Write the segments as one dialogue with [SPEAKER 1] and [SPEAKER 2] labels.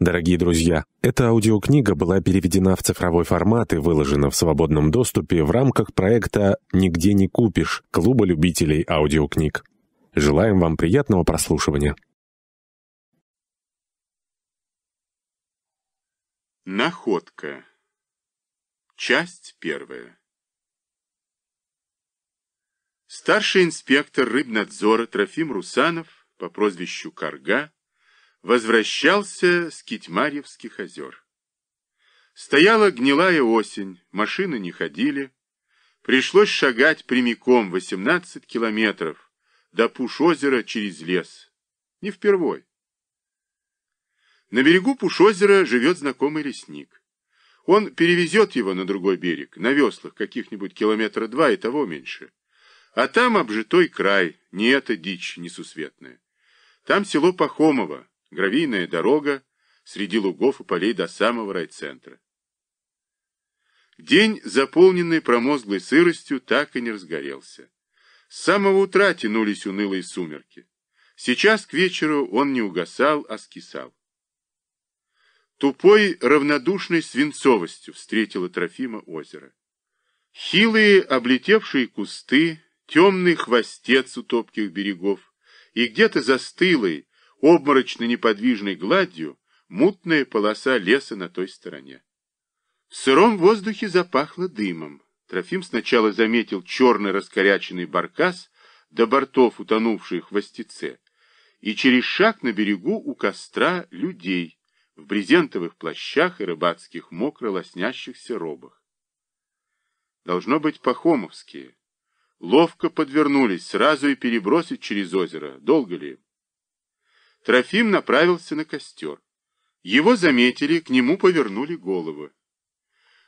[SPEAKER 1] Дорогие друзья, эта аудиокнига была переведена в цифровой формат и выложена в свободном доступе в рамках проекта «Нигде не купишь» Клуба любителей аудиокниг. Желаем вам приятного прослушивания.
[SPEAKER 2] Находка. Часть первая. Старший инспектор рыбнадзора Трофим Русанов по прозвищу Карга возвращался с Китьмарьевских озер. Стояла гнилая осень, машины не ходили. Пришлось шагать прямиком 18 километров до Пуш-озера через лес. Не впервой. На берегу Пуш-озера живет знакомый лесник. Он перевезет его на другой берег, на веслах, каких-нибудь километра два и того меньше. А там обжитой край, не эта дичь несусветная. Там село Пахомово, гравийная дорога среди лугов и полей до самого райцентра. День, заполненный промозглой сыростью, так и не разгорелся. С самого утра тянулись унылые сумерки. Сейчас к вечеру он не угасал, а скисал. Тупой, равнодушной свинцовостью встретила Трофима озеро. Хилые, облетевшие кусты, темный хвостец у топких берегов и где-то застылый, обморочно неподвижной гладью мутная полоса леса на той стороне. В сыром воздухе запахло дымом. Трофим сначала заметил черный раскоряченный баркас до бортов утонувшей хвостице, и через шаг на берегу у костра людей в брезентовых плащах и рыбацких мокро лоснящихся робах. Должно быть пахомовские. Ловко подвернулись, сразу и перебросить через озеро. Долго ли? Трофим направился на костер. Его заметили, к нему повернули головы.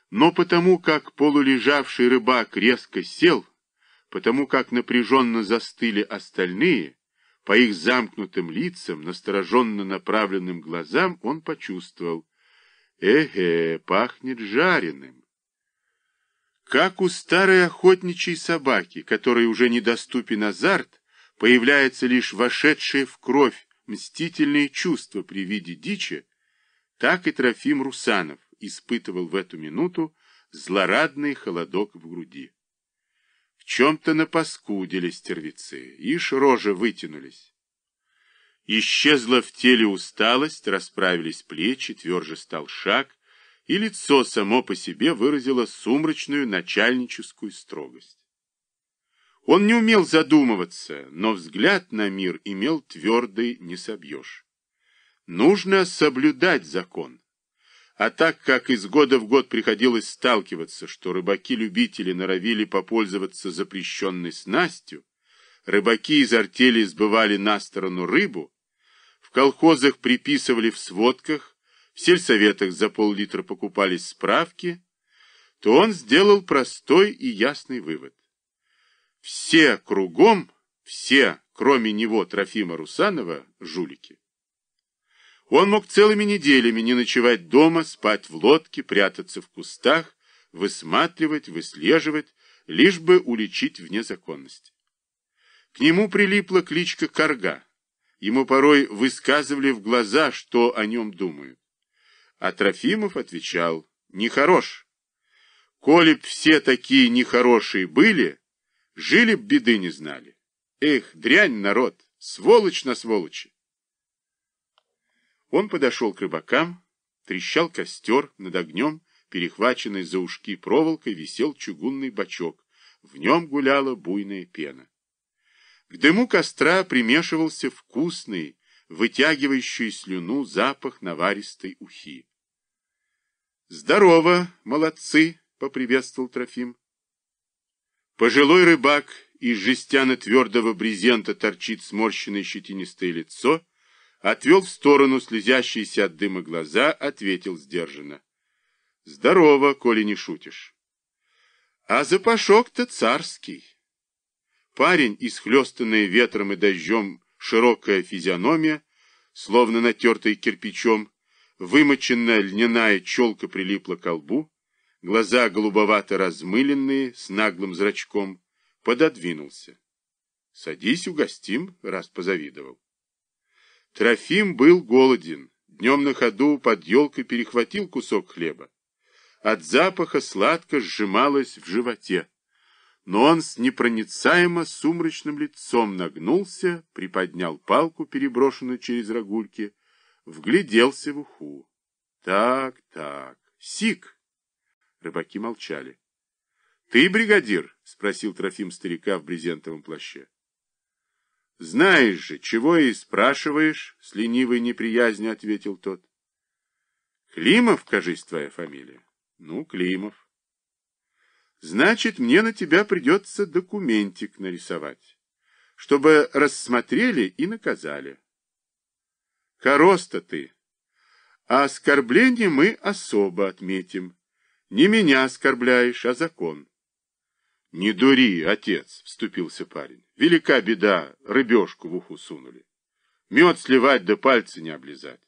[SPEAKER 2] Но потому как полулежавший рыбак резко сел, потому как напряженно застыли остальные, по их замкнутым лицам, настороженно направленным глазам, он почувствовал. Эге, пахнет жареным. Как у старой охотничьей собаки, которой уже недоступен азарт, появляется лишь вошедшая в кровь мстительные чувства при виде дичи, так и Трофим Русанов испытывал в эту минуту злорадный холодок в груди. В чем-то напаскудили стервецы, ишь рожи вытянулись. Исчезла в теле усталость, расправились плечи, тверже стал шаг, и лицо само по себе выразило сумрачную начальническую строгость. Он не умел задумываться, но взгляд на мир имел твердый «не собьешь». Нужно соблюдать закон. А так как из года в год приходилось сталкиваться, что рыбаки-любители норовили попользоваться запрещенной снастью, рыбаки из артели сбывали на сторону рыбу, в колхозах приписывали в сводках, в сельсоветах за пол-литра покупались справки, то он сделал простой и ясный вывод. Все кругом, все, кроме него, Трофима Русанова, жулики. Он мог целыми неделями не ночевать дома, спать в лодке, прятаться в кустах, высматривать, выслеживать, лишь бы уличить в незаконности. К нему прилипла кличка Карга. Ему порой высказывали в глаза, что о нем думают. А Трофимов отвечал, нехорош. Коли б все такие нехорошие были, Жили б беды не знали. Эх, дрянь народ, сволочь на сволочи. Он подошел к рыбакам, трещал костер, над огнем, перехваченный за ушки проволокой, висел чугунный бачок. В нем гуляла буйная пена. К дыму костра примешивался вкусный, вытягивающий слюну запах наваристой ухи. «Здорово, молодцы!» — поприветствовал Трофим. Пожилой рыбак из жестяно-твердого брезента торчит сморщенное щетинистое лицо, отвел в сторону слезящиеся от дыма глаза, ответил сдержанно. Здорово, коли не шутишь. А запашок-то царский. Парень, исхлестанная ветром и дождем, широкая физиономия, словно натертая кирпичом, вымоченная льняная челка прилипла к лбу, глаза голубовато размыленные, с наглым зрачком, пододвинулся. «Садись, угостим», — раз позавидовал. Трофим был голоден, днем на ходу под елкой перехватил кусок хлеба. От запаха сладко сжималось в животе. Но он с непроницаемо сумрачным лицом нагнулся, приподнял палку, переброшенную через рогульки, вгляделся в уху. Так, так, сик. Рыбаки молчали. — Ты бригадир? — спросил Трофим старика в брезентовом плаще. — Знаешь же, чего и спрашиваешь? — с ленивой неприязнью ответил тот. — Климов, кажись, твоя фамилия? — Ну, Климов. — Значит, мне на тебя придется документик нарисовать, чтобы рассмотрели и наказали. — Короста ты. А оскорбление мы особо отметим. Не меня оскорбляешь, а закон. «Не дури, отец!» — вступился парень. «Велика беда, рыбешку в уху сунули. Мед сливать да пальцы не облизать.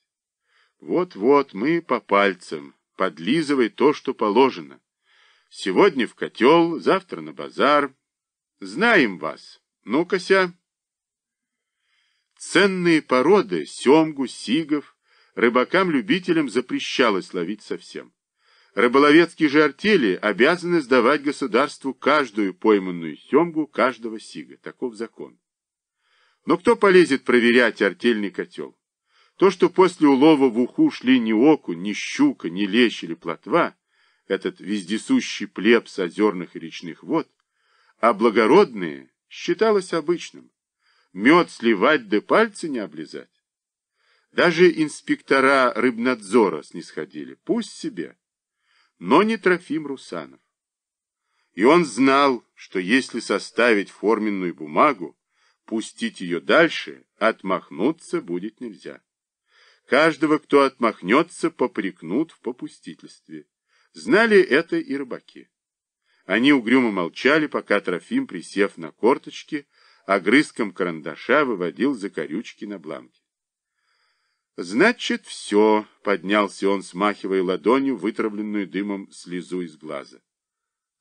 [SPEAKER 2] Вот-вот мы по пальцам, подлизывай то, что положено. Сегодня в котел, завтра на базар. Знаем вас. Ну-кася!» Ценные породы, семгу, сигов, рыбакам-любителям запрещалось ловить совсем. Рыболовецкие же артели обязаны сдавать государству каждую пойманную семгу каждого сига. Таков закон. Но кто полезет проверять артельный котел? То, что после улова в уху шли ни окунь, ни щука, ни лещ или плотва, этот вездесущий плеб с озерных и речных вод, а благородные считалось обычным. Мед сливать да пальцы не облизать. Даже инспектора рыбнадзора снисходили. Пусть себе но не Трофим Русанов. И он знал, что если составить форменную бумагу, пустить ее дальше, отмахнуться будет нельзя. Каждого, кто отмахнется, попрекнут в попустительстве. Знали это и рыбаки. Они угрюмо молчали, пока Трофим, присев на корточки, огрызком карандаша выводил закорючки на бланке. «Значит, все», — поднялся он, смахивая ладонью вытравленную дымом слезу из глаза.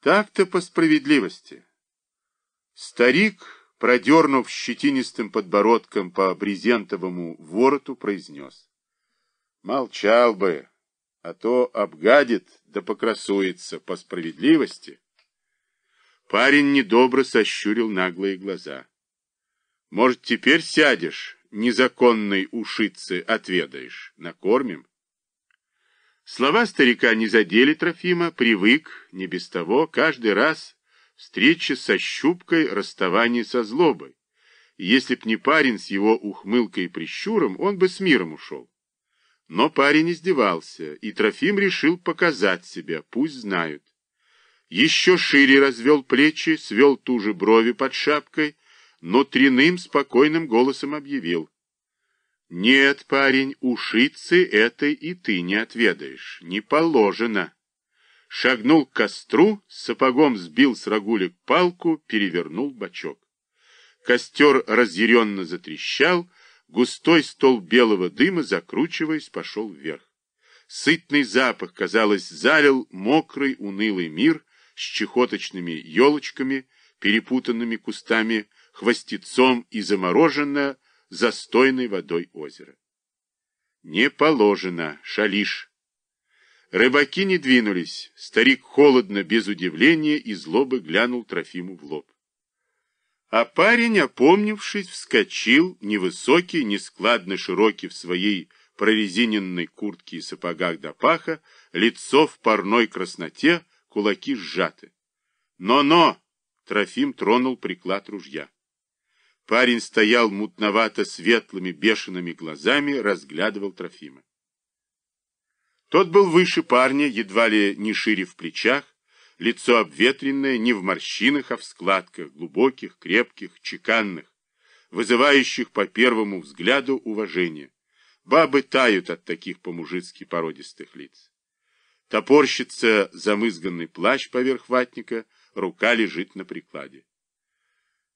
[SPEAKER 2] «Так-то по справедливости». Старик, продернув щетинистым подбородком по брезентовому вороту, произнес. «Молчал бы, а то обгадит да покрасуется по справедливости». Парень недобро сощурил наглые глаза. «Может, теперь сядешь?» Незаконной ушицы отведаешь. Накормим. Слова старика не задели Трофима, привык, не без того, каждый раз встреча со щупкой, расставание со злобой. если б не парень с его ухмылкой и прищуром, он бы с миром ушел. Но парень издевался, и Трофим решил показать себя, пусть знают. Еще шире развел плечи, свел ту же брови под шапкой, но тряным спокойным голосом объявил. «Нет, парень, ушицы этой и ты не отведаешь, не положено». Шагнул к костру, сапогом сбил с рогулек палку, перевернул бочок. Костер разъяренно затрещал, густой стол белого дыма, закручиваясь, пошел вверх. Сытный запах, казалось, залил мокрый унылый мир с чехоточными елочками, перепутанными кустами хвостецом и заморожено застойной водой озера. Не положено, шалиш. Рыбаки не двинулись. Старик холодно, без удивления и злобы глянул Трофиму в лоб. А парень, опомнившись, вскочил, невысокий, нескладно широкий в своей прорезиненной куртке и сапогах до паха, лицо в парной красноте, кулаки сжаты. «Но-но!» — Трофим тронул приклад ружья. Парень стоял мутновато светлыми бешеными глазами, разглядывал Трофима. Тот был выше парня, едва ли не шире в плечах, лицо обветренное не в морщинах, а в складках, глубоких, крепких, чеканных, вызывающих по первому взгляду уважение. Бабы тают от таких по-мужицки породистых лиц. Топорщится замызганный плащ поверх ватника, рука лежит на прикладе.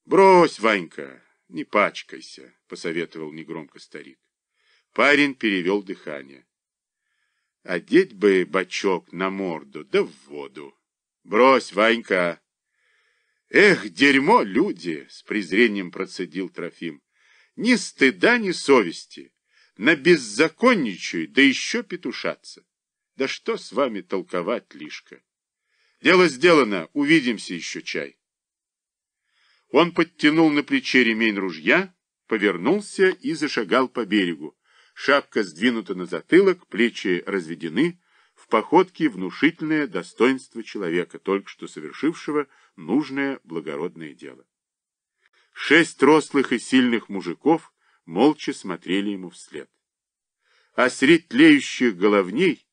[SPEAKER 2] Брось, Ванька, не пачкайся, посоветовал негромко старик. Парень перевел дыхание. Одеть бы бачок на морду, да в воду. Брось, Ванька. Эх, дерьмо, люди, с презрением процедил Трофим. Ни стыда, ни совести. на беззаконничаю, да еще петушаться. Да что с вами толковать, Лишка? Дело сделано, увидимся еще чай. Он подтянул на плече ремень ружья, повернулся и зашагал по берегу. Шапка сдвинута на затылок, плечи разведены, в походке внушительное достоинство человека, только что совершившего нужное благородное дело. Шесть рослых и сильных мужиков молча смотрели ему вслед. А средь тлеющих головней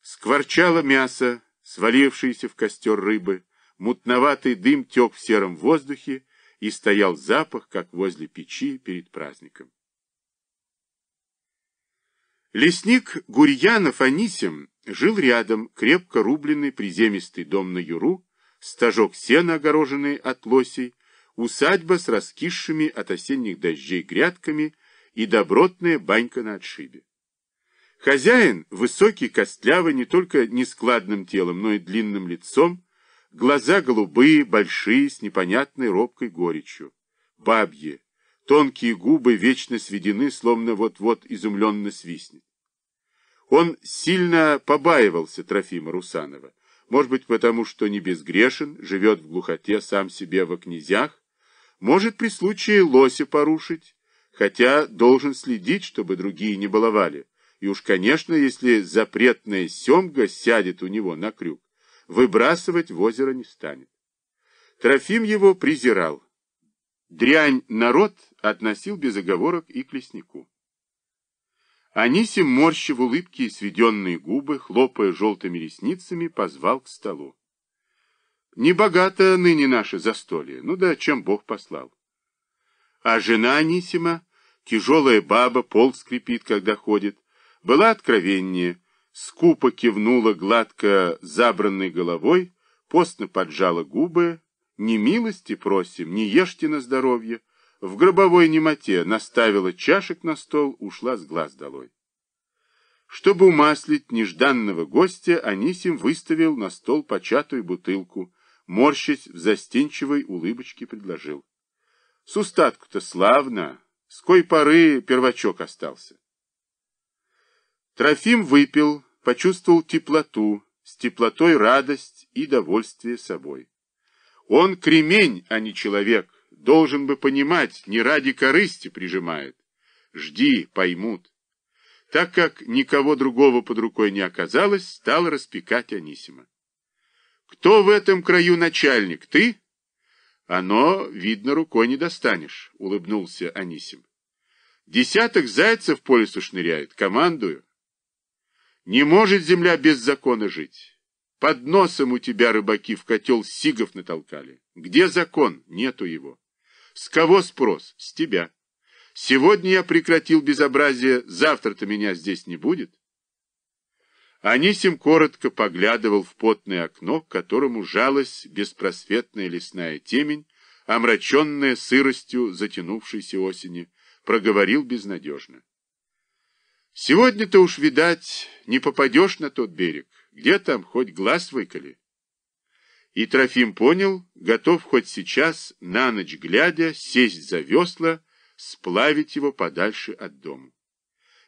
[SPEAKER 2] скворчало мясо, свалившееся в костер рыбы, мутноватый дым тек в сером воздухе, и стоял запах, как возле печи перед праздником. Лесник Гурьянов Анисим жил рядом, крепко рубленный приземистый дом на юру, стажок сена, огороженный от лосей, усадьба с раскисшими от осенних дождей грядками и добротная банька на отшибе. Хозяин, высокий, костлявый, не только нескладным телом, но и длинным лицом, глаза голубые, большие, с непонятной робкой горечью. Бабьи, тонкие губы вечно сведены, словно вот-вот изумленно свистнет. Он сильно побаивался Трофима Русанова, может быть, потому что не безгрешен, живет в глухоте сам себе во князях, может при случае лося порушить, хотя должен следить, чтобы другие не баловали. И уж, конечно, если запретная семга сядет у него на крюк, выбрасывать в озеро не станет. Трофим его презирал. Дрянь народ относил без оговорок и к леснику. Анисим, морщив улыбки и сведенные губы, хлопая желтыми ресницами, позвал к столу. Небогато ныне наше застолье, ну да чем Бог послал. А жена Анисима, тяжелая баба, пол скрипит, когда ходит, была откровеннее, скупо кивнула гладко забранной головой, постно поджала губы, не милости просим, не ешьте на здоровье, в гробовой немоте наставила чашек на стол, ушла с глаз долой. Чтобы умаслить нежданного гостя, Анисим выставил на стол початую бутылку, морщась в застенчивой улыбочке, предложил. — С устатку-то славно, с кой поры первачок остался. Трофим выпил, почувствовал теплоту, с теплотой радость и довольствие собой. Он кремень, а не человек, должен бы понимать, не ради корысти прижимает. Жди, поймут. Так как никого другого под рукой не оказалось, стал распекать Анисима. Кто в этом краю начальник, ты? Оно, видно, рукой не достанешь, улыбнулся Анисим. Десяток зайцев по лесу шныряет, командую. Не может земля без закона жить. Под носом у тебя рыбаки в котел сигов натолкали. Где закон? Нету его. С кого спрос? С тебя. Сегодня я прекратил безобразие, завтра-то меня здесь не будет. Анисим коротко поглядывал в потное окно, к которому жалась беспросветная лесная темень, омраченная сыростью затянувшейся осени, проговорил безнадежно. Сегодня-то уж, видать, не попадешь на тот берег. Где там, хоть глаз выколи? И Трофим понял, готов хоть сейчас, на ночь глядя, сесть за весла, сплавить его подальше от дома.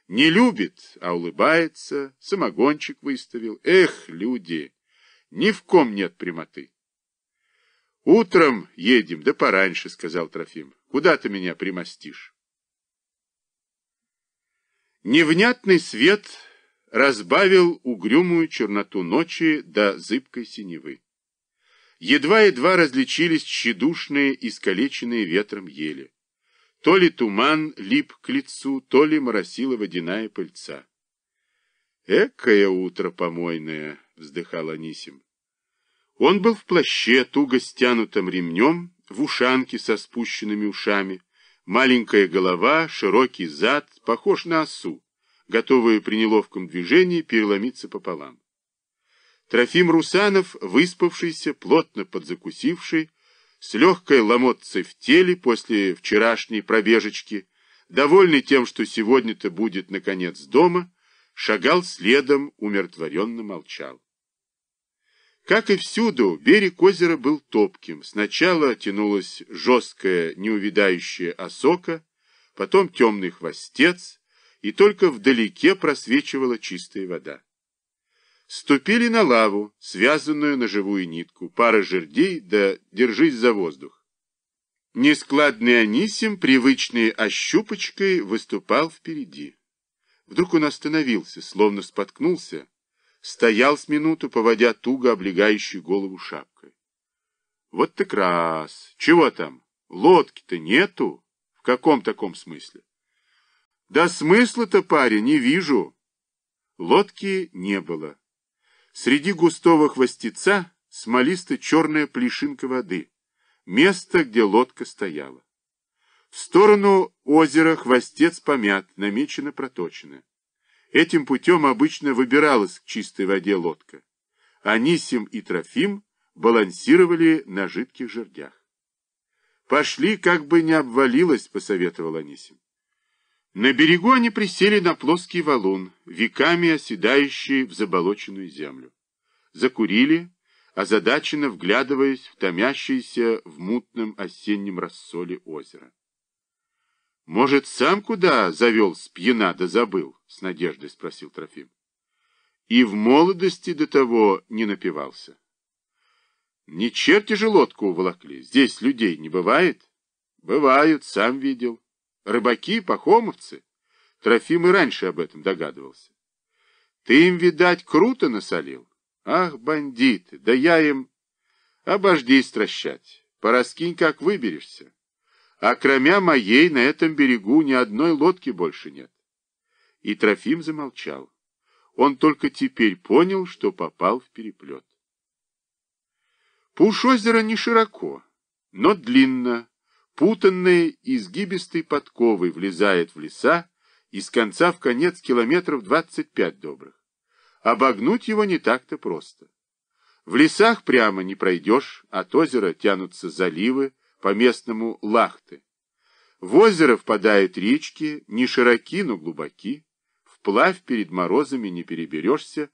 [SPEAKER 2] Не любит, а улыбается, самогончик выставил. Эх, люди, ни в ком нет прямоты. Утром едем, да пораньше, сказал Трофим. Куда ты меня примостишь? Невнятный свет разбавил угрюмую черноту ночи до зыбкой синевы. Едва-едва различились тщедушные, искалеченные ветром ели. То ли туман лип к лицу, то ли моросила водяная пыльца. «Экое утро помойное!» — вздыхал Анисим. Он был в плаще, туго стянутом ремнем, в ушанке со спущенными ушами, Маленькая голова, широкий зад, похож на осу, готовую при неловком движении переломиться пополам. Трофим Русанов, выспавшийся, плотно подзакусивший, с легкой ломотцей в теле после вчерашней пробежечки, довольный тем, что сегодня-то будет, наконец, дома, шагал следом, умиротворенно молчал. Как и всюду, берег озера был топким. Сначала тянулась жесткая, неувидающая осока, потом темный хвостец, и только вдалеке просвечивала чистая вода. Ступили на лаву, связанную на живую нитку, пара жердей, да держись за воздух. Нескладный Анисим, привычной ощупочкой, выступал впереди. Вдруг он остановился, словно споткнулся, стоял с минуту, поводя туго облегающую голову шапкой. Вот так раз. Чего там? Лодки-то нету? В каком таком смысле? Да смысла-то, парень, не вижу. Лодки не было. Среди густого хвостеца смолисто-черная плешинка воды. Место, где лодка стояла. В сторону озера хвостец помят, намечено проточено. Этим путем обычно выбиралась к чистой воде лодка. Анисим и Трофим балансировали на жидких жердях. «Пошли, как бы не обвалилось», — посоветовал Анисим. На берегу они присели на плоский валун, веками оседающий в заболоченную землю. Закурили, озадаченно вглядываясь в томящееся в мутном осеннем рассоле озеро. «Может, сам куда завел с пьяна да забыл?» — с надеждой спросил Трофим. «И в молодости до того не напивался». «Не черти же лодку уволокли, здесь людей не бывает?» «Бывают, сам видел». Рыбаки, пахомовцы. Трофим и раньше об этом догадывался. Ты им, видать, круто насолил. Ах, бандиты, да я им... Обожди стращать. Пораскинь, как выберешься. А кроме моей на этом берегу ни одной лодки больше нет. И Трофим замолчал. Он только теперь понял, что попал в переплет. Пуш озера не широко, но длинно, путанной изгибистой подковой влезает в леса и с конца в конец километров 25 добрых. Обогнуть его не так-то просто. В лесах прямо не пройдешь, от озера тянутся заливы, по-местному лахты. В озеро впадают речки, не широки, но глубоки. Вплавь перед морозами не переберешься,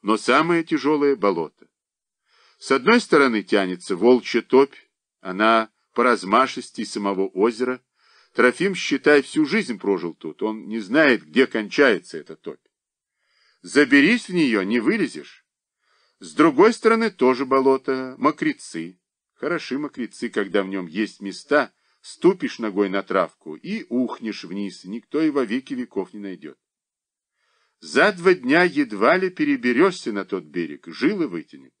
[SPEAKER 2] но самое тяжелое — болото. С одной стороны тянется волчья топь, она по размашисти самого озера. Трофим, считай, всю жизнь прожил тут. Он не знает, где кончается эта топь. Заберись в нее, не вылезешь. С другой стороны тоже болото, мокрецы. Хороши мокрецы, когда в нем есть места, ступишь ногой на травку и ухнешь вниз, никто и во веки веков не найдет. За два дня едва ли переберешься на тот берег, жилы вытянет.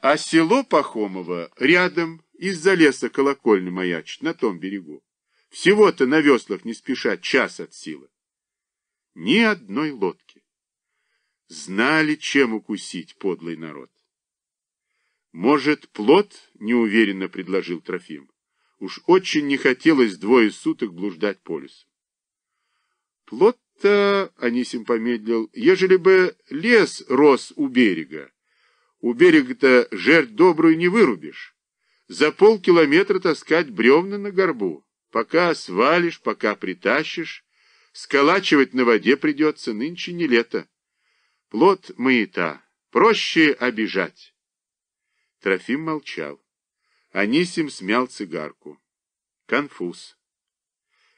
[SPEAKER 2] А село Пахомово рядом, из-за леса колокольня маячит, на том берегу. Всего-то на веслах не спеша час от силы. Ни одной лодки. Знали, чем укусить подлый народ. Может, плод, неуверенно предложил Трофим. Уж очень не хотелось двое суток блуждать по лесу. Плод-то, Анисим помедлил, ежели бы лес рос у берега, у берега-то жертв добрую не вырубишь. За полкилометра таскать бревна на горбу. Пока свалишь, пока притащишь. Сколачивать на воде придется, нынче не лето. Плод маята. Проще обижать. Трофим молчал. Анисим смял цигарку. Конфуз.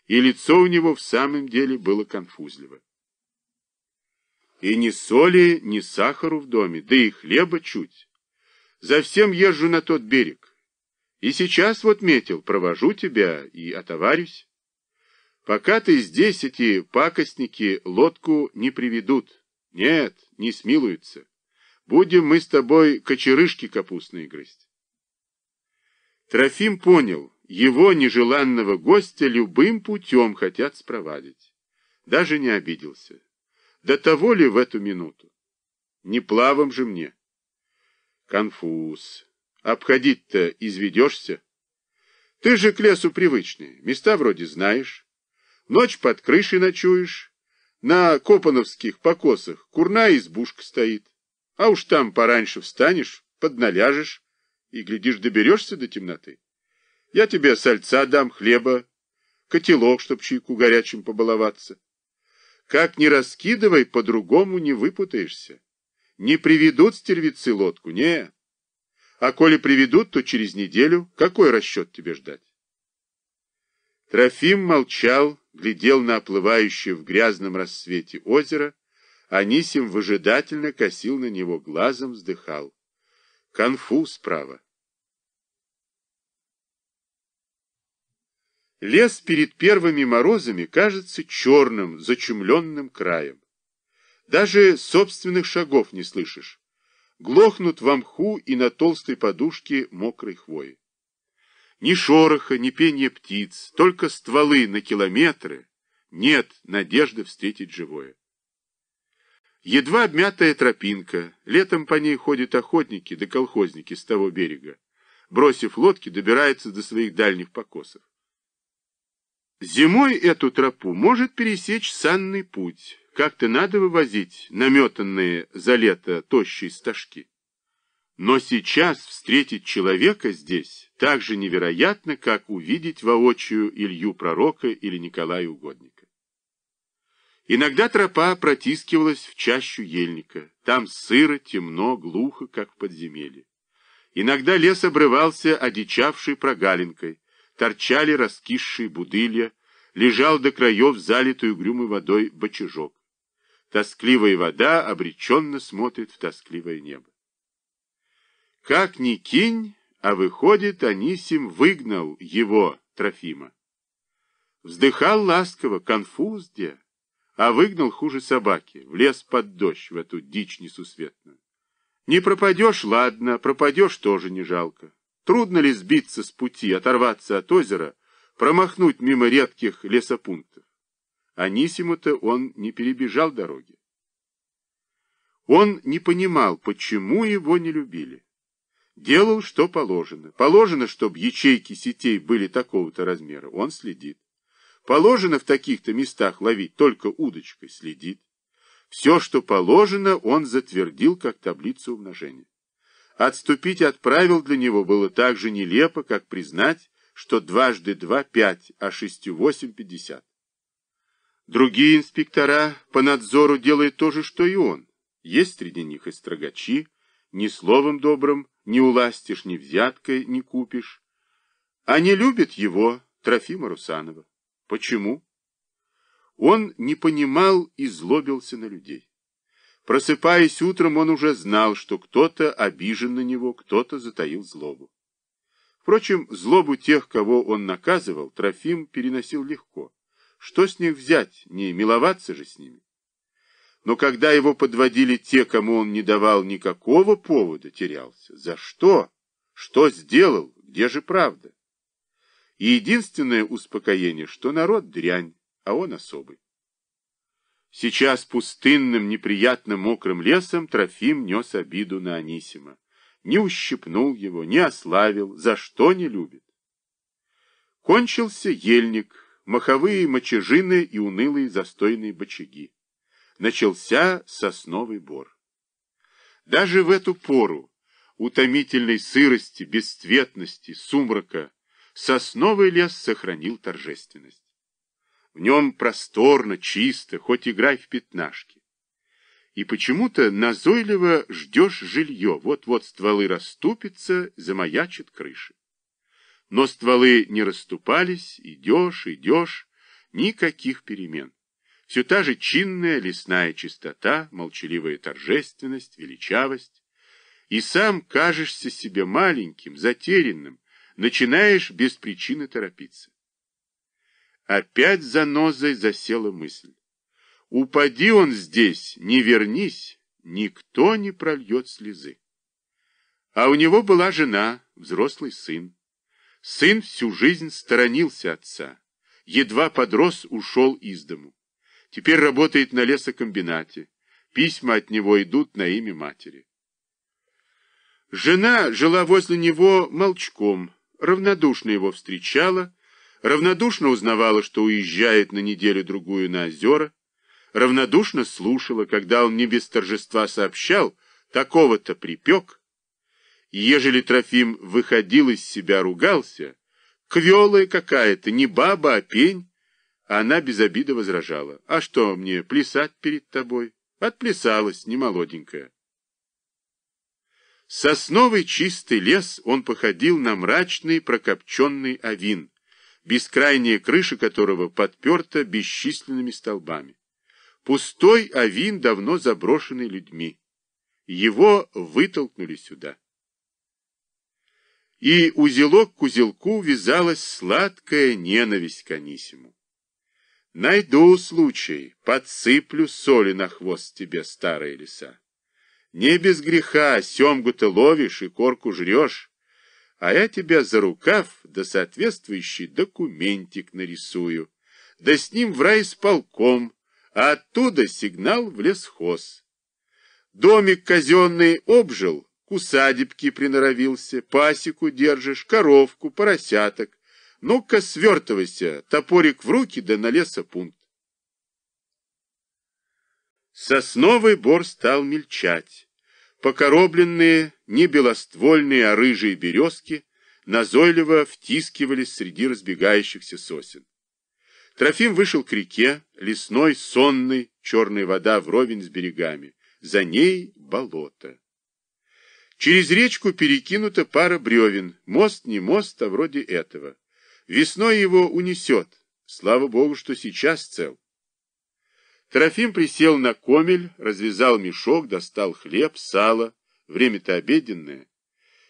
[SPEAKER 2] И лицо у него в самом деле было конфузливо. И ни соли, ни сахару в доме, да и хлеба чуть. За всем езжу на тот берег. И сейчас вот метил, провожу тебя и отоварюсь. Пока ты здесь, эти пакостники лодку не приведут. Нет, не смилуются. Будем мы с тобой кочерышки капустные грызть. Трофим понял, его нежеланного гостя любым путем хотят спровадить. Даже не обиделся. До того ли в эту минуту? Не плавом же мне. Конфуз. Обходить-то изведешься? Ты же к лесу привычный, места вроде знаешь. Ночь под крышей ночуешь. На Копановских покосах курная избушка стоит. А уж там пораньше встанешь, подналяжешь и, глядишь, доберешься до темноты. Я тебе сальца дам, хлеба, котелок, чтоб чайку горячим побаловаться. Как ни раскидывай, по-другому не выпутаешься. Не приведут стервицы лодку, не. А коли приведут, то через неделю какой расчет тебе ждать? Трофим молчал, глядел на оплывающее в грязном рассвете озеро, Анисим выжидательно косил на него глазом, вздыхал. Конфуз, право. Лес перед первыми морозами кажется черным, зачумленным краем. Даже собственных шагов не слышишь. Глохнут в мху и на толстой подушке мокрой хвои. Ни шороха, ни пения птиц, только стволы на километры. Нет надежды встретить живое. Едва обмятая тропинка, летом по ней ходят охотники да колхозники с того берега. Бросив лодки, добираются до своих дальних покосов. Зимой эту тропу может пересечь санный путь. Как-то надо вывозить наметанные за лето тощие стажки. Но сейчас встретить человека здесь так же невероятно, как увидеть воочию Илью Пророка или Николая Угодника. Иногда тропа протискивалась в чащу ельника. Там сыро, темно, глухо, как в подземелье. Иногда лес обрывался одичавшей прогалинкой, торчали раскисшие будылья, лежал до краев залитый угрюмой водой бочажок. Тоскливая вода обреченно смотрит в тоскливое небо. Как ни кинь, а выходит, Анисим выгнал его, Трофима. Вздыхал ласково, конфуз а выгнал хуже собаки, влез под дождь в эту дичь несусветную. Не пропадешь, ладно, пропадешь тоже не жалко. Трудно ли сбиться с пути, оторваться от озера, промахнуть мимо редких лесопунктов. Анисиму-то он не перебежал дороги. Он не понимал, почему его не любили. Делал, что положено. Положено, чтобы ячейки сетей были такого-то размера. Он следит. Положено в таких-то местах ловить только удочкой. Следит. Все, что положено, он затвердил, как таблицу умножения. Отступить от правил для него было так же нелепо, как признать, что дважды два — пять, а шестью — восемь — пятьдесят. Другие инспектора по надзору делают то же, что и он. Есть среди них и строгачи, ни словом добрым не уластишь, ни взяткой не купишь. Они любят его, Трофима Русанова. Почему? Он не понимал и злобился на людей. Просыпаясь утром, он уже знал, что кто-то обижен на него, кто-то затаил злобу. Впрочем, злобу тех, кого он наказывал, Трофим переносил легко. Что с них взять, не миловаться же с ними? Но когда его подводили те, кому он не давал никакого повода, терялся. За что? Что сделал? Где же правда? И единственное успокоение, что народ дрянь, а он особый. Сейчас пустынным, неприятным мокрым лесом Трофим нес обиду на Анисима не ущипнул его, не ославил, за что не любит. Кончился ельник, маховые мочежины и унылые застойные бочаги. Начался сосновый бор. Даже в эту пору утомительной сырости, бесцветности, сумрака сосновый лес сохранил торжественность. В нем просторно, чисто, хоть играй в пятнашки и почему-то назойливо ждешь жилье. Вот-вот стволы расступятся, замаячат крыши. Но стволы не расступались, идешь, идешь, никаких перемен. Все та же чинная лесная чистота, молчаливая торжественность, величавость. И сам кажешься себе маленьким, затерянным, начинаешь без причины торопиться. Опять за нозой засела мысль. Упади он здесь, не вернись, никто не прольет слезы. А у него была жена, взрослый сын. Сын всю жизнь сторонился отца. Едва подрос, ушел из дому. Теперь работает на лесокомбинате. Письма от него идут на имя матери. Жена жила возле него молчком, равнодушно его встречала, равнодушно узнавала, что уезжает на неделю-другую на озера, равнодушно слушала, когда он не без торжества сообщал, такого-то припек. Ежели Трофим выходил из себя, ругался, квелая какая-то, не баба, а пень, она без обиды возражала. А что мне, плясать перед тобой? Отплясалась, не молоденькая. Сосновый чистый лес он походил на мрачный прокопченный авин, бескрайняя крыша которого подперта бесчисленными столбами. Пустой авин, давно заброшенный людьми. Его вытолкнули сюда. И узелок к узелку вязалась сладкая ненависть к Анисиму. Найду случай, подсыплю соли на хвост тебе, старые леса. Не без греха семгу ты ловишь и корку жрешь, а я тебя за рукав да соответствующий документик нарисую, да с ним в рай с полком, а оттуда сигнал в лесхоз. Домик казенный обжил, к усадебке приноровился, пасеку держишь, коровку, поросяток. Ну-ка, свертывайся, топорик в руки, да на лесопункт. Сосновый бор стал мельчать. Покоробленные, не белоствольные, а рыжие березки назойливо втискивались среди разбегающихся сосен. Трофим вышел к реке, лесной, сонный, черная вода вровень с берегами. За ней болото. Через речку перекинута пара бревен. Мост не мост, а вроде этого. Весной его унесет. Слава богу, что сейчас цел. Трофим присел на комель, развязал мешок, достал хлеб, сало. Время-то обеденное.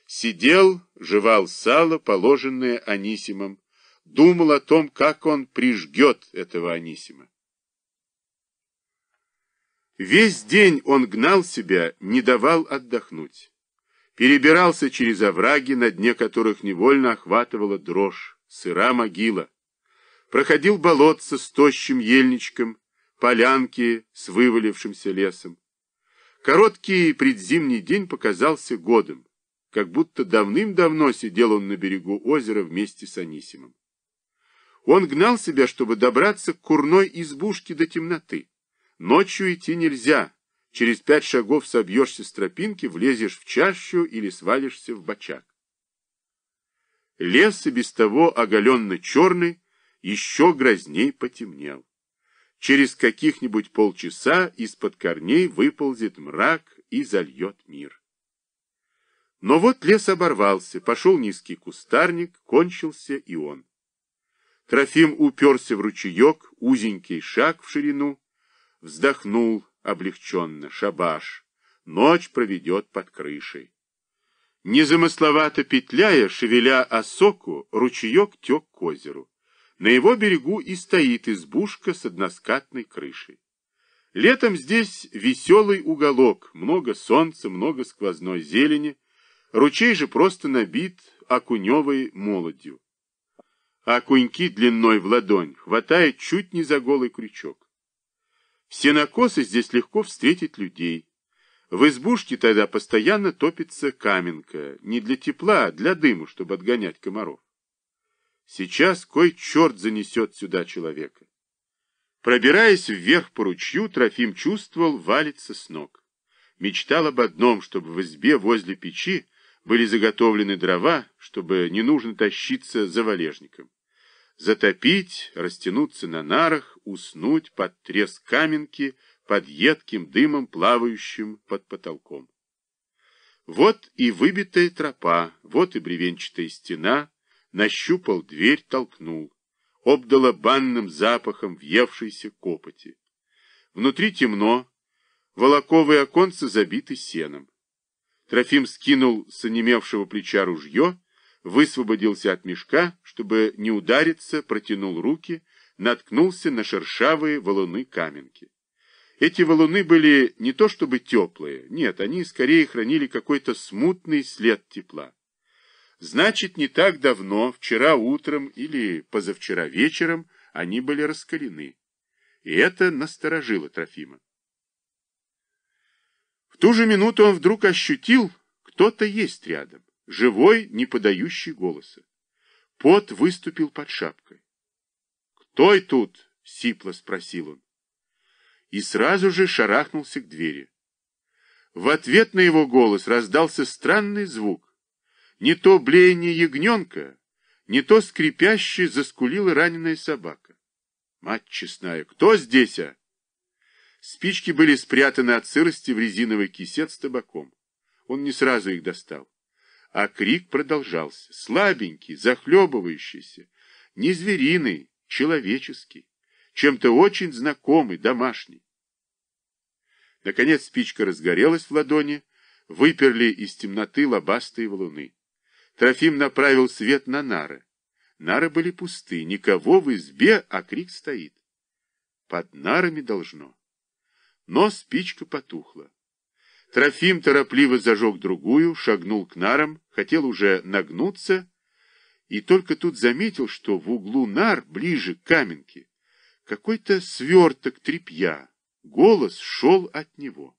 [SPEAKER 2] Сидел, жевал сало, положенное Анисимом, думал о том, как он прижгет этого Анисима. Весь день он гнал себя, не давал отдохнуть. Перебирался через овраги, на дне которых невольно охватывала дрожь, сыра могила. Проходил болотца с тощим ельничком, полянки с вывалившимся лесом. Короткий предзимний день показался годом, как будто давным-давно сидел он на берегу озера вместе с Анисимом. Он гнал себя, чтобы добраться к курной избушке до темноты. Ночью идти нельзя. Через пять шагов собьешься с тропинки, влезешь в чащу или свалишься в бочак. Лес и без того оголенно-черный еще грозней потемнел. Через каких-нибудь полчаса из-под корней выползет мрак и зальет мир. Но вот лес оборвался, пошел низкий кустарник, кончился и он. Трофим уперся в ручеек, узенький шаг в ширину, вздохнул облегченно, шабаш, ночь проведет под крышей. Незамысловато петляя, шевеля осоку, ручеек тек к озеру. На его берегу и стоит избушка с односкатной крышей. Летом здесь веселый уголок, много солнца, много сквозной зелени, ручей же просто набит окуневой молодью. А окуньки длиной в ладонь хватает чуть не за голый крючок. В сенокосы здесь легко встретить людей. В избушке тогда постоянно топится каменка, не для тепла, а для дыма, чтобы отгонять комаров. Сейчас кой черт занесет сюда человека. Пробираясь вверх по ручью, Трофим чувствовал, валится с ног. Мечтал об одном, чтобы в избе возле печи были заготовлены дрова, чтобы не нужно тащиться за валежником. Затопить, растянуться на нарах, уснуть под треск каменки, под едким дымом, плавающим под потолком. Вот и выбитая тропа, вот и бревенчатая стена, нащупал дверь, толкнул. Обдало банным запахом въевшейся копоти. Внутри темно, волоковые оконцы забиты сеном. Трофим скинул с онемевшего плеча ружье, высвободился от мешка, чтобы не удариться, протянул руки, наткнулся на шершавые валуны каменки. Эти валуны были не то чтобы теплые, нет, они скорее хранили какой-то смутный след тепла. Значит, не так давно, вчера утром или позавчера вечером, они были раскалены. И это насторожило Трофима. В ту же минуту он вдруг ощутил, кто-то есть рядом, живой, не подающий голоса. Пот выступил под шапкой. «Кто и тут?» — сипло спросил он. И сразу же шарахнулся к двери. В ответ на его голос раздался странный звук не то блеяние ягненка, не то скрипяще заскулила раненая собака. Мать честная, кто здесь, а? Спички были спрятаны от сырости в резиновый кисет с табаком. Он не сразу их достал. А крик продолжался, слабенький, захлебывающийся. не звериный, человеческий, чем-то очень знакомый, домашний. Наконец спичка разгорелась в ладони, выперли из темноты лобастые валуны. Трофим направил свет на нары. Нары были пусты, никого в избе, а крик стоит. Под нарами должно. Но спичка потухла. Трофим торопливо зажег другую, шагнул к нарам, хотел уже нагнуться, и только тут заметил, что в углу нар, ближе к каменке, какой-то сверток тряпья. Голос шел от него.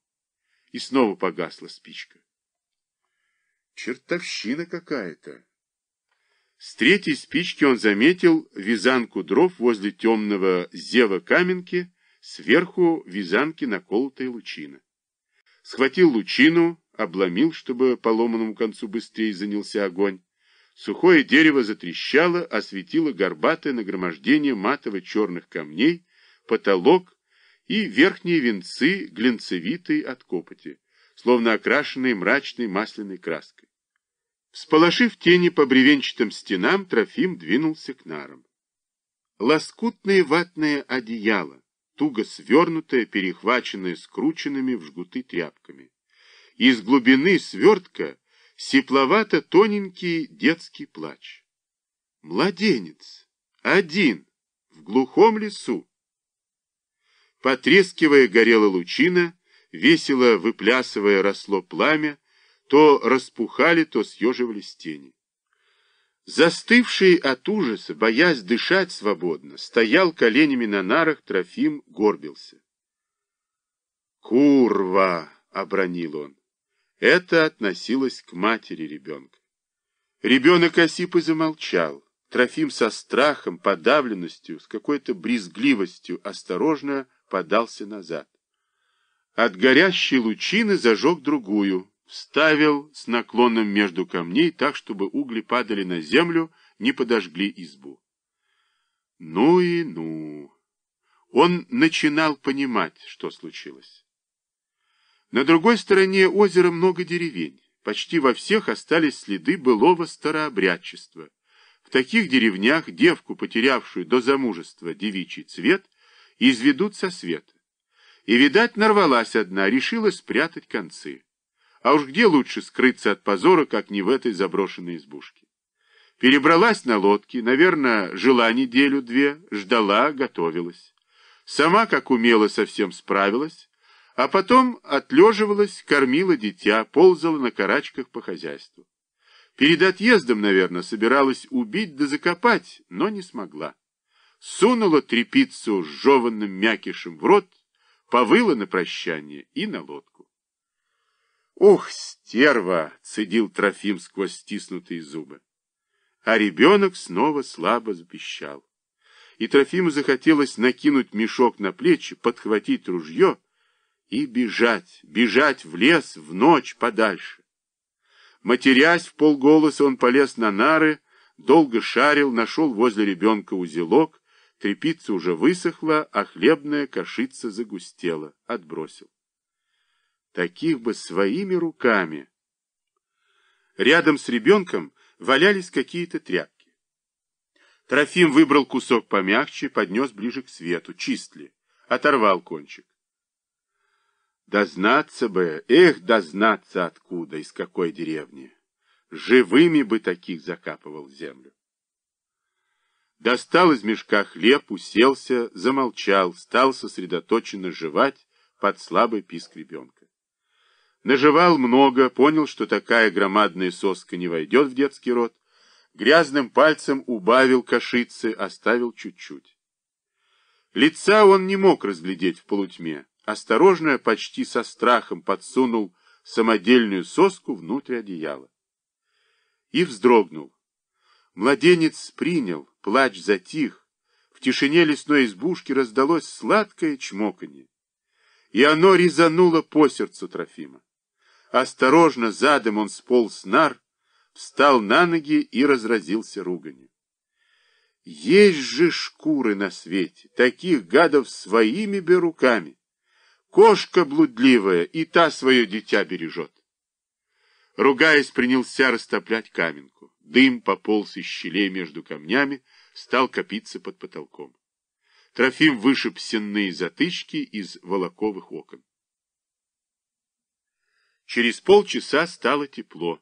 [SPEAKER 2] И снова погасла спичка. Чертовщина какая-то. С третьей спички он заметил вязанку дров возле темного зева каменки, сверху вязанки наколотая лучина. Схватил лучину, обломил, чтобы по ломаному концу быстрее занялся огонь. Сухое дерево затрещало, осветило горбатое нагромождение матово-черных камней, потолок и верхние венцы глинцевитой от копоти, словно окрашенные мрачной масляной краской. Всполошив тени по бревенчатым стенам, Трофим двинулся к нарам. Лоскутное ватное одеяло, туго свернутое, перехваченное скрученными в жгуты тряпками. Из глубины свертка сепловато-тоненький детский плач. Младенец, один, в глухом лесу. Потрескивая горела лучина, весело выплясывая росло пламя, то распухали, то съеживались тени. Застывший от ужаса, боясь дышать свободно, стоял коленями на нарах, Трофим горбился. «Курва!» — обронил он. Это относилось к матери ребенка. Ребенок осип и замолчал. Трофим со страхом, подавленностью, с какой-то брезгливостью осторожно подался назад. От горящей лучины зажег другую, вставил с наклоном между камней так, чтобы угли падали на землю, не подожгли избу. Ну и ну. Он начинал понимать, что случилось. На другой стороне озера много деревень. Почти во всех остались следы былого старообрядчества. В таких деревнях девку, потерявшую до замужества девичий цвет, изведут со света. И, видать, нарвалась одна, решила спрятать концы. А уж где лучше скрыться от позора, как не в этой заброшенной избушке? Перебралась на лодке, наверное, жила неделю-две, ждала, готовилась. Сама, как умела, совсем справилась, а потом отлеживалась, кормила дитя, ползала на карачках по хозяйству. Перед отъездом, наверное, собиралась убить да закопать, но не смогла. Сунула трепицу с жеванным мякишем в рот, повыла на прощание и на лодку. «Ух, стерва!» — цедил Трофим сквозь стиснутые зубы. А ребенок снова слабо запищал. И Трофиму захотелось накинуть мешок на плечи, подхватить ружье и бежать, бежать в лес в ночь подальше. Матерясь в полголоса, он полез на нары, долго шарил, нашел возле ребенка узелок, трепица уже высохла, а хлебная кашица загустела, отбросил. Таких бы своими руками. Рядом с ребенком валялись какие-то тряпки. Трофим выбрал кусок помягче, поднес ближе к свету, чистли, оторвал кончик. Дознаться бы, эх, дознаться откуда, из какой деревни. Живыми бы таких закапывал в землю. Достал из мешка хлеб, уселся, замолчал, стал сосредоточенно жевать под слабый писк ребенка. Нажевал много, понял, что такая громадная соска не войдет в детский рот, грязным пальцем убавил кашицы, оставил чуть-чуть. Лица он не мог разглядеть в полутьме осторожно, почти со страхом подсунул самодельную соску внутрь одеяла. И вздрогнул. Младенец принял, плач затих, в тишине лесной избушки раздалось сладкое чмоканье. И оно резануло по сердцу Трофима. Осторожно задом он сполз нар, встал на ноги и разразился руганью. Есть же шкуры на свете, таких гадов своими бы руками. Кошка блудливая, и та свое дитя бережет. Ругаясь, принялся растоплять каменку. Дым пополз из щелей между камнями, стал копиться под потолком. Трофим вышиб сенные затычки из волоковых окон. Через полчаса стало тепло,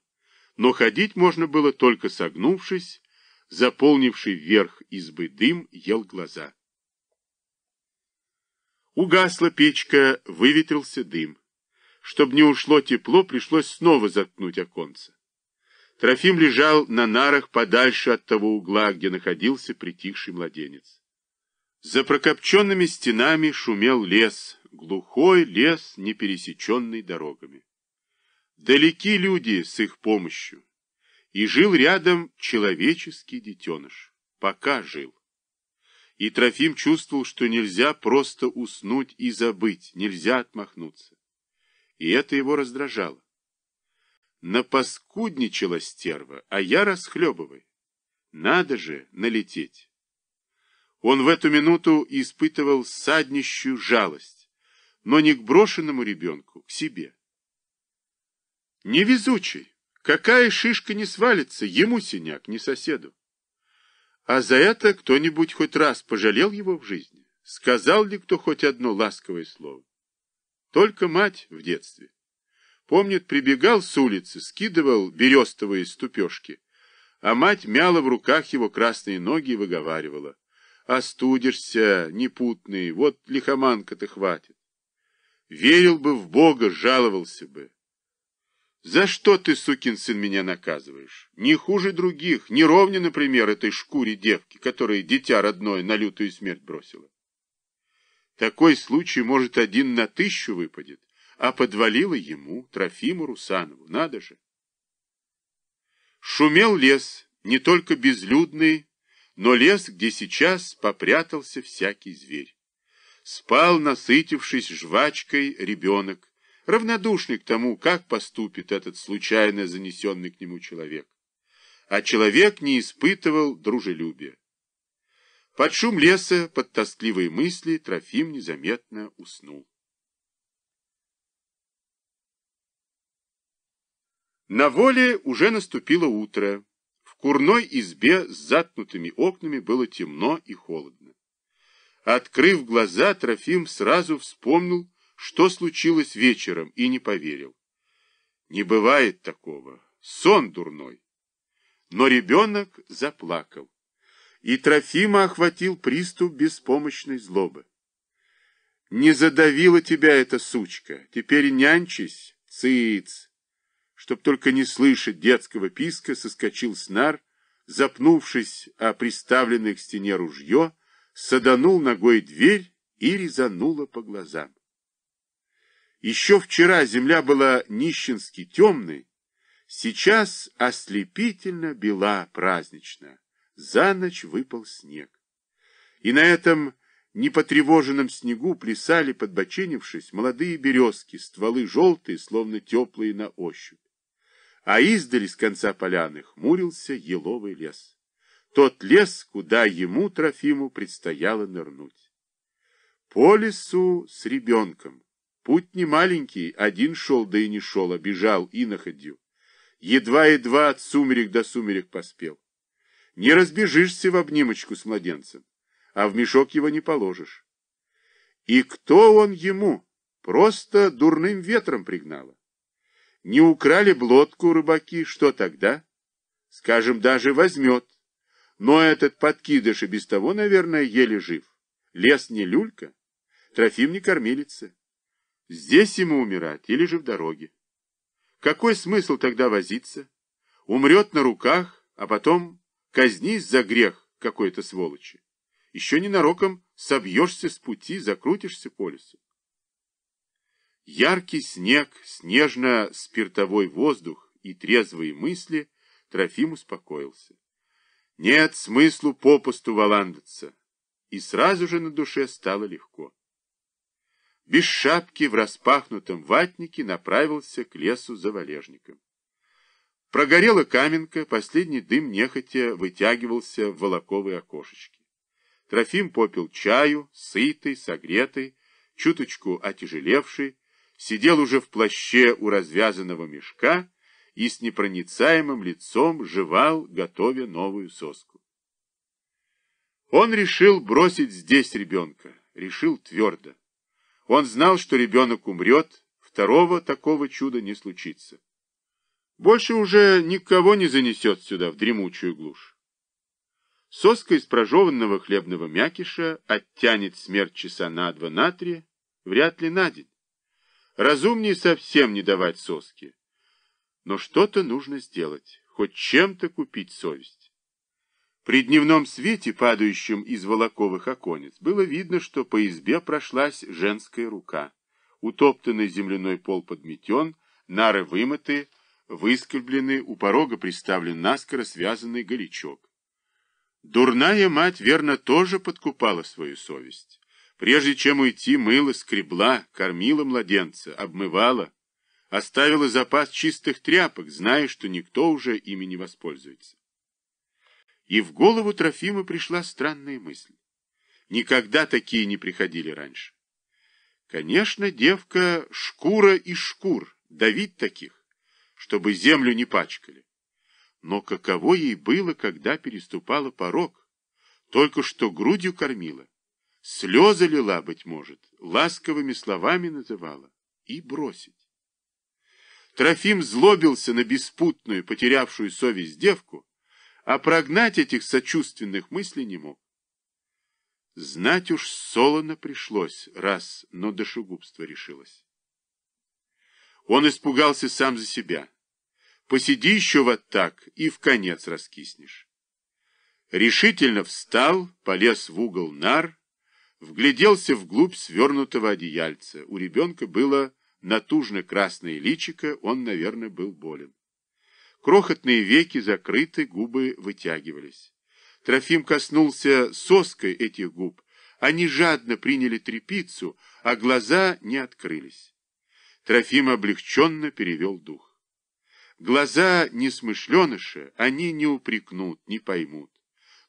[SPEAKER 2] но ходить можно было только согнувшись, заполнивший верх избы дым ел глаза. Угасла печка, выветрился дым. Чтобы не ушло тепло, пришлось снова заткнуть оконце. Трофим лежал на нарах подальше от того угла, где находился притихший младенец. За прокопченными стенами шумел лес, глухой лес, не пересеченный дорогами. Далеки люди с их помощью. И жил рядом человеческий детеныш. Пока жил. И Трофим чувствовал, что нельзя просто уснуть и забыть, нельзя отмахнуться. И это его раздражало. Напаскудничала стерва, а я расхлебывай. Надо же налететь. Он в эту минуту испытывал саднищую жалость, но не к брошенному ребенку, к себе. Невезучий. Какая шишка не свалится, ему синяк, не соседу. А за это кто-нибудь хоть раз пожалел его в жизни? Сказал ли кто хоть одно ласковое слово? Только мать в детстве. Помнит, прибегал с улицы, скидывал берестовые ступешки, а мать мяла в руках его красные ноги и выговаривала. «Остудишься, непутный, вот лихоманка-то хватит». Верил бы в Бога, жаловался бы. «За что ты, сукин сын, меня наказываешь? Не хуже других, не ровня, например, этой шкуре девки, которая дитя родное на лютую смерть бросила. Такой случай, может, один на тысячу выпадет, а подвалило ему, Трофиму Русанову, надо же. Шумел лес, не только безлюдный, но лес, где сейчас попрятался всякий зверь. Спал, насытившись жвачкой, ребенок, равнодушный к тому, как поступит этот случайно занесенный к нему человек. А человек не испытывал дружелюбия. Под шум леса, под тоскливые мысли Трофим незаметно уснул. На воле уже наступило утро. В курной избе с заткнутыми окнами было темно и холодно. Открыв глаза, Трофим сразу вспомнил, что случилось вечером, и не поверил. Не бывает такого. Сон дурной. Но ребенок заплакал. И Трофима охватил приступ беспомощной злобы. Не задавила тебя эта сучка. Теперь нянчись, цыц. Чтоб только не слышать детского писка, соскочил с нар, запнувшись о приставленное к стене ружье, саданул ногой дверь и резануло по глазам. Еще вчера земля была нищенски темной, сейчас ослепительно бела празднично. За ночь выпал снег. И на этом непотревоженном снегу плясали, подбоченившись, молодые березки, стволы желтые, словно теплые на ощупь. А издали с конца поляны хмурился еловый лес. Тот лес, куда ему, Трофиму, предстояло нырнуть. По лесу с ребенком. Путь не маленький, один шел, да и не шел, а бежал и находил. Едва-едва от сумерек до сумерек поспел. Не разбежишься в обнимочку с младенцем, а в мешок его не положишь. И кто он ему? Просто дурным ветром пригнало. Не украли блодку рыбаки, что тогда? Скажем, даже возьмет. Но этот подкидыш и без того, наверное, еле жив. Лес не люлька, Трофим не кормилица. Здесь ему умирать или же в дороге. Какой смысл тогда возиться? Умрет на руках, а потом казнись за грех какой-то сволочи. Еще ненароком собьешься с пути, закрутишься по лесу. Яркий снег, снежно-спиртовой воздух и трезвые мысли Трофим успокоился. Нет смыслу попусту валандаться. И сразу же на душе стало легко без шапки в распахнутом ватнике направился к лесу за валежником. Прогорела каменка, последний дым нехотя вытягивался в волоковые окошечки. Трофим попил чаю, сытый, согретый, чуточку отяжелевший, сидел уже в плаще у развязанного мешка и с непроницаемым лицом жевал, готовя новую соску. Он решил бросить здесь ребенка, решил твердо. Он знал, что ребенок умрет, второго такого чуда не случится. Больше уже никого не занесет сюда, в дремучую глушь. Соска из прожеванного хлебного мякиша оттянет смерть часа на два, на три, вряд ли на день. Разумнее совсем не давать соски. Но что-то нужно сделать, хоть чем-то купить совесть. При дневном свете, падающем из волоковых оконец, было видно, что по избе прошлась женская рука. Утоптанный земляной пол подметен, нары вымыты, выскоблены, у порога приставлен наскоро связанный голичок. Дурная мать, верно, тоже подкупала свою совесть. Прежде чем уйти, мыла, скребла, кормила младенца, обмывала, оставила запас чистых тряпок, зная, что никто уже ими не воспользуется. И в голову Трофима пришла странная мысль. Никогда такие не приходили раньше. Конечно, девка шкура и шкур, давить таких, чтобы землю не пачкали. Но каково ей было, когда переступала порог? Только что грудью кормила, слезы лила, быть может, ласковыми словами называла и бросить. Трофим злобился на беспутную, потерявшую совесть девку, а прогнать этих сочувственных мыслей не мог. Знать уж солоно пришлось, раз, но душегубство решилось. Он испугался сам за себя. Посиди еще вот так, и в конец раскиснешь. Решительно встал, полез в угол нар, вгляделся вглубь свернутого одеяльца. У ребенка было натужно красное личико, он, наверное, был болен. Крохотные веки закрыты, губы вытягивались. Трофим коснулся соской этих губ. Они жадно приняли трепицу, а глаза не открылись. Трофим облегченно перевел дух. Глаза несмышленыша они не упрекнут, не поймут.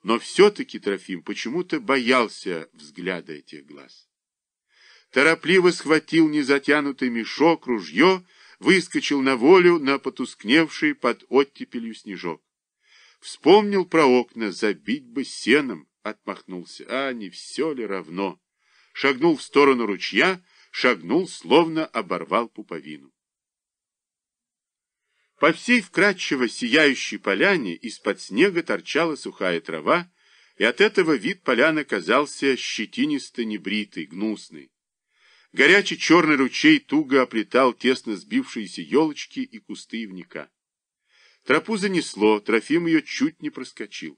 [SPEAKER 2] Но все-таки Трофим почему-то боялся взгляда этих глаз. Торопливо схватил незатянутый мешок, ружье, выскочил на волю на потускневший под оттепелью снежок. Вспомнил про окна, забить бы сеном, отмахнулся. А, не все ли равно? Шагнул в сторону ручья, шагнул, словно оборвал пуповину. По всей вкрадчиво сияющей поляне из-под снега торчала сухая трава, и от этого вид поляны казался щетинисто-небритый, гнусный. Горячий черный ручей туго оплетал тесно сбившиеся елочки и кусты ивника. Тропу занесло, Трофим ее чуть не проскочил.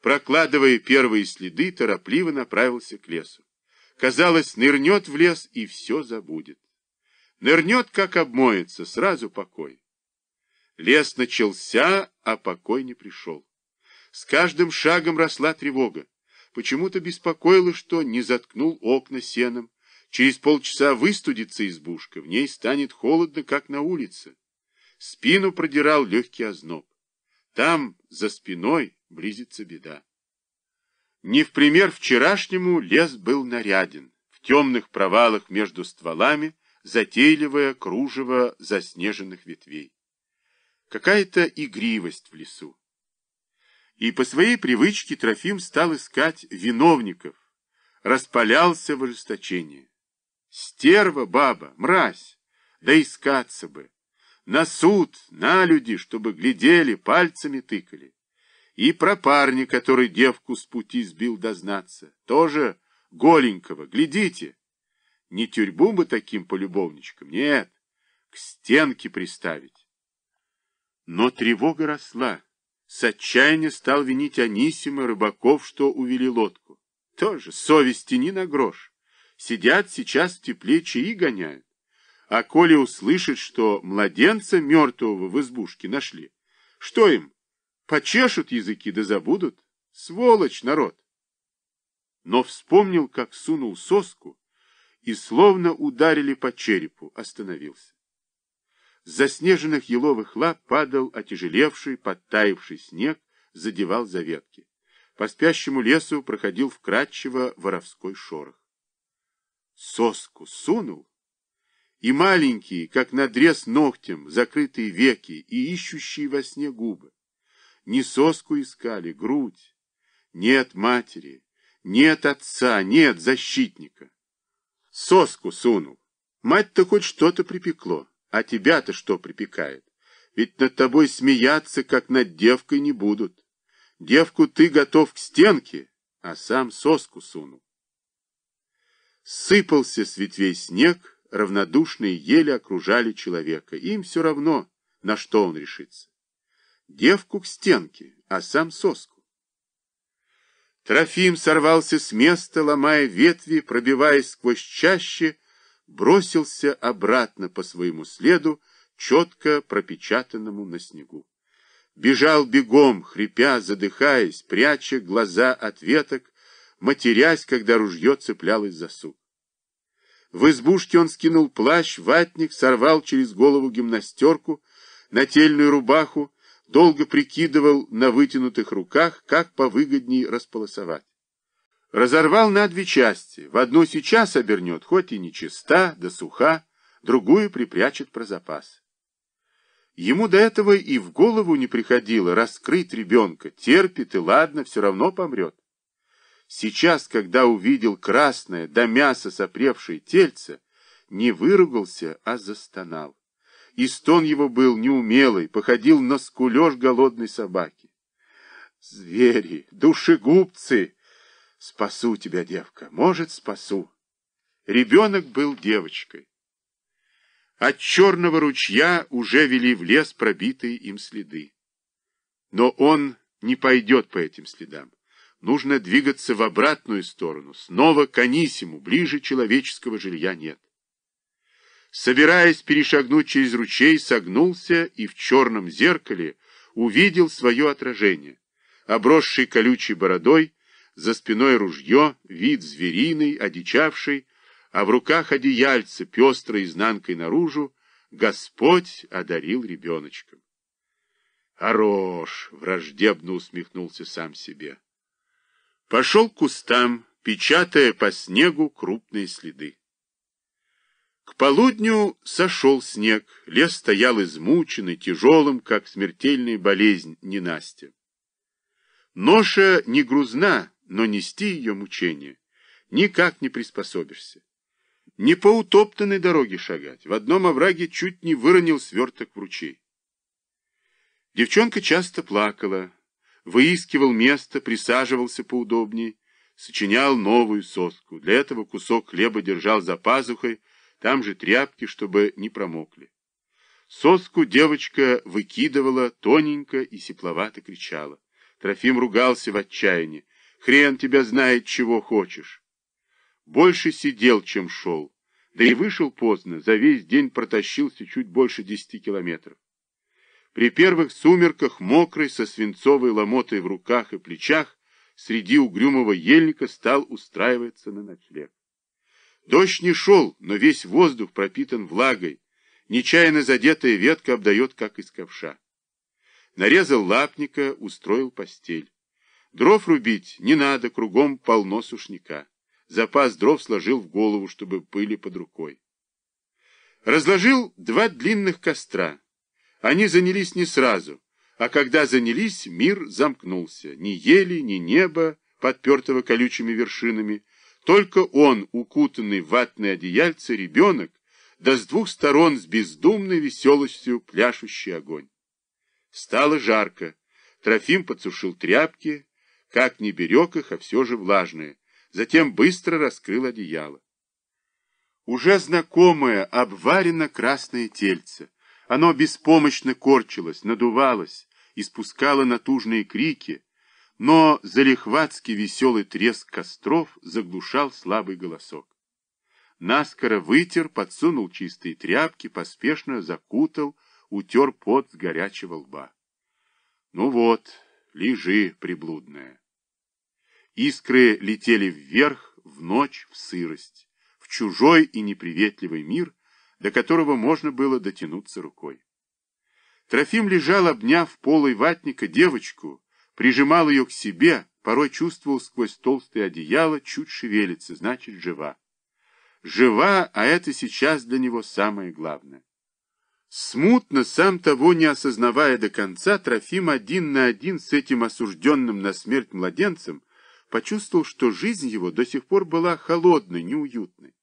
[SPEAKER 2] Прокладывая первые следы, торопливо направился к лесу. Казалось, нырнет в лес и все забудет. Нырнет, как обмоется, сразу покой. Лес начался, а покой не пришел. С каждым шагом росла тревога. Почему-то беспокоило, что не заткнул окна сеном. Через полчаса выстудится избушка, в ней станет холодно, как на улице. Спину продирал легкий озноб. Там, за спиной, близится беда. Не в пример вчерашнему лес был наряден. В темных провалах между стволами затейливое кружево заснеженных ветвей какая-то игривость в лесу. И по своей привычке Трофим стал искать виновников, распалялся в ожесточении. Стерва, баба, мразь, да искаться бы. На суд, на люди, чтобы глядели, пальцами тыкали. И про парня, который девку с пути сбил дознаться, тоже голенького, глядите. Не тюрьму бы таким полюбовничкам, нет, к стенке приставить. Но тревога росла. С отчаяния стал винить Анисима, рыбаков, что увели лодку. Тоже совести ни на грош. Сидят сейчас в тепле, чаи гоняют. А коли услышит, что младенца мертвого в избушке нашли, что им, почешут языки да забудут? Сволочь народ! Но вспомнил, как сунул соску, и словно ударили по черепу, остановился. С заснеженных еловых лап падал отяжелевший, подтаивший снег, задевал за ветки. По спящему лесу проходил вкрадчиво воровской шорох. Соску сунул, и маленькие, как надрез ногтем, закрытые веки и ищущие во сне губы. Не соску искали, грудь. Нет матери, нет отца, нет защитника. Соску сунул. Мать-то хоть что-то припекло, а тебя-то что припекает? Ведь над тобой смеяться, как над девкой, не будут. Девку ты готов к стенке, а сам соску сунул. Сыпался с ветвей снег, равнодушные ели окружали человека. Им все равно, на что он решится. Девку к стенке, а сам соску. Трофим сорвался с места, ломая ветви, пробиваясь сквозь чаще, бросился обратно по своему следу, четко пропечатанному на снегу. Бежал бегом, хрипя, задыхаясь, пряча глаза от веток, матерясь, когда ружье цеплялось за сук. В избушке он скинул плащ, ватник, сорвал через голову гимнастерку, нательную рубаху, долго прикидывал на вытянутых руках, как повыгодней располосовать. Разорвал на две части. В одну сейчас обернет, хоть и не чиста, да суха, другую припрячет про запас. Ему до этого и в голову не приходило раскрыть ребенка. Терпит и ладно, все равно помрет. Сейчас, когда увидел красное до мяса сопревшее тельце, не выругался, а застонал. И стон его был неумелый, походил на скулеж голодной собаки. Звери, душегубцы! Спасу тебя, девка, может, спасу. Ребенок был девочкой. От черного ручья уже вели в лес пробитые им следы. Но он не пойдет по этим следам. Нужно двигаться в обратную сторону, снова к Анисиму, ближе человеческого жилья нет. Собираясь перешагнуть через ручей, согнулся и в черном зеркале увидел свое отражение. Обросший колючей бородой, за спиной ружье, вид звериный, одичавший, а в руках одеяльце, пестрой изнанкой наружу, Господь одарил ребеночком. «Хорош!» — враждебно усмехнулся сам себе. Пошел к кустам, печатая по снегу крупные следы. К полудню сошел снег, лес стоял измученный, тяжелым, как смертельная болезнь ненастья. Ноша не грузна, но нести ее мучение никак не приспособишься. Не по утоптанной дороге шагать, в одном овраге чуть не выронил сверток в ручей. Девчонка часто плакала, выискивал место, присаживался поудобнее, сочинял новую соску. Для этого кусок хлеба держал за пазухой, там же тряпки, чтобы не промокли. Соску девочка выкидывала тоненько и сепловато кричала. Трофим ругался в отчаянии. «Хрен тебя знает, чего хочешь!» Больше сидел, чем шел. Да и вышел поздно, за весь день протащился чуть больше десяти километров. При первых сумерках, мокрый, со свинцовой ломотой в руках и плечах, среди угрюмого ельника стал устраиваться на ночлег. Дождь не шел, но весь воздух пропитан влагой, нечаянно задетая ветка обдает, как из ковша. Нарезал лапника, устроил постель. Дров рубить не надо, кругом полно сушняка. Запас дров сложил в голову, чтобы пыли под рукой. Разложил два длинных костра, они занялись не сразу, а когда занялись, мир замкнулся. Ни ели, ни небо, подпертого колючими вершинами, только он, укутанный в ватное одеяльце, ребенок, да с двух сторон с бездумной веселостью пляшущий огонь. Стало жарко. Трофим подсушил тряпки, как не берег их, а все же влажные. Затем быстро раскрыл одеяло. Уже знакомое обварено красное тельце. Оно беспомощно корчилось, надувалось, испускало натужные крики, но залихватский веселый треск костров заглушал слабый голосок. Наскоро вытер, подсунул чистые тряпки, поспешно закутал, утер пот с горячего лба. Ну вот, лежи, приблудная. Искры летели вверх, в ночь, в сырость, в чужой и неприветливый мир, до которого можно было дотянуться рукой. Трофим лежал, обняв полой ватника девочку, прижимал ее к себе, порой чувствовал сквозь толстое одеяло, чуть шевелится, значит, жива. Жива, а это сейчас для него самое главное. Смутно, сам того не осознавая до конца, Трофим один на один с этим осужденным на смерть младенцем почувствовал, что жизнь его до сих пор была холодной, неуютной.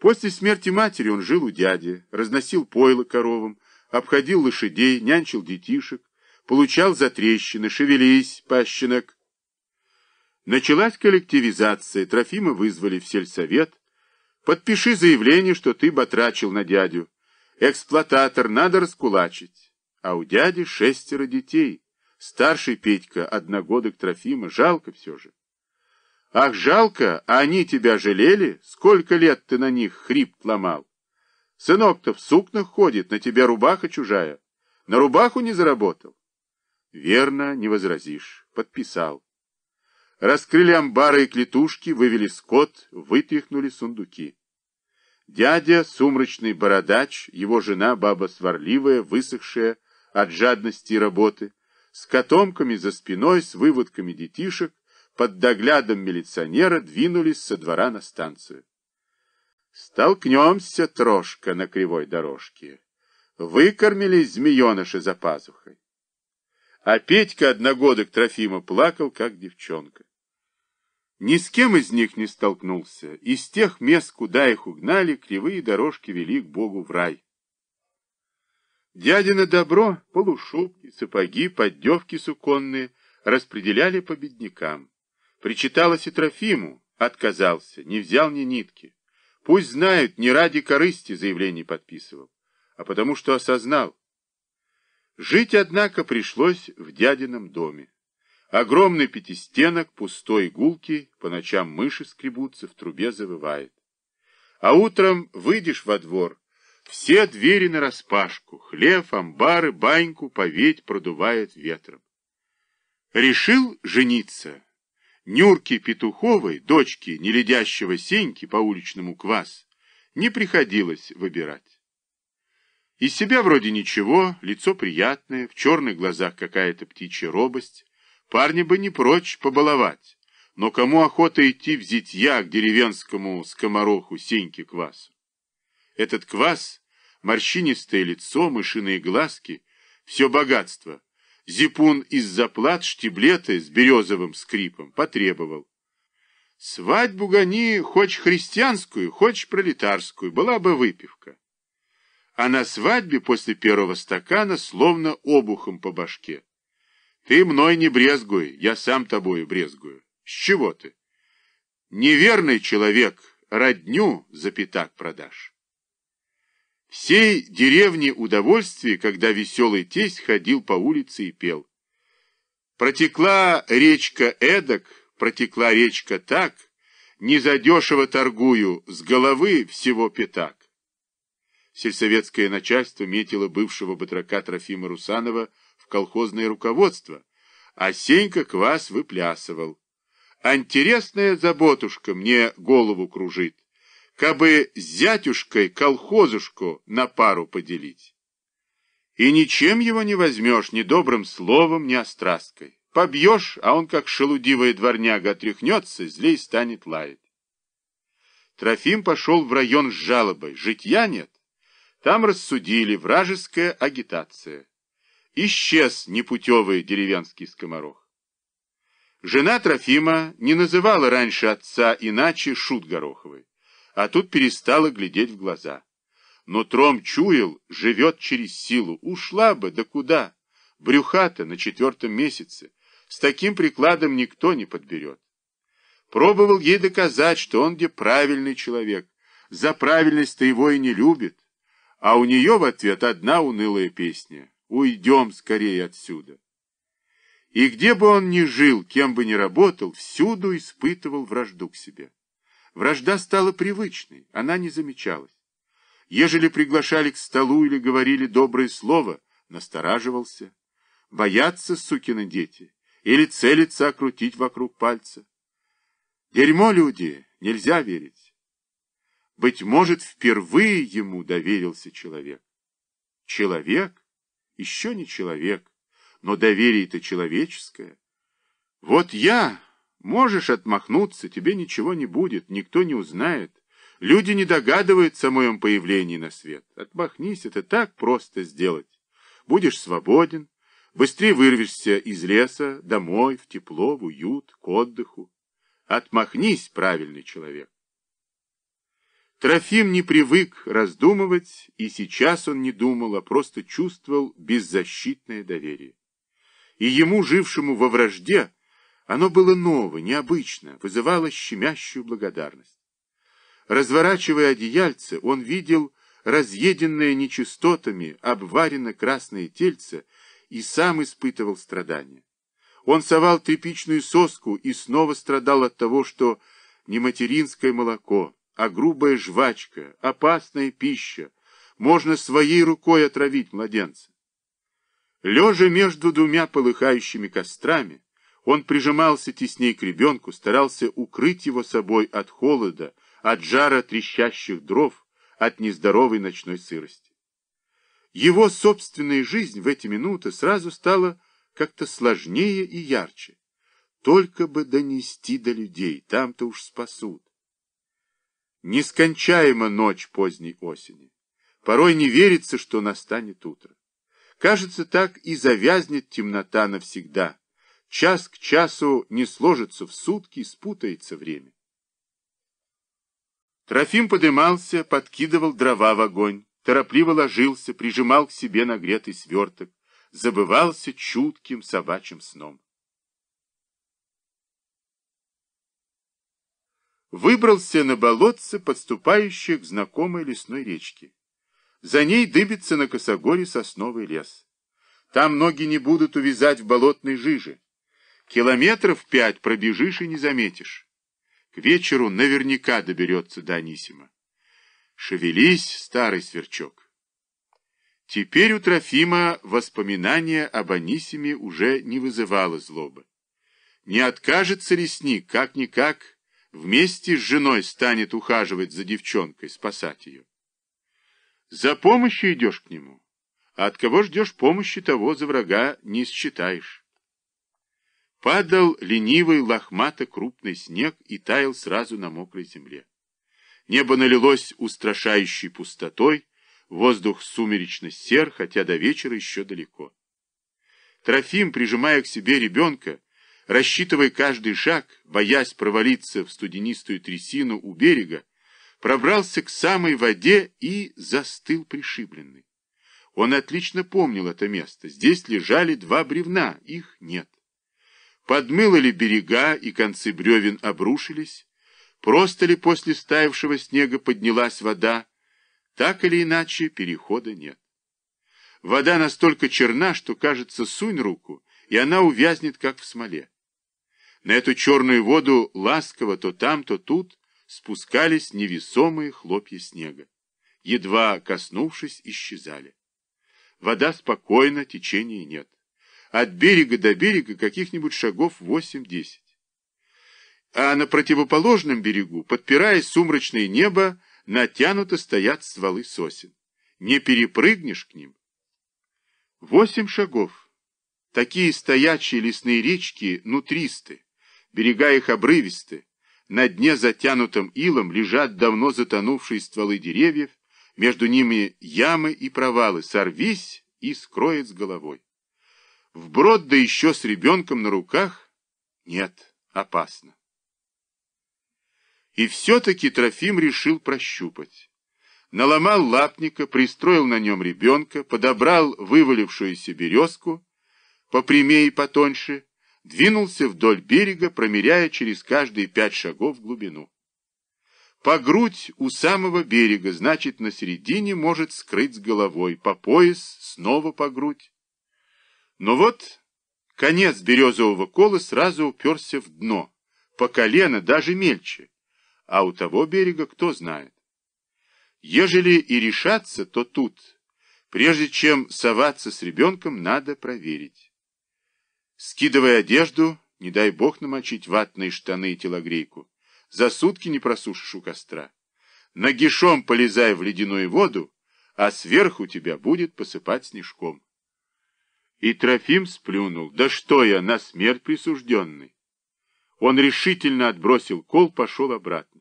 [SPEAKER 2] После смерти матери он жил у дяди, разносил пойло коровам, обходил лошадей, нянчил детишек, получал затрещины, шевелись, пащенок. Началась коллективизация, Трофима вызвали в сельсовет. Подпиши заявление, что ты батрачил на дядю. Эксплуататор надо раскулачить. А у дяди шестеро детей. Старший Петька, одногодок Трофима, жалко все же. Ах, жалко, а они тебя жалели? Сколько лет ты на них хрип ломал? Сынок-то в сукнах ходит, на тебя рубаха чужая. На рубаху не заработал? Верно, не возразишь. Подписал. Раскрыли амбары и клетушки, вывели скот, вытряхнули сундуки. Дядя, сумрачный бородач, его жена, баба сварливая, высохшая от жадности и работы, с котомками за спиной, с выводками детишек, под доглядом милиционера двинулись со двора на станцию. Столкнемся трошка на кривой дорожке. Выкормились змееныши за пазухой. А Петька, одногодок Трофима, плакал, как девчонка. Ни с кем из них не столкнулся. Из тех мест, куда их угнали, кривые дорожки вели к Богу в рай. Дядина добро, полушубки, сапоги, поддевки суконные распределяли по беднякам. Причиталось и Трофиму, отказался, не взял ни нитки. Пусть знают, не ради корысти заявлений подписывал, а потому что осознал. Жить, однако, пришлось в дядином доме. Огромный пятистенок, пустой гулки, по ночам мыши скребутся, в трубе завывает. А утром выйдешь во двор, все двери нараспашку, хлев, амбары, баньку поветь продувает ветром. Решил жениться. Нюрке Петуховой, дочке неледящего Сеньки по уличному квас, не приходилось выбирать. Из себя вроде ничего, лицо приятное, в черных глазах какая-то птичья робость, Парни бы не прочь побаловать, но кому охота идти в зитья к деревенскому скомороху Сеньке Квасу? Этот квас, морщинистое лицо, мышиные глазки, все богатство. Зипун из заплат штиблеты с березовым скрипом потребовал. Свадьбу гони, хоть христианскую, хоть пролетарскую, была бы выпивка. А на свадьбе после первого стакана словно обухом по башке. Ты мной не брезгуй, я сам тобою брезгую. С чего ты? Неверный человек, родню за пятак продашь. Всей деревне удовольствие, когда веселый тесть ходил по улице и пел. Протекла речка эдак, протекла речка так, не задешево торгую, с головы всего пятак. Сельсоветское начальство метило бывшего батрака Трофима Русанова колхозное руководство, а Сенька квас выплясывал. Интересная заботушка мне голову кружит, кабы зятюшкой колхозушку на пару поделить. И ничем его не возьмешь, ни добрым словом, ни острасткой. Побьешь, а он, как шелудивая дворняга, отряхнется, злей станет лаять. Трофим пошел в район с жалобой. Житья нет. Там рассудили вражеская агитация. Исчез непутевый деревенский скоморох. Жена Трофима не называла раньше отца иначе Шут Гороховой, а тут перестала глядеть в глаза. Но Тром чуял, живет через силу. Ушла бы, да куда? Брюхата на четвертом месяце. С таким прикладом никто не подберет. Пробовал ей доказать, что он где правильный человек. За правильность-то его и не любит. А у нее в ответ одна унылая песня. Уйдем скорее отсюда. И где бы он ни жил, кем бы ни работал, всюду испытывал вражду к себе. Вражда стала привычной, она не замечалась. Ежели приглашали к столу или говорили доброе слово, настораживался. Боятся сукины дети или целиться окрутить вокруг пальца. Дерьмо, люди, нельзя верить. Быть может, впервые ему доверился человек. Человек? еще не человек, но доверие-то человеческое. Вот я, можешь отмахнуться, тебе ничего не будет, никто не узнает. Люди не догадываются о моем появлении на свет. Отмахнись, это так просто сделать. Будешь свободен, быстрее вырвешься из леса, домой, в тепло, в уют, к отдыху. Отмахнись, правильный человек. Трофим не привык раздумывать, и сейчас он не думал, а просто чувствовал беззащитное доверие. И ему, жившему во вражде, оно было ново, необычно, вызывало щемящую благодарность. Разворачивая одеяльце, он видел разъеденное нечистотами, обварено красное тельце и сам испытывал страдания. Он совал тряпичную соску и снова страдал от того, что не материнское молоко, а грубая жвачка, опасная пища, можно своей рукой отравить младенца. Лежа между двумя полыхающими кострами, он прижимался тесней к ребенку, старался укрыть его собой от холода, от жара трещащих дров, от нездоровой ночной сырости. Его собственная жизнь в эти минуты сразу стала как-то сложнее и ярче. Только бы донести до людей, там-то уж спасут. Нескончаема ночь поздней осени. Порой не верится, что настанет утро. Кажется, так и завязнет темнота навсегда. Час к часу не сложится в сутки, спутается время. Трофим подымался, подкидывал дрова в огонь, торопливо ложился, прижимал к себе нагретый сверток, забывался чутким собачьим сном. выбрался на болотце, подступающее к знакомой лесной речке. За ней дыбится на косогоре сосновый лес. Там ноги не будут увязать в болотной жиже. Километров пять пробежишь и не заметишь. К вечеру наверняка доберется до Анисима. Шевелись, старый сверчок. Теперь у Трофима воспоминания об Анисиме уже не вызывало злобы. Не откажется лесник, как-никак, вместе с женой станет ухаживать за девчонкой, спасать ее. За помощью идешь к нему, а от кого ждешь помощи, того за врага не считаешь. Падал ленивый лохмато-крупный снег и таял сразу на мокрой земле. Небо налилось устрашающей пустотой, воздух сумеречно сер, хотя до вечера еще далеко. Трофим, прижимая к себе ребенка, рассчитывая каждый шаг, боясь провалиться в студенистую трясину у берега, пробрался к самой воде и застыл пришибленный. Он отлично помнил это место. Здесь лежали два бревна, их нет. Подмыло ли берега и концы бревен обрушились? Просто ли после стаявшего снега поднялась вода? Так или иначе, перехода нет. Вода настолько черна, что, кажется, сунь руку, и она увязнет, как в смоле. На эту черную воду ласково то там, то тут спускались невесомые хлопья снега. Едва коснувшись, исчезали. Вода спокойна, течения нет. От берега до берега каких-нибудь шагов 8-10. А на противоположном берегу, подпирая сумрачное небо, натянуто стоят стволы сосен. Не перепрыгнешь к ним. Восемь шагов. Такие стоячие лесные речки нутристы. Берега их обрывисты. На дне, затянутом илом, лежат давно затонувшие стволы деревьев, между ними ямы и провалы. Сорвись и скроет с головой. Вброд, да еще с ребенком на руках? Нет, опасно. И все-таки Трофим решил прощупать. Наломал лапника, пристроил на нем ребенка, подобрал вывалившуюся березку, попрямее и потоньше, двинулся вдоль берега, промеряя через каждые пять шагов глубину. По грудь у самого берега, значит, на середине может скрыть с головой, по пояс снова по грудь. Но вот конец березового кола сразу уперся в дно, по колено, даже мельче, а у того берега кто знает. Ежели и решаться, то тут, прежде чем соваться с ребенком, надо проверить. Скидывая одежду, не дай бог намочить ватные штаны и телогрейку. За сутки не просушишь у костра. Нагишом полезай в ледяную воду, а сверху тебя будет посыпать снежком. И Трофим сплюнул. Да что я, на смерть присужденный. Он решительно отбросил кол, пошел обратно.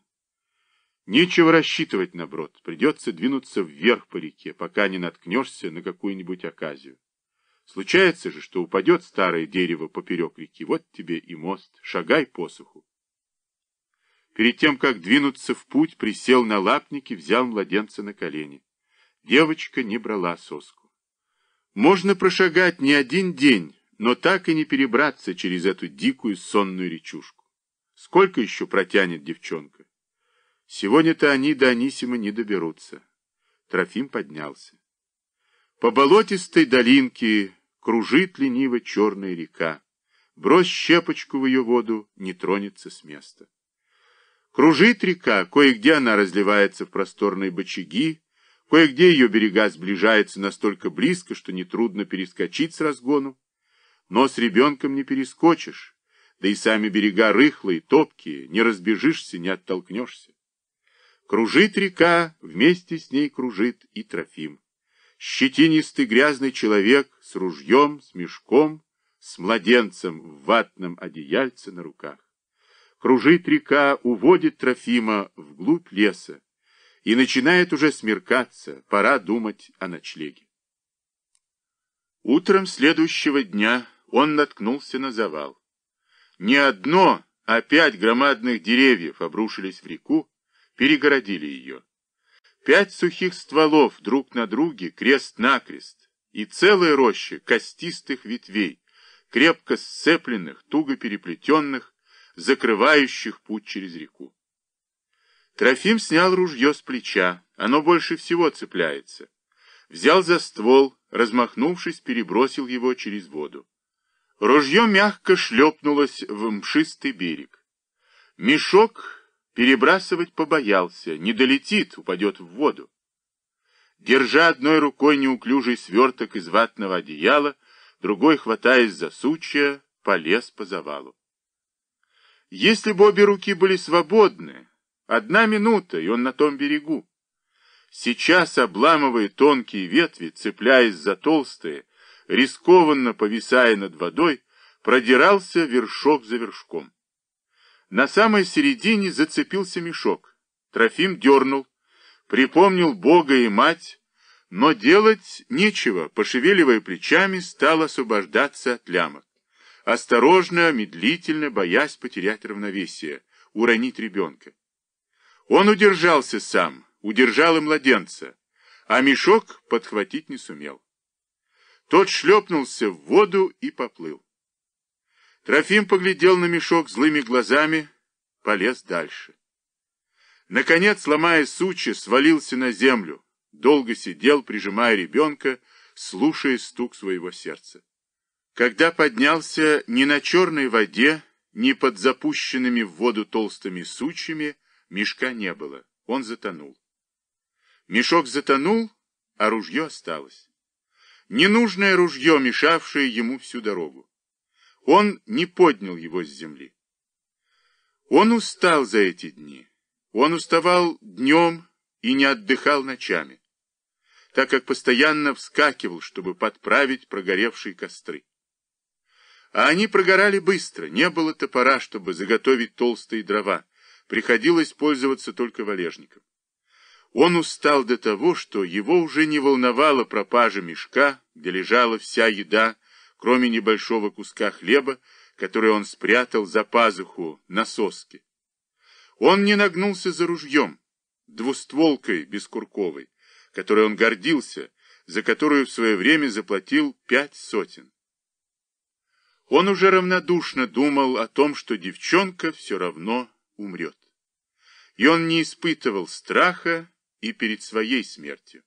[SPEAKER 2] Нечего рассчитывать на брод, придется двинуться вверх по реке, пока не наткнешься на какую-нибудь оказию. Случается же, что упадет старое дерево поперек реки, вот тебе и мост, шагай посуху. Перед тем, как двинуться в путь, присел на лапники, взял младенца на колени. Девочка не брала соску. Можно прошагать не один день, но так и не перебраться через эту дикую сонную речушку. Сколько еще протянет девчонка? Сегодня-то они до Анисима не доберутся. Трофим поднялся. По болотистой долинке кружит лениво черная река. Брось щепочку в ее воду, не тронется с места. Кружит река, кое-где она разливается в просторные бочаги, кое-где ее берега сближаются настолько близко, что нетрудно перескочить с разгону. Но с ребенком не перескочишь, да и сами берега рыхлые, топкие, не разбежишься, не оттолкнешься. Кружит река, вместе с ней кружит и Трофим. Щетинистый грязный человек с ружьем, с мешком, с младенцем в ватном одеяльце на руках. Кружит река, уводит Трофима вглубь леса, и начинает уже смеркаться, пора думать о ночлеге. Утром следующего дня он наткнулся на завал. Не одно, а пять громадных деревьев обрушились в реку, перегородили ее. Пять сухих стволов друг на друге, крест-накрест, и целая роща костистых ветвей, крепко сцепленных, туго переплетенных, закрывающих путь через реку. Трофим снял ружье с плеча, оно больше всего цепляется. Взял за ствол, размахнувшись, перебросил его через воду. Ружье мягко шлепнулось в мшистый берег. Мешок Перебрасывать побоялся, не долетит, упадет в воду. Держа одной рукой неуклюжий сверток из ватного одеяла, другой, хватаясь за сучья, полез по завалу. Если бы обе руки были свободны, одна минута, и он на том берегу. Сейчас, обламывая тонкие ветви, цепляясь за толстые, рискованно повисая над водой, продирался вершок за вершком. На самой середине зацепился мешок. Трофим дернул, припомнил Бога и мать, но делать нечего, пошевеливая плечами, стал освобождаться от лямок. Осторожно, медлительно, боясь потерять равновесие, уронить ребенка. Он удержался сам, удержал и младенца, а мешок подхватить не сумел. Тот шлепнулся в воду и поплыл. Трофим поглядел на мешок злыми глазами, полез дальше. Наконец, ломая сучи, свалился на землю, долго сидел, прижимая ребенка, слушая стук своего сердца. Когда поднялся ни на черной воде, ни под запущенными в воду толстыми сучьями, мешка не было, он затонул. Мешок затонул, а ружье осталось. Ненужное ружье, мешавшее ему всю дорогу. Он не поднял его с земли. Он устал за эти дни. Он уставал днем и не отдыхал ночами, так как постоянно вскакивал, чтобы подправить прогоревшие костры. А они прогорали быстро, не было топора, чтобы заготовить толстые дрова, приходилось пользоваться только валежником. Он устал до того, что его уже не волновала пропажа мешка, где лежала вся еда, кроме небольшого куска хлеба, который он спрятал за пазуху на соске. Он не нагнулся за ружьем, двустволкой бескурковой, которой он гордился, за которую в свое время заплатил пять сотен. Он уже равнодушно думал о том, что девчонка все равно умрет. И он не испытывал страха и перед своей смертью.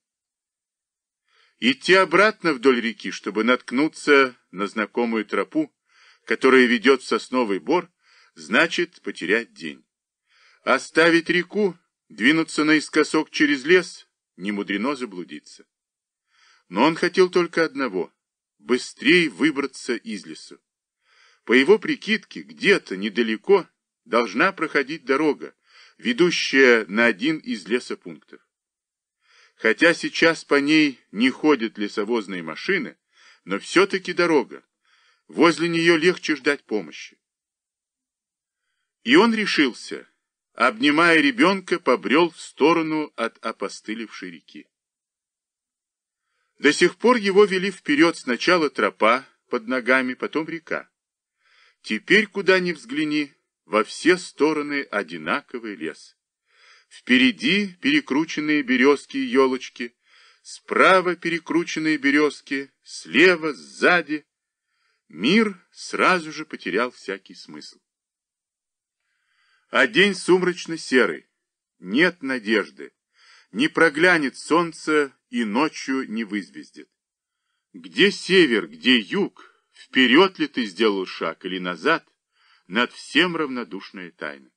[SPEAKER 2] Идти обратно вдоль реки, чтобы наткнуться на знакомую тропу, которая ведет в сосновый бор, значит потерять день. Оставить реку, двинуться наискосок через лес, не мудрено заблудиться. Но он хотел только одного — быстрее выбраться из лесу. По его прикидке, где-то недалеко должна проходить дорога, ведущая на один из лесопунктов. Хотя сейчас по ней не ходят лесовозные машины, но все-таки дорога. Возле нее легче ждать помощи. И он решился. обнимая ребенка, побрел в сторону от опостылевшей реки. До сих пор его вели вперед сначала тропа под ногами, потом река. Теперь, куда ни взгляни, во все стороны одинаковый лес. Впереди перекрученные березки и елочки, справа перекрученные березки, слева, сзади. Мир сразу же потерял всякий смысл. А день сумрачно-серый, нет надежды, не проглянет солнце и ночью не вызвездит. Где север, где юг, вперед ли ты сделал шаг или назад, над всем равнодушная тайна.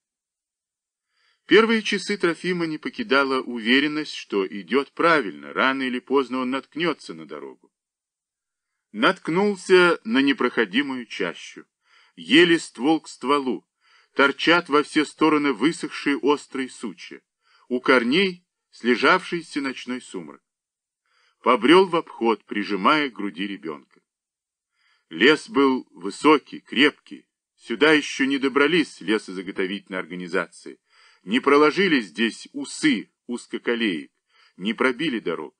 [SPEAKER 2] Первые часы Трофима не покидала уверенность, что идет правильно, рано или поздно он наткнется на дорогу. Наткнулся на непроходимую чащу, еле ствол к стволу, торчат во все стороны высохшие острые сучья, у корней слежавшийся ночной сумрак. Побрел в обход, прижимая к груди ребенка. Лес был высокий, крепкий, сюда еще не добрались лесозаготовительной организации, не проложили здесь усы узкоколеек, не пробили дорог.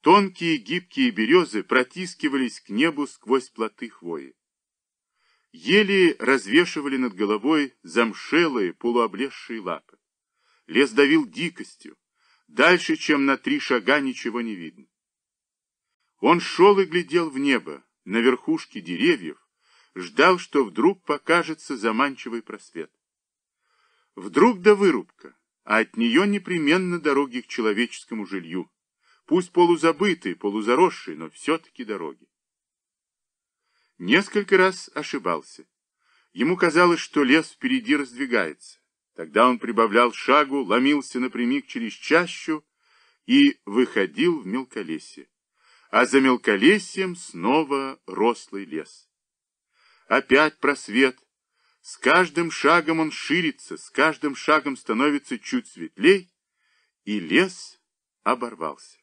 [SPEAKER 2] Тонкие гибкие березы протискивались к небу сквозь плоты хвои. Еле развешивали над головой замшелые полуоблезшие лапы. Лес давил дикостью. Дальше, чем на три шага, ничего не видно. Он шел и глядел в небо, на верхушки деревьев, ждал, что вдруг покажется заманчивый просвет. Вдруг да вырубка, а от нее непременно дороги к человеческому жилью. Пусть полузабытые, полузаросшие, но все-таки дороги. Несколько раз ошибался. Ему казалось, что лес впереди раздвигается. Тогда он прибавлял шагу, ломился напрямик через чащу и выходил в мелколесье. А за мелколесьем снова рослый лес. Опять просвет, с каждым шагом он ширится, с каждым шагом становится чуть светлей, и лес оборвался.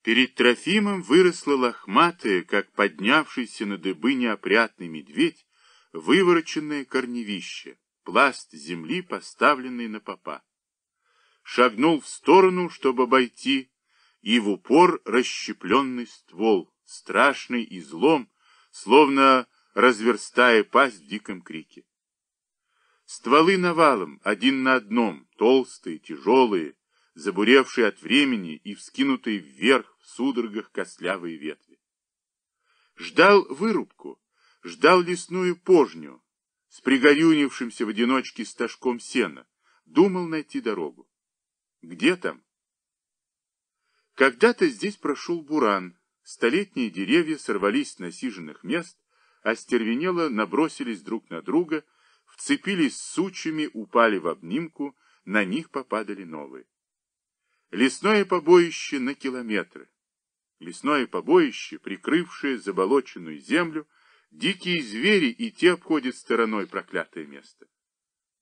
[SPEAKER 2] Перед Трофимом выросла лохматая, как поднявшийся на дыбы неопрятный медведь, вывороченное корневище, пласт земли, поставленный на попа. Шагнул в сторону, чтобы обойти, и в упор расщепленный ствол, страшный излом, словно разверстая пасть в диком крике. Стволы навалом, один на одном, толстые, тяжелые, забуревшие от времени и вскинутые вверх в судорогах костлявые ветви. Ждал вырубку, ждал лесную пожню, с пригорюнившимся в одиночке стажком сена, думал найти дорогу. Где там? Когда-то здесь прошел буран, столетние деревья сорвались с насиженных мест, остервенело набросились друг на друга, вцепились сучьями, упали в обнимку, на них попадали новые. Лесное побоище на километры. Лесное побоище, прикрывшее заболоченную землю, дикие звери и те обходят стороной проклятое место.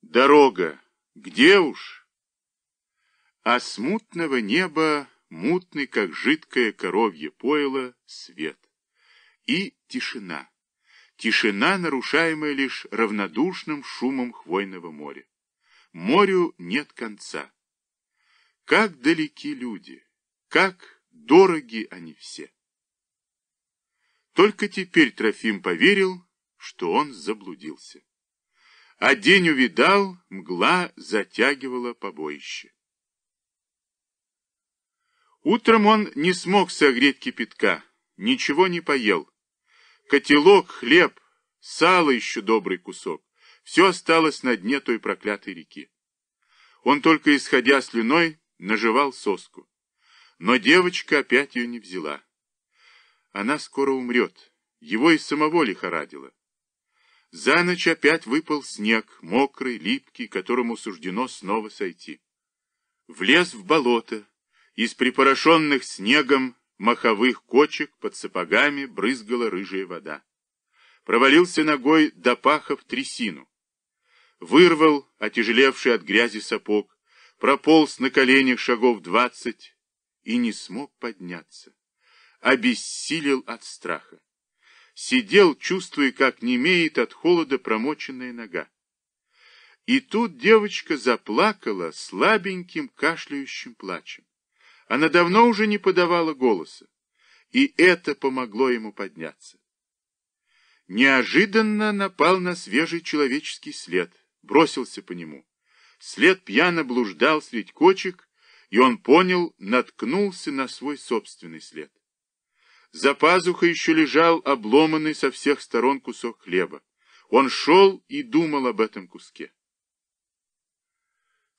[SPEAKER 2] Дорога! Где уж? А смутного неба, мутный, как жидкое коровье пойло, свет. И тишина. Тишина, нарушаемая лишь равнодушным шумом хвойного моря. Морю нет конца. Как далеки люди, как дороги они все. Только теперь Трофим поверил, что он заблудился. А день увидал, мгла затягивала побоище. Утром он не смог согреть кипятка, ничего не поел. Котелок, хлеб, сало еще добрый кусок. Все осталось на дне той проклятой реки. Он только, исходя слюной, наживал соску. Но девочка опять ее не взяла. Она скоро умрет. Его и самого лихорадило. За ночь опять выпал снег, мокрый, липкий, которому суждено снова сойти. Влез в болото, из припорошенных снегом маховых кочек под сапогами брызгала рыжая вода. Провалился ногой до паха в трясину. Вырвал отяжелевший от грязи сапог, прополз на коленях шагов двадцать и не смог подняться. Обессилел от страха. Сидел, чувствуя, как немеет от холода промоченная нога. И тут девочка заплакала слабеньким кашляющим плачем. Она давно уже не подавала голоса, и это помогло ему подняться. Неожиданно напал на свежий человеческий след, бросился по нему. След пьяно блуждал средь кочек, и он понял, наткнулся на свой собственный след. За пазухой еще лежал обломанный со всех сторон кусок хлеба. Он шел и думал об этом куске.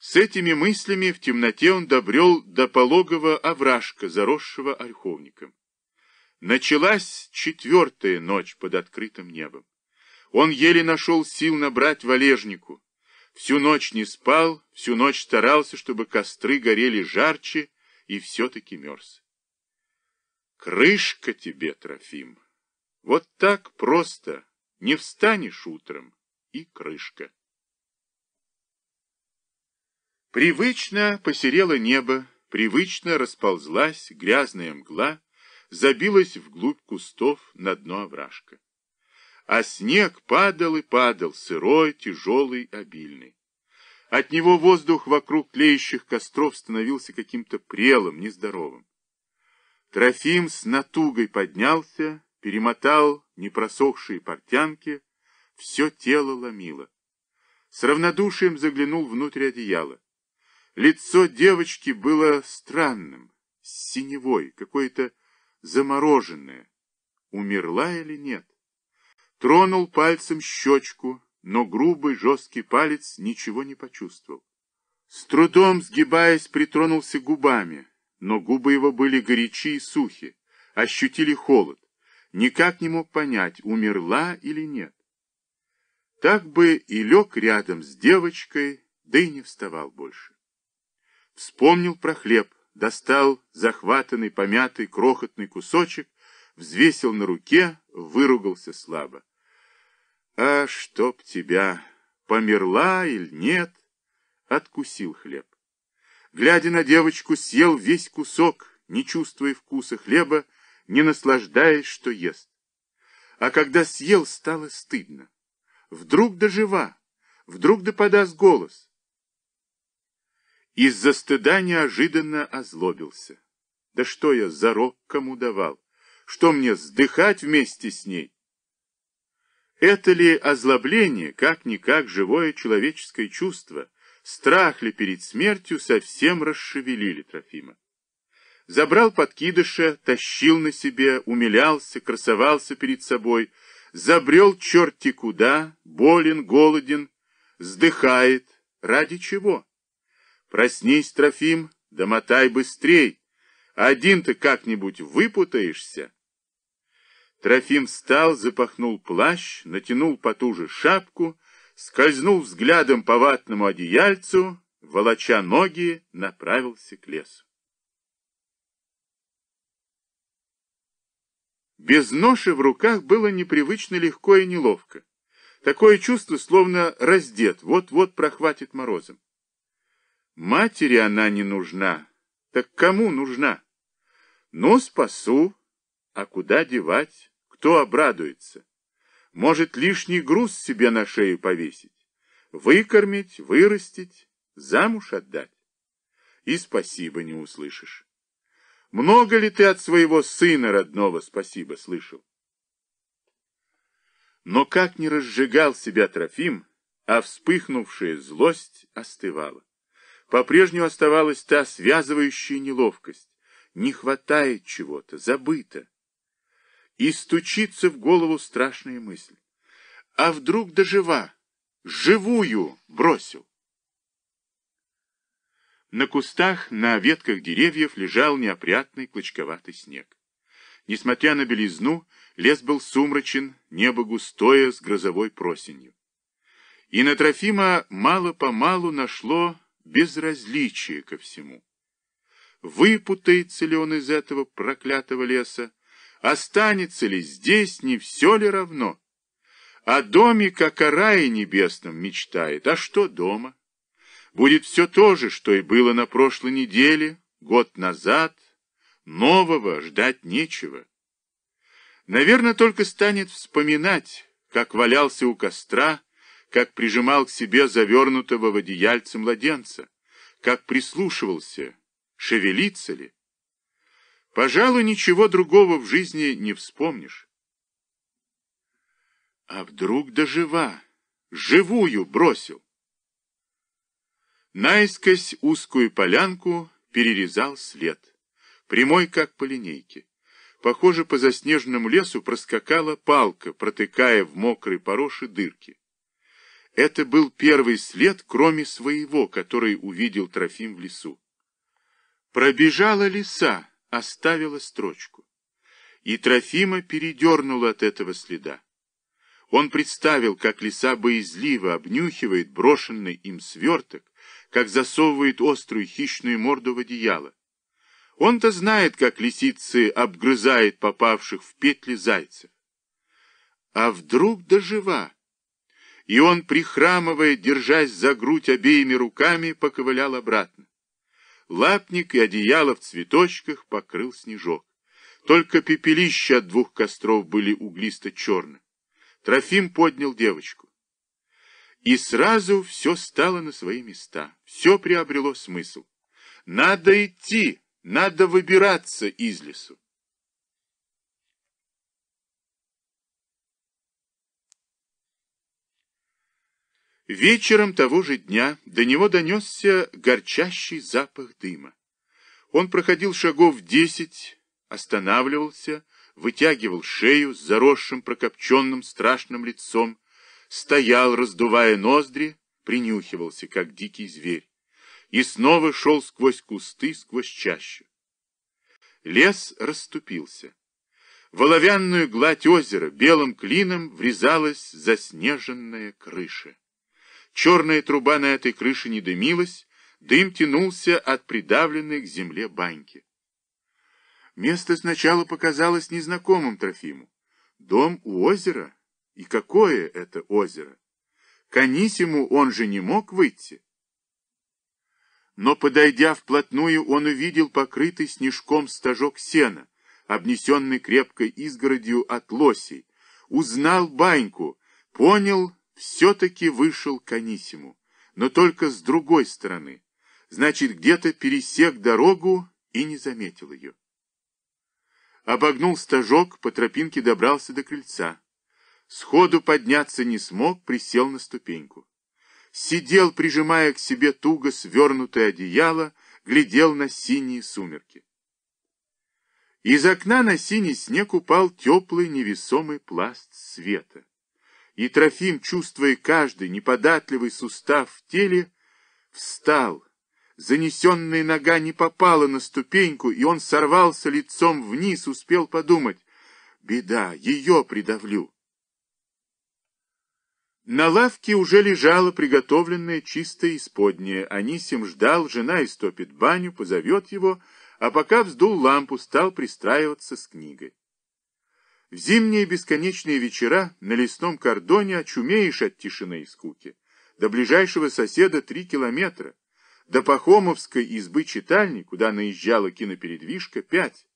[SPEAKER 2] С этими мыслями в темноте он добрел до пологого овражка, заросшего ольховником. Началась четвертая ночь под открытым небом. Он еле нашел сил набрать валежнику. Всю ночь не спал, всю ночь старался, чтобы костры горели жарче, и все-таки мерз. Крышка тебе, Трофим. Вот так просто. Не встанешь утром, и крышка. Привычно посерело небо, привычно расползлась грязная мгла, забилась вглубь кустов на дно овражка. А снег падал и падал, сырой, тяжелый, обильный. От него воздух вокруг тлеющих костров становился каким-то прелым, нездоровым. Трофим с натугой поднялся, перемотал непросохшие портянки, все тело ломило. С равнодушием заглянул внутрь одеяла. Лицо девочки было странным, синевой, какое-то замороженное. Умерла или нет? Тронул пальцем щечку, но грубый жесткий палец ничего не почувствовал. С трудом сгибаясь, притронулся губами, но губы его были горячи и сухи, ощутили холод. Никак не мог понять, умерла или нет. Так бы и лег рядом с девочкой, да и не вставал больше. Вспомнил про хлеб, достал захватанный, помятый, крохотный кусочек, взвесил на руке, выругался слабо. А чтоб тебя, померла или нет, откусил хлеб. Глядя на девочку, съел весь кусок, не чувствуя вкуса хлеба, не наслаждаясь, что ест. А когда съел, стало стыдно. Вдруг дожива, вдруг да подаст голос. Из-за стыда неожиданно озлобился. Да что я зарок кому давал? Что мне, сдыхать вместе с ней? Это ли озлобление, как-никак живое человеческое чувство, страх ли перед смертью совсем расшевелили Трофима? Забрал подкидыша, тащил на себе, умилялся, красовался перед собой, забрел черти куда, болен, голоден, сдыхает. Ради чего? Проснись, Трофим, да мотай быстрей. Один-то как-нибудь выпутаешься. Трофим встал, запахнул плащ, натянул потуже шапку, скользнул взглядом по ватному одеяльцу, волоча ноги, направился к лесу. Без ноши в руках было непривычно легко и неловко. Такое чувство, словно раздет, вот-вот прохватит морозом. Матери она не нужна. Так кому нужна? Ну, спасу. А куда девать? Кто обрадуется? Может, лишний груз себе на шею повесить? Выкормить, вырастить, замуж отдать? И спасибо не услышишь. Много ли ты от своего сына родного спасибо слышал? Но как не разжигал себя Трофим, а вспыхнувшая злость остывала. По-прежнему оставалась та связывающая неловкость. Не хватает чего-то, забыто. И стучится в голову страшная мысль. А вдруг дожива? Живую бросил. На кустах, на ветках деревьев лежал неопрятный клочковатый снег. Несмотря на белизну, лес был сумрачен, небо густое с грозовой просенью. И на Трофима мало-помалу нашло безразличие ко всему. Выпутается ли он из этого проклятого леса? Останется ли здесь, не все ли равно? О доме, как о рае небесном, мечтает. А что дома? Будет все то же, что и было на прошлой неделе, год назад. Нового ждать нечего. Наверное, только станет вспоминать, как валялся у костра, как прижимал к себе завернутого в одеяльце младенца, как прислушивался, шевелится ли. Пожалуй, ничего другого в жизни не вспомнишь. А вдруг дожива, живую бросил. Наискось узкую полянку перерезал след, прямой как по линейке. Похоже, по заснеженному лесу проскакала палка, протыкая в мокрой пороши дырки. Это был первый след, кроме своего, который увидел Трофим в лесу. Пробежала лиса, оставила строчку. И Трофима передернула от этого следа. Он представил, как лиса боязливо обнюхивает брошенный им сверток, как засовывает острую хищную морду в одеяло. Он-то знает, как лисицы обгрызает попавших в петли зайцев. А вдруг дожива? И он, прихрамывая, держась за грудь обеими руками, поковылял обратно. Лапник и одеяло в цветочках покрыл снежок. Только пепелища от двух костров были углисто-черны. Трофим поднял девочку. И сразу все стало на свои места, все приобрело смысл. Надо идти, надо выбираться из лесу. Вечером того же дня до него донесся горчащий запах дыма. Он проходил шагов десять, останавливался, вытягивал шею с заросшим прокопченным страшным лицом, стоял, раздувая ноздри, принюхивался, как дикий зверь, и снова шел сквозь кусты, сквозь чащу. Лес расступился. В оловянную гладь озера белым клином врезалась заснеженная крыша. Черная труба на этой крыше не дымилась, дым тянулся от придавленной к земле баньки. Место сначала показалось незнакомым Трофиму. Дом у озера? И какое это озеро? К Анисиму он же не мог выйти. Но, подойдя вплотную, он увидел покрытый снежком стажок сена, обнесенный крепкой изгородью от лосей, узнал баньку, понял, все-таки вышел к Анисиму, но только с другой стороны, значит, где-то пересек дорогу и не заметил ее. Обогнул стажок, по тропинке добрался до крыльца. Сходу подняться не смог, присел на ступеньку. Сидел, прижимая к себе туго свернутое одеяло, глядел на синие сумерки. Из окна на синий снег упал теплый невесомый пласт света. И Трофим, чувствуя каждый неподатливый сустав в теле, встал, Занесенная нога не попала на ступеньку, и он сорвался лицом вниз, успел подумать. Беда, ее придавлю. На лавке уже лежала приготовленная чистая исподняя. Анисим ждал, жена истопит баню, позовет его, а пока вздул лампу, стал пристраиваться с книгой. В зимние бесконечные вечера на лесном кордоне очумеешь от тишины и скуки. До ближайшего соседа три километра. До Пахомовской избы читальни, куда наезжала кинопередвижка, пять.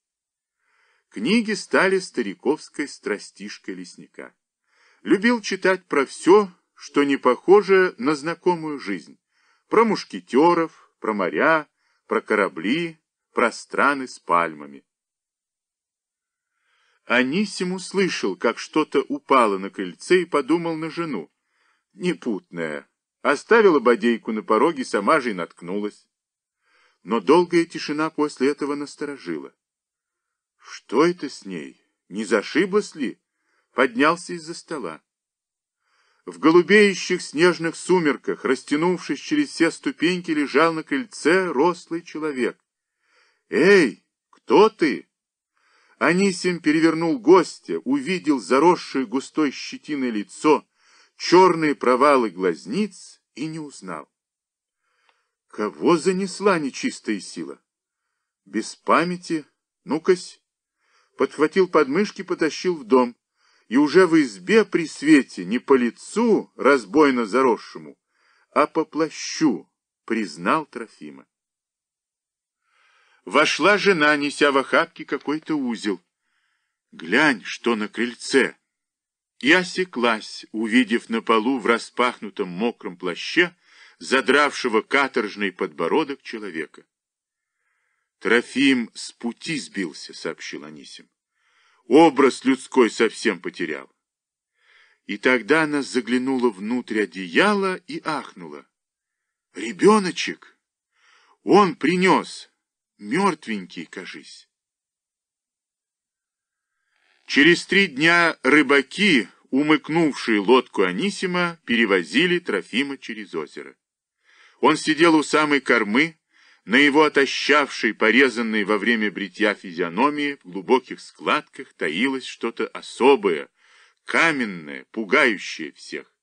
[SPEAKER 2] Книги стали стариковской страстишкой лесника. Любил читать про все, что не похоже на знакомую жизнь. Про мушкетеров, про моря, про корабли, про страны с пальмами. Анисим услышал, как что-то упало на крыльце и подумал на жену. Непутная, Оставила бодейку на пороге, сама же и наткнулась. Но долгая тишина после этого насторожила. Что это с ней? Не зашиблась ли? Поднялся из-за стола. В голубеющих снежных сумерках, растянувшись через все ступеньки, лежал на крыльце рослый человек. «Эй, кто ты?» Анисим перевернул гостя, увидел заросшее густой щетиной лицо, черные провалы глазниц и не узнал. Кого занесла нечистая сила? Без памяти, ну-кась, подхватил подмышки, потащил в дом, и уже в избе при свете не по лицу разбойно заросшему, а по плащу признал Трофима. Вошла жена, неся в охапке какой-то узел. Глянь, что на крыльце. и осеклась, увидев на полу в распахнутом мокром плаще задравшего каторжный подбородок человека. «Трофим с пути сбился», — сообщил Анисим. «Образ людской совсем потерял». И тогда она заглянула внутрь одеяла и ахнула. «Ребеночек! Он принес! Мертвенький, кажись!» Через три дня рыбаки, умыкнувшие лодку Анисима, перевозили Трофима через озеро. Он сидел у самой кормы, на его отощавшей, порезанной во время бритья физиономии, в глубоких складках таилось что-то особое, каменное, пугающее всех.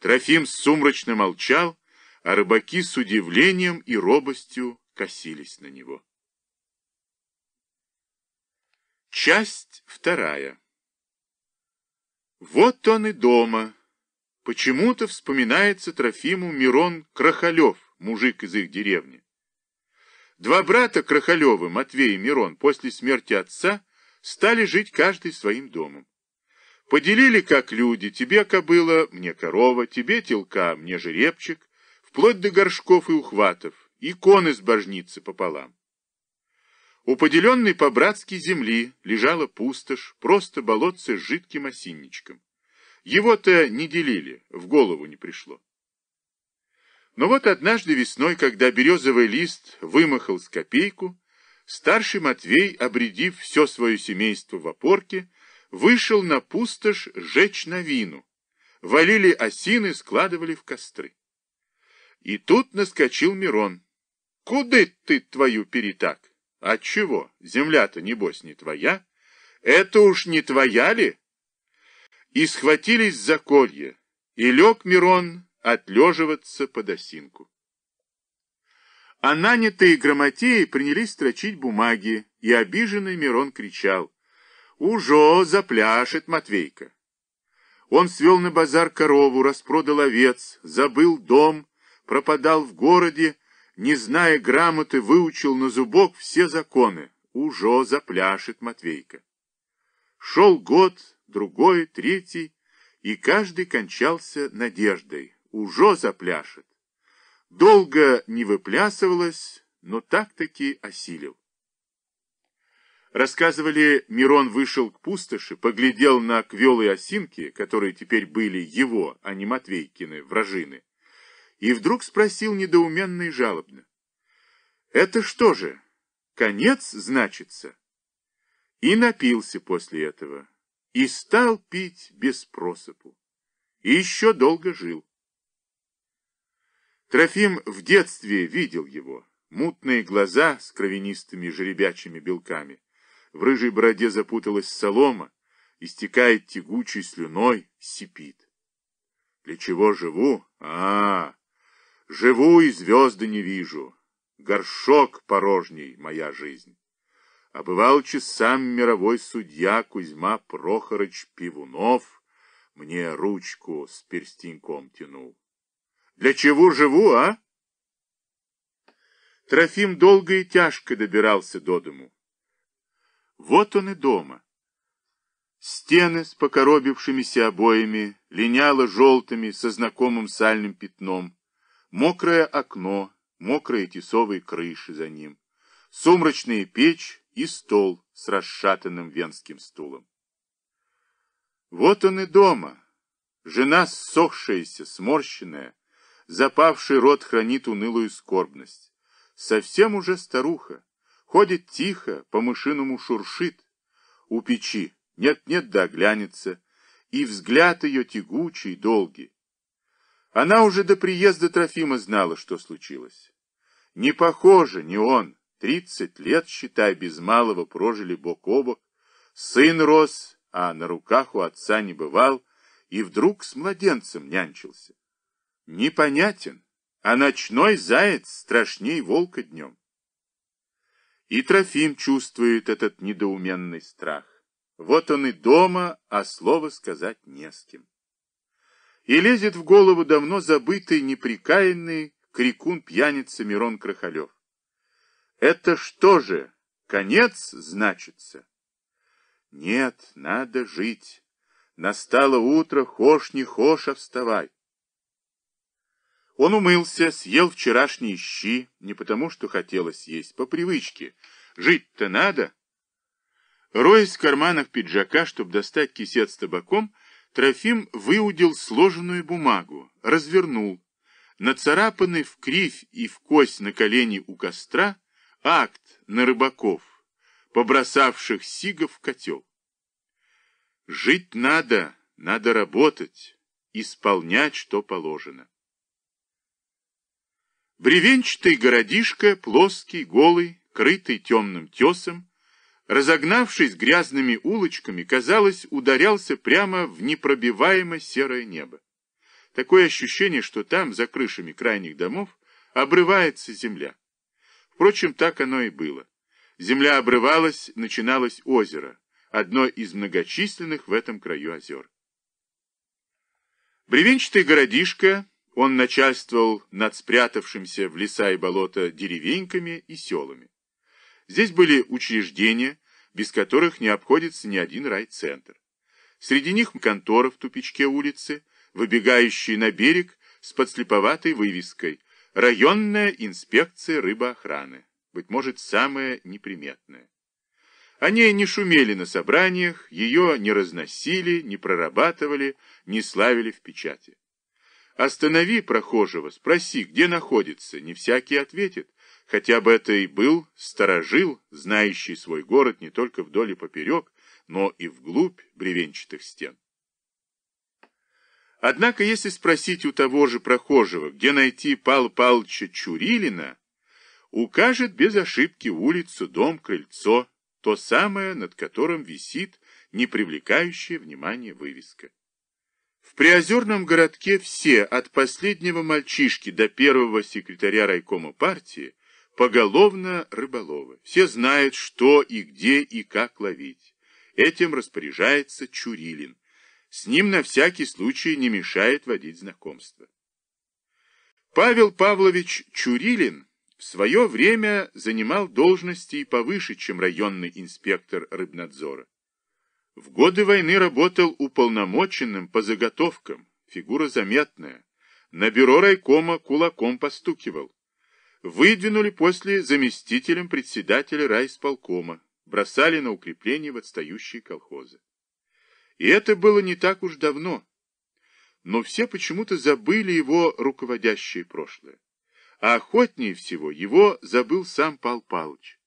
[SPEAKER 2] Трофим сумрачно молчал, а рыбаки с удивлением и робостью косились на него. Часть вторая. Вот он и дома. Почему-то вспоминается Трофиму Мирон Крахалев, мужик из их деревни. Два брата Крахалевы, Матвей и Мирон, после смерти отца, стали жить каждый своим домом. Поделили как люди, тебе кобыла, мне корова, тебе телка, мне жеребчик, вплоть до горшков и ухватов, иконы с божницы пополам. У поделенной по-братски земли лежала пустошь, просто болотце с жидким осинничком. Его-то не делили, в голову не пришло. Но вот однажды весной, когда березовый лист вымахал с копейку, старший Матвей, обредив все свое семейство в опорке, вышел на пустошь жечь новину. Валили осины, складывали в костры. И тут наскочил Мирон. «Куда ты твою перетак?» Отчего? Земля-то, небось, не твоя? Это уж не твоя ли? И схватились за колья, и лег Мирон отлеживаться под осинку. А нанятые грамотеи принялись строчить бумаги, и обиженный Мирон кричал. «Ужо запляшет Матвейка!» Он свел на базар корову, распродал овец, забыл дом, пропадал в городе, не зная грамоты, выучил на зубок все законы. Ужо запляшет Матвейка. Шел год, другой, третий, и каждый кончался надеждой. Ужо запляшет. Долго не выплясывалось, но так-таки осилил. Рассказывали, Мирон вышел к пустоши, поглядел на квелые осинки, которые теперь были его, а не Матвейкины, вражины, и вдруг спросил недоуменно и жалобно. «Это что же, конец значится?» И напился после этого, и стал пить без просыпу, и еще долго жил. Трофим в детстве видел его, мутные глаза с кровянистыми жеребячими белками, в рыжей бороде запуталась солома, истекает тягучей слюной, сипит. Для чего живу? А, -а, -а Живу и звезды не вижу. Горшок порожней моя жизнь. А бывал сам мировой судья Кузьма Прохорыч Пивунов мне ручку с перстеньком тянул. Для чего живу, а? Трофим долго и тяжко добирался до дому. Вот он и дома. Стены с покоробившимися обоями, линяло желтыми со знакомым сальным пятном, Мокрое окно, мокрые тесовые крыши за ним, сумрачная печь и стол с расшатанным венским стулом. Вот он и дома. Жена ссохшаяся, сморщенная, запавший рот хранит унылую скорбность. Совсем уже старуха, ходит тихо, по-мышиному шуршит. У печи нет-нет да оглянется, и взгляд ее тягучий, долгий. Она уже до приезда Трофима знала, что случилось. Не похоже, не он. Тридцать лет, считай, без малого прожили бок о бок. Сын рос, а на руках у отца не бывал, и вдруг с младенцем нянчился. Непонятен, а ночной заяц страшней волка днем. И Трофим чувствует этот недоуменный страх. Вот он и дома, а слова сказать не с кем и лезет в голову давно забытый, неприкаянный крикун-пьяница Мирон Крахалев. Это что же, конец значится? Нет, надо жить. Настало утро, хошь не хошь, а вставай. Он умылся, съел вчерашние щи, не потому что хотелось есть, по привычке. Жить-то надо. Роясь в карманах пиджака, чтобы достать кисет с табаком, Трофим выудил сложенную бумагу, развернул. Нацарапанный в кривь и в кость на колени у костра акт на рыбаков, побросавших сигов в котел. Жить надо, надо работать, исполнять, что положено. Бревенчатый городишко, плоский, голый, крытый темным тесом, разогнавшись грязными улочками, казалось, ударялся прямо в непробиваемое серое небо. Такое ощущение, что там, за крышами крайних домов, обрывается земля. Впрочем, так оно и было. Земля обрывалась, начиналось озеро одно из многочисленных в этом краю озер. Бревенчатый городишко, он начальствовал над спрятавшимся в леса и болота деревеньками и селами. Здесь были учреждения, без которых не обходится ни один райцентр. Среди них контора в тупичке улицы, выбегающие на берег с подслеповатой вывеской «Районная инспекция рыбоохраны», быть может, самая неприметная. Они не шумели на собраниях, ее не разносили, не прорабатывали, не славили в печати. Останови прохожего, спроси, где находится, не всякий ответит, хотя бы это и был сторожил, знающий свой город не только вдоль и поперек, но и вглубь бревенчатых стен. Однако, если спросить у того же прохожего, где найти Пал Палыча Чурилина, укажет без ошибки улицу, дом, крыльцо, то самое, над которым висит не привлекающая внимания вывеска. В приозерном городке все, от последнего мальчишки до первого секретаря райкома партии, поголовно рыболовы. Все знают, что и где и как ловить. Этим распоряжается Чурилин. С ним на всякий случай не мешает водить знакомство. Павел Павлович Чурилин в свое время занимал должности и повыше, чем районный инспектор рыбнадзора. В годы войны работал уполномоченным по заготовкам, фигура заметная. На бюро райкома кулаком постукивал. Выдвинули после заместителем председателя райисполкома, бросали на укрепление в отстающие колхозы. И это было не так уж давно. Но все почему-то забыли его руководящее прошлое а охотнее всего его забыл сам Пал Палыч.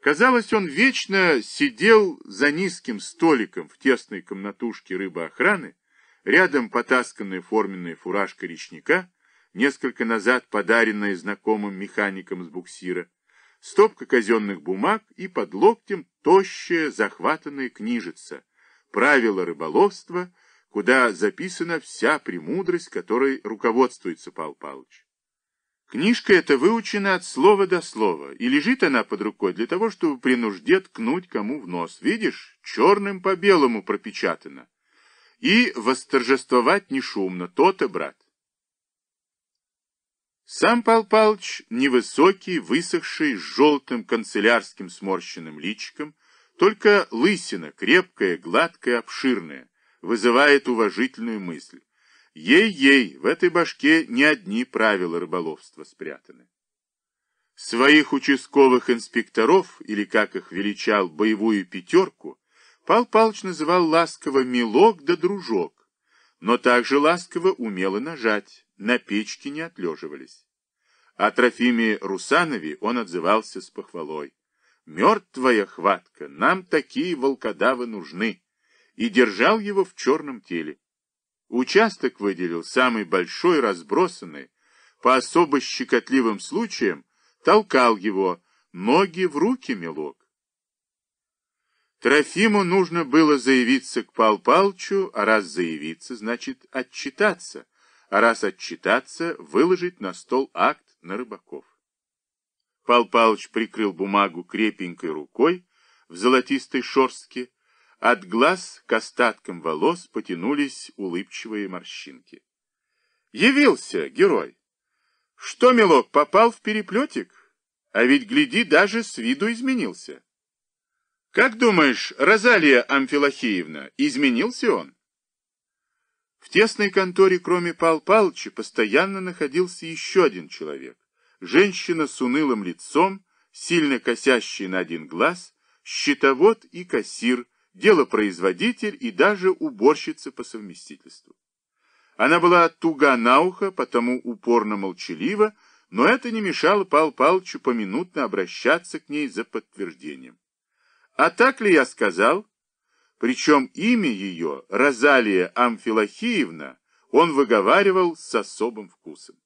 [SPEAKER 2] Казалось, он вечно сидел за низким столиком в тесной комнатушке рыбоохраны, рядом потасканная форменная фуражка речника, несколько назад подаренная знакомым механиком с буксира, стопка казенных бумаг и под локтем тощая захватанная книжица «Правила рыболовства», куда записана вся премудрость, которой руководствуется Пал Палыч. Книжка эта выучена от слова до слова, и лежит она под рукой для того, чтобы при нужде ткнуть кому в нос. Видишь, черным по белому пропечатано. И восторжествовать не шумно, то-то, брат. Сам Пал Палыч, невысокий, высохший, с желтым канцелярским сморщенным личиком, только лысина, крепкая, гладкая, обширная, вызывает уважительную мысль. Ей-ей, в этой башке не одни правила рыболовства спрятаны. Своих участковых инспекторов, или как их величал, боевую пятерку, Пал Палыч называл ласково «милок» да «дружок», но также ласково умело нажать, на печке не отлеживались. О Трофиме Русанове он отзывался с похвалой. «Мертвая хватка, нам такие волкодавы нужны», и держал его в черном теле. Участок выделил самый большой, разбросанный, по особо щекотливым случаям толкал его, ноги в руки мелок. Трофиму нужно было заявиться к Пал Палчу, а раз заявиться, значит отчитаться, а раз отчитаться, выложить на стол акт на рыбаков. Пал Палыч прикрыл бумагу крепенькой рукой в золотистой шорстке, от глаз к остаткам волос потянулись улыбчивые морщинки. Явился герой. Что, милок, попал в переплетик? А ведь, гляди, даже с виду изменился. Как думаешь, Розалия Амфилохиевна, изменился он? В тесной конторе, кроме Пал Палыча, постоянно находился еще один человек. Женщина с унылым лицом, сильно косящая на один глаз, счетовод и кассир, делопроизводитель и даже уборщица по совместительству. Она была туга на ухо, потому упорно молчалива, но это не мешало Пал Палычу поминутно обращаться к ней за подтверждением. А так ли я сказал? Причем имя ее, Розалия Амфилохиевна, он выговаривал с особым вкусом.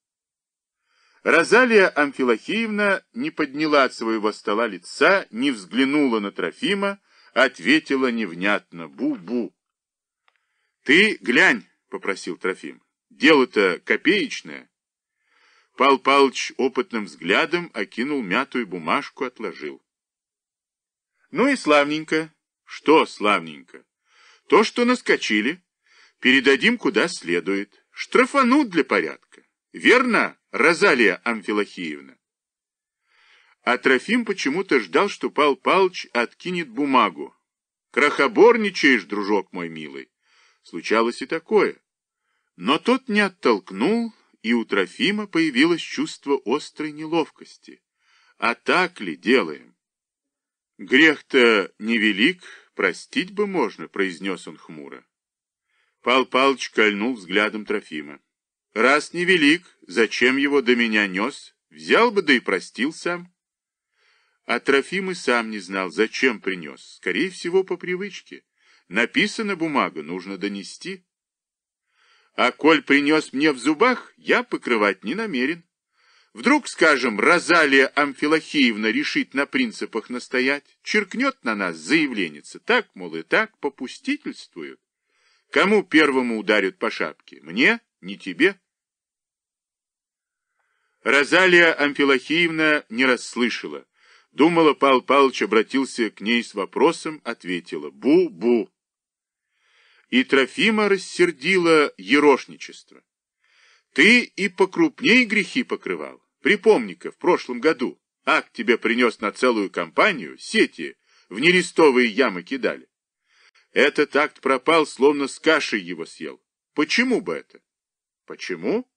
[SPEAKER 2] Розалия Амфилохиевна не подняла от своего стола лица, не взглянула на Трофима, ответила невнятно «бу-бу». «Ты глянь», — попросил Трофим, — «дело-то копеечное». Пал Палыч опытным взглядом окинул мятую бумажку, отложил. «Ну и славненько». Что славненько? То, что наскочили, передадим куда следует. Штрафанут для порядка. Верно, Розалия Амфилохиевна? А Трофим почему-то ждал, что Пал Палыч откинет бумагу. Крохоборничаешь, дружок мой милый. Случалось и такое. Но тот не оттолкнул, и у Трофима появилось чувство острой неловкости. А так ли делаем? Грех-то невелик, простить бы можно, произнес он хмуро. Пал Палыч кольнул взглядом Трофима. Раз невелик, зачем его до меня нес? Взял бы, да и простил сам. А Трофим и сам не знал, зачем принес. Скорее всего, по привычке. Написана бумага, нужно донести. А коль принес мне в зубах, я покрывать не намерен. Вдруг, скажем, Розалия Амфилохиевна решит на принципах настоять, черкнет на нас заявленница, так, мол, и так попустительствуют. Кому первому ударят по шапке? Мне? Не тебе? Розалия Амфилохиевна не расслышала. Думала, Пал Палыч обратился к ней с вопросом, ответила «Бу-бу». И Трофима рассердила ерошничество. Ты и покрупней грехи покрывал. Припомни-ка, в прошлом году акт тебе принес на целую компанию, сети в нерестовые ямы кидали. Этот акт пропал, словно с кашей его съел. Почему бы это? Почему?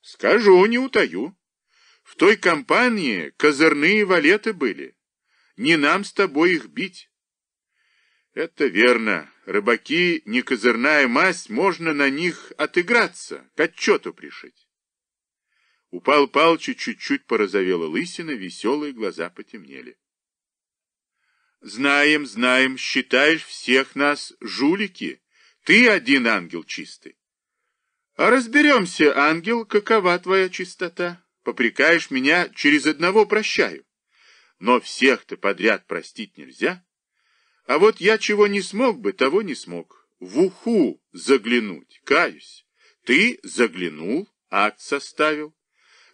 [SPEAKER 2] Скажу, не утаю. В той компании козырные валеты были. Не нам с тобой их бить. Это верно. Рыбаки, не козырная мазь, можно на них отыграться, к отчету пришить. Упал Палыча чуть-чуть порозовела лысина, веселые глаза потемнели. Знаем, знаем, считаешь всех нас жулики. Ты один ангел чистый. А разберемся, ангел, какова твоя чистота. Попрекаешь меня, через одного прощаю. Но всех-то подряд простить нельзя. А вот я чего не смог бы, того не смог. В уху заглянуть, каюсь. Ты заглянул, акт составил.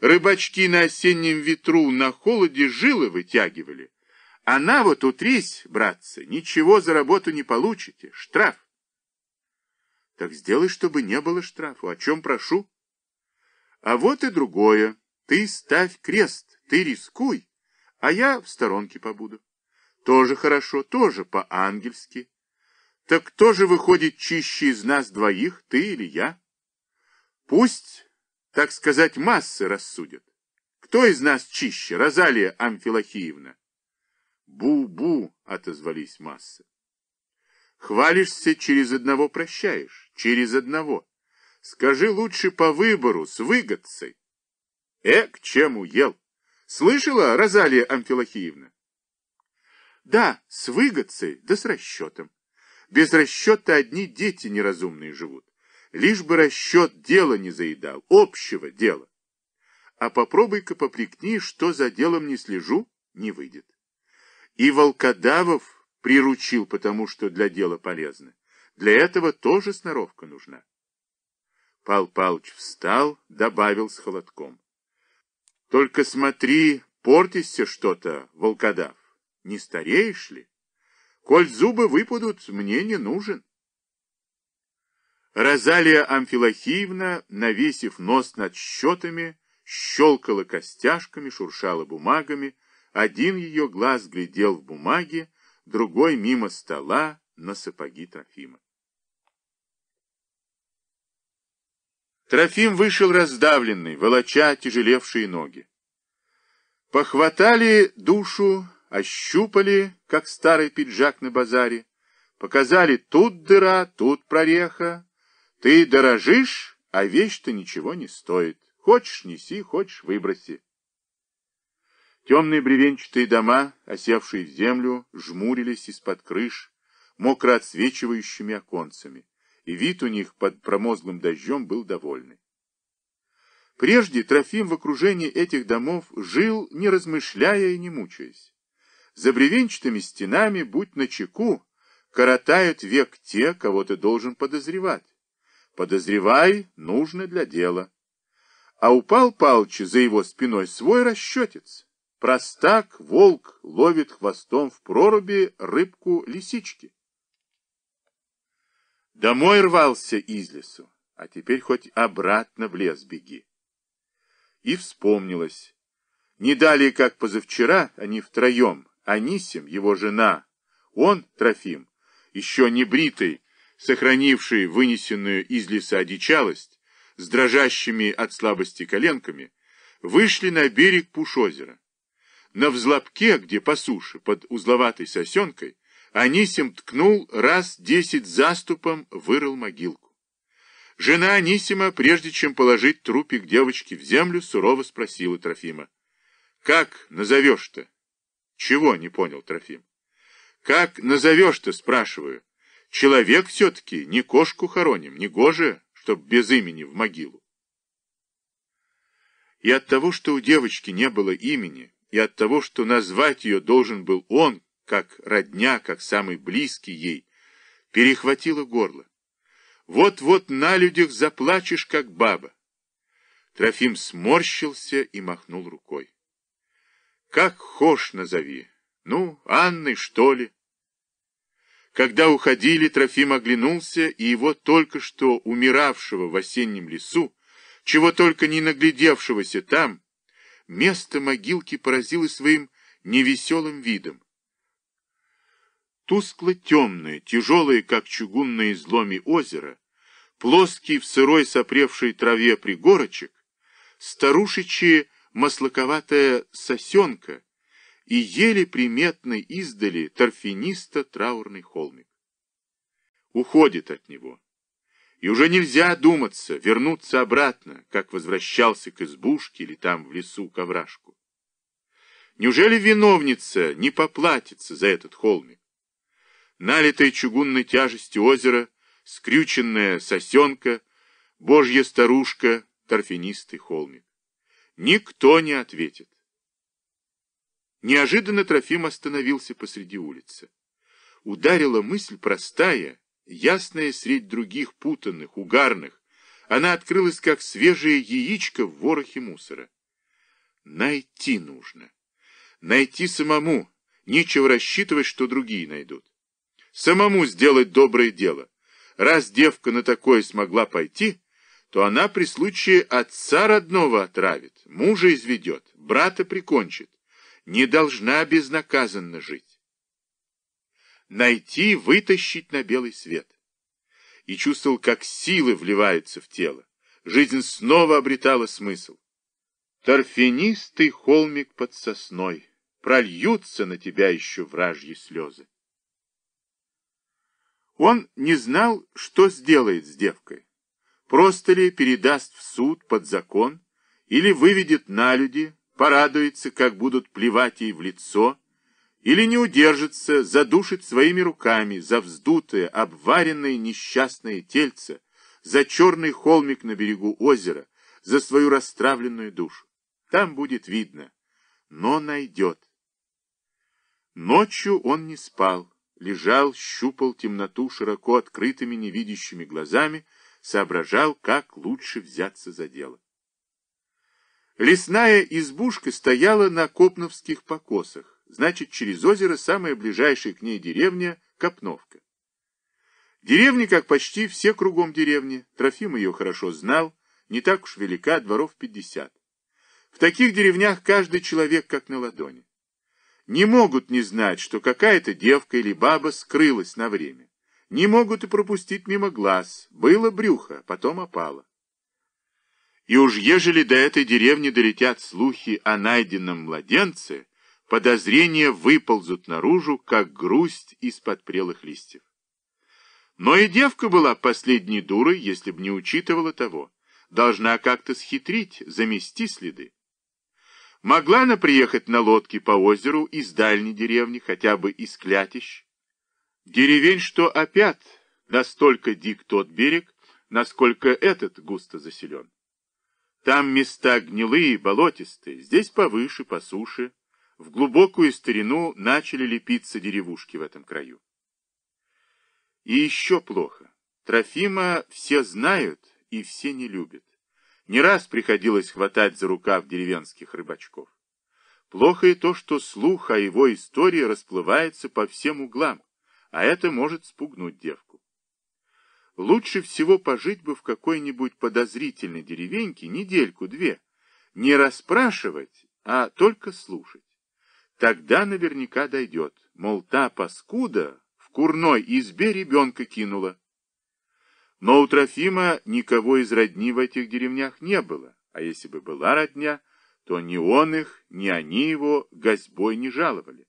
[SPEAKER 2] Рыбачки на осеннем ветру на холоде жилы вытягивали. А на вот утрись, братцы, ничего за работу не получите. Штраф. Так сделай, чтобы не было штрафу. О чем прошу? А вот и другое. Ты ставь крест, ты рискуй, а я в сторонке побуду. Тоже хорошо, тоже по-ангельски. Так кто же выходит чище из нас двоих, ты или я? Пусть так сказать, массы рассудят. Кто из нас чище, Розалия Амфилохиевна? Бу-бу, отозвались массы. Хвалишься, через одного прощаешь, через одного. Скажи лучше по выбору, с выгодцей. Э, к чему ел? Слышала, Розалия Амфилохиевна? Да, с выгодцей, да с расчетом. Без расчета одни дети неразумные живут. Лишь бы расчет дела не заедал, общего дела. А попробуй-ка попрекни, что за делом не слежу, не выйдет. И волкодавов приручил, потому что для дела полезно. Для этого тоже сноровка нужна. Пал Палыч встал, добавил с холодком. Только смотри, портишься что-то, волкодав. Не стареешь ли? Коль зубы выпадут, мне не нужен. Розалия Амфилохиевна, навесив нос над счетами, щелкала костяшками, шуршала бумагами, один ее глаз глядел в бумаге, другой мимо стола на сапоги Трофима. Трофим вышел раздавленный, волоча тяжелевшие ноги. Похватали душу, ощупали, как старый пиджак на базаре, показали тут дыра, тут прореха. Ты дорожишь, а вещь-то ничего не стоит. Хочешь неси, хочешь выброси. Темные бревенчатые дома, осевшие в землю, жмурились из-под крыш, мокро отсвечивающими оконцами и вид у них под промозглым дождем был довольный. Прежде Трофим в окружении этих домов жил, не размышляя и не мучаясь. За бревенчатыми стенами, будь начеку, коротают век те, кого ты должен подозревать. Подозревай, нужно для дела. А упал Палча за его спиной свой расчетец. Простак, волк, ловит хвостом в проруби рыбку лисички. Домой рвался из лесу, а теперь хоть обратно в лес беги. И вспомнилось. Не далее, как позавчера, они втроем, Анисим, его жена, он, Трофим, еще не бритый, сохранивший вынесенную из леса одичалость, с дрожащими от слабости коленками, вышли на берег Пушозера. На взлобке, где по суше, под узловатой сосенкой, Анисим ткнул раз десять заступом, вырыл могилку. Жена Анисима, прежде чем положить трупик девочки в землю, сурово спросила Трофима. — Как назовешь-то? — Чего, не понял Трофим. — Как назовешь-то, спрашиваю. Человек все-таки, не кошку хороним, не гоже, чтоб без имени в могилу. И от того, что у девочки не было имени, и от того, что назвать ее должен был он, как родня, как самый близкий ей, перехватило горло. Вот-вот на людях заплачешь, как баба. Трофим сморщился и махнул рукой. Как хошь назови. Ну, Анной, что ли? Когда уходили, Трофим оглянулся, и его только что умиравшего в осеннем лесу, чего только не наглядевшегося там, место могилки поразило своим невеселым видом. Тускло-темное, тяжелое, как чугунное изломи озеро, плоский в сырой сопревшей траве пригорочек, старушечья маслаковатая сосенка и еле приметный издали торфяниста траурный холмик. Уходит от него. И уже нельзя думаться, вернуться обратно, как возвращался к избушке или там в лесу к овражку. Неужели виновница не поплатится за этот холмик? налитое чугунной тяжестью озеро, скрюченная сосенка, божья старушка, торфянистый холмик. Никто не ответит. Неожиданно Трофим остановился посреди улицы. Ударила мысль простая, ясная средь других путанных, угарных. Она открылась, как свежее яичко в ворохе мусора. Найти нужно. Найти самому. Нечего рассчитывать, что другие найдут самому сделать доброе дело. Раз девка на такое смогла пойти, то она при случае отца родного отравит, мужа изведет, брата прикончит. Не должна безнаказанно жить. Найти, вытащить на белый свет. И чувствовал, как силы вливаются в тело. Жизнь снова обретала смысл. Торфянистый холмик под сосной, прольются на тебя еще вражьи слезы. Он не знал, что сделает с девкой. Просто ли передаст в суд под закон, или выведет на люди, порадуется, как будут плевать ей в лицо, или не удержится, задушит своими руками за вздутое, обваренное несчастное тельце, за черный холмик на берегу озера, за свою расстравленную душу. Там будет видно, но найдет. Ночью он не спал лежал, щупал темноту широко открытыми невидящими глазами, соображал, как лучше взяться за дело. Лесная избушка стояла на Копновских покосах, значит, через озеро самая ближайшая к ней деревня — Копновка. Деревня, как почти все кругом деревни, Трофим ее хорошо знал, не так уж велика, дворов пятьдесят. В таких деревнях каждый человек как на ладони. Не могут не знать, что какая-то девка или баба скрылась на время. Не могут и пропустить мимо глаз. Было брюхо, потом опало. И уж ежели до этой деревни долетят слухи о найденном младенце, подозрения выползут наружу, как грусть из-под прелых листьев. Но и девка была последней дурой, если б не учитывала того. Должна как-то схитрить, замести следы. Могла она приехать на лодке по озеру из дальней деревни, хотя бы из Клятищ. Деревень, что опять, настолько дик тот берег, насколько этот густо заселен. Там места гнилые, болотистые, здесь повыше, по суше. В глубокую старину начали лепиться деревушки в этом краю. И еще плохо. Трофима все знают и все не любят. Не раз приходилось хватать за рукав деревенских рыбачков. Плохо и то, что слух о его истории расплывается по всем углам, а это может спугнуть девку. Лучше всего пожить бы в какой-нибудь подозрительной деревеньке недельку-две, не расспрашивать, а только слушать. Тогда наверняка дойдет, мол, та паскуда в курной избе ребенка кинула. Но у Трофима никого из родни в этих деревнях не было, а если бы была родня, то ни он их, ни они его гостьбой не жаловали.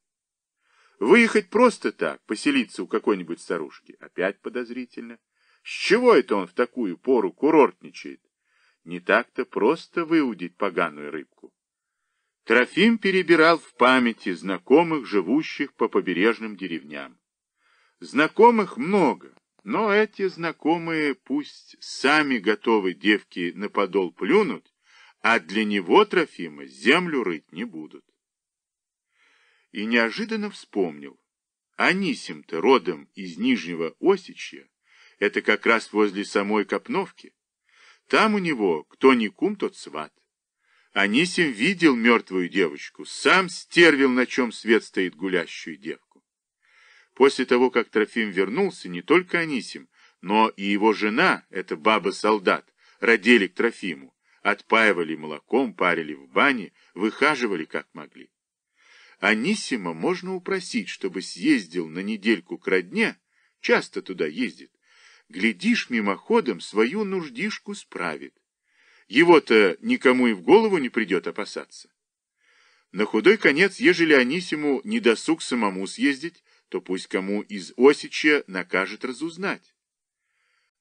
[SPEAKER 2] Выехать просто так, поселиться у какой-нибудь старушки, опять подозрительно. С чего это он в такую пору курортничает? Не так-то просто выудить поганую рыбку. Трофим перебирал в памяти знакомых, живущих по побережным деревням. Знакомых много, но эти знакомые пусть сами готовы девки на подол плюнуть, а для него, Трофима, землю рыть не будут. И неожиданно вспомнил. Анисим-то родом из Нижнего Осичья, это как раз возле самой Копновки. Там у него кто ни кум, тот сват. Анисим видел мертвую девочку, сам стервил, на чем свет стоит гулящую девку. После того, как Трофим вернулся, не только Анисим, но и его жена, эта баба-солдат, родили к Трофиму, отпаивали молоком, парили в бане, выхаживали как могли. Анисима можно упросить, чтобы съездил на недельку к родне, часто туда ездит. Глядишь, мимоходом свою нуждишку справит. Его-то никому и в голову не придет опасаться. На худой конец, ежели Анисиму не досуг самому съездить, то пусть кому из Осича накажет разузнать.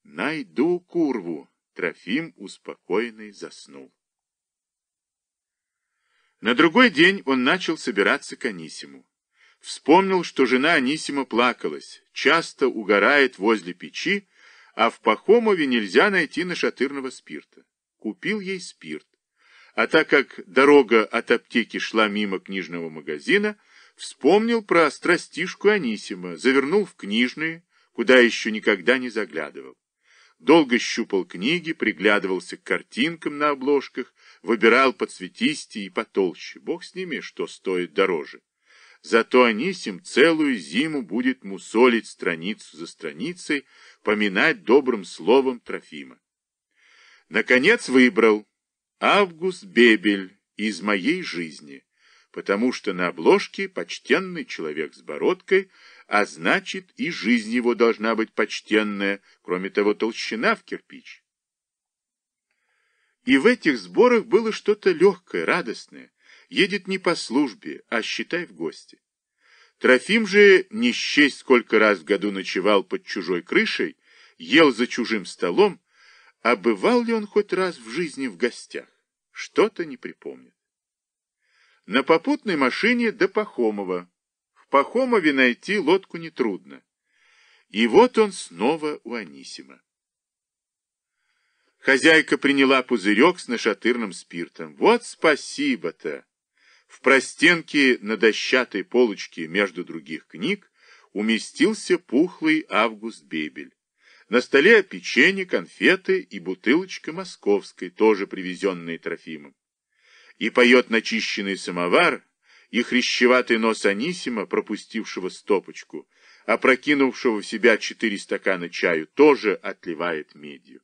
[SPEAKER 2] Найду курву. Трофим успокоенный заснул. На другой день он начал собираться к Анисиму. Вспомнил, что жена Анисима плакалась, часто угорает возле печи, а в Пахомове нельзя найти нашатырного спирта. Купил ей спирт. А так как дорога от аптеки шла мимо книжного магазина, Вспомнил про страстишку Анисима, завернул в книжные, куда еще никогда не заглядывал. Долго щупал книги, приглядывался к картинкам на обложках, выбирал поцветистее и потолще. Бог с ними, что стоит дороже. Зато Анисим целую зиму будет мусолить страницу за страницей, поминать добрым словом Трофима. Наконец выбрал Август Бебель из моей жизни потому что на обложке почтенный человек с бородкой, а значит и жизнь его должна быть почтенная, кроме того толщина в кирпич. И в этих сборах было что-то легкое, радостное. Едет не по службе, а считай в гости. Трофим же не счесть сколько раз в году ночевал под чужой крышей, ел за чужим столом, а бывал ли он хоть раз в жизни в гостях? Что-то не припомнит. На попутной машине до Пахомова. В Пахомове найти лодку нетрудно. И вот он снова у Анисима. Хозяйка приняла пузырек с нашатырным спиртом. Вот спасибо-то! В простенке на дощатой полочке между других книг уместился пухлый Август Бебель. На столе печенье, конфеты и бутылочка московской, тоже привезенные Трофимом и поет начищенный самовар, и хрящеватый нос Анисима, пропустившего стопочку, опрокинувшего в себя четыре стакана чаю, тоже отливает медью.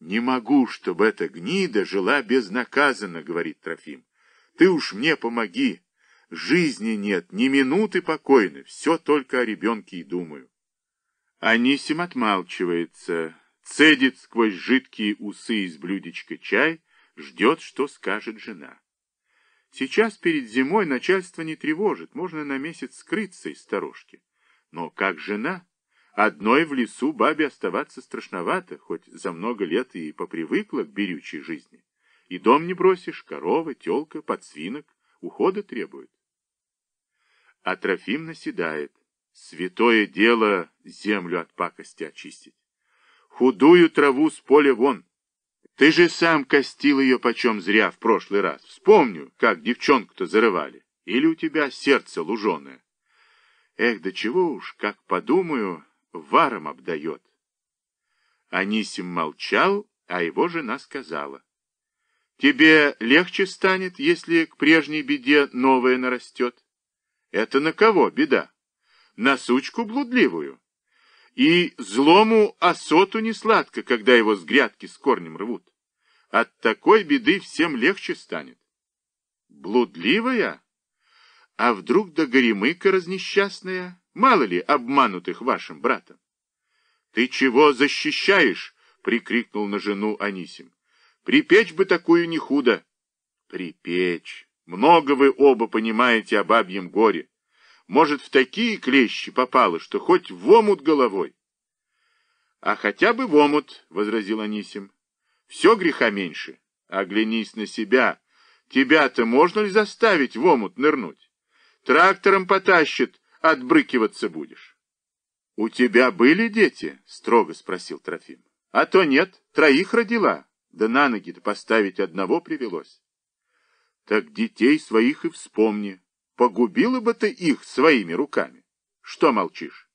[SPEAKER 2] «Не могу, чтобы эта гнида жила безнаказанно», — говорит Трофим. «Ты уж мне помоги. Жизни нет, ни минуты покойны, все только о ребенке и думаю. Анисим отмалчивается, цедит сквозь жидкие усы из блюдечка чай, ждет, что скажет жена. Сейчас перед зимой начальство не тревожит, можно на месяц скрыться из сторожки. Но как жена? Одной в лесу бабе оставаться страшновато, хоть за много лет и попривыкла к берючей жизни. И дом не бросишь, корова, телка, подсвинок, ухода требует. А Трофим наседает. Святое дело землю от пакости очистить. Худую траву с поля вон. Ты же сам костил ее почем зря в прошлый раз. Вспомню, как девчонку-то зарывали. Или у тебя сердце луженое. Эх, да чего уж, как подумаю, варом обдает. Анисим молчал, а его жена сказала. Тебе легче станет, если к прежней беде новое нарастет. Это на кого беда? На сучку блудливую. И злому осоту не сладко, когда его с грядки с корнем рвут. От такой беды всем легче станет. Блудливая? А вдруг да горемыка разнесчастная? Мало ли обманутых вашим братом? Ты чего защищаешь? Прикрикнул на жену Анисим. Припечь бы такую не худо. Припечь. Много вы оба понимаете о бабьем горе. Может, в такие клещи попало, что хоть в омут головой. — А хотя бы в омут, — возразил Анисим. — Все греха меньше. Оглянись на себя. Тебя-то можно ли заставить в омут нырнуть? Трактором потащит, отбрыкиваться будешь. — У тебя были дети? — строго спросил Трофим. — А то нет, троих родила. Да на ноги-то поставить одного привелось. — Так детей своих и вспомни. Погубила бы ты их своими руками. Что молчишь?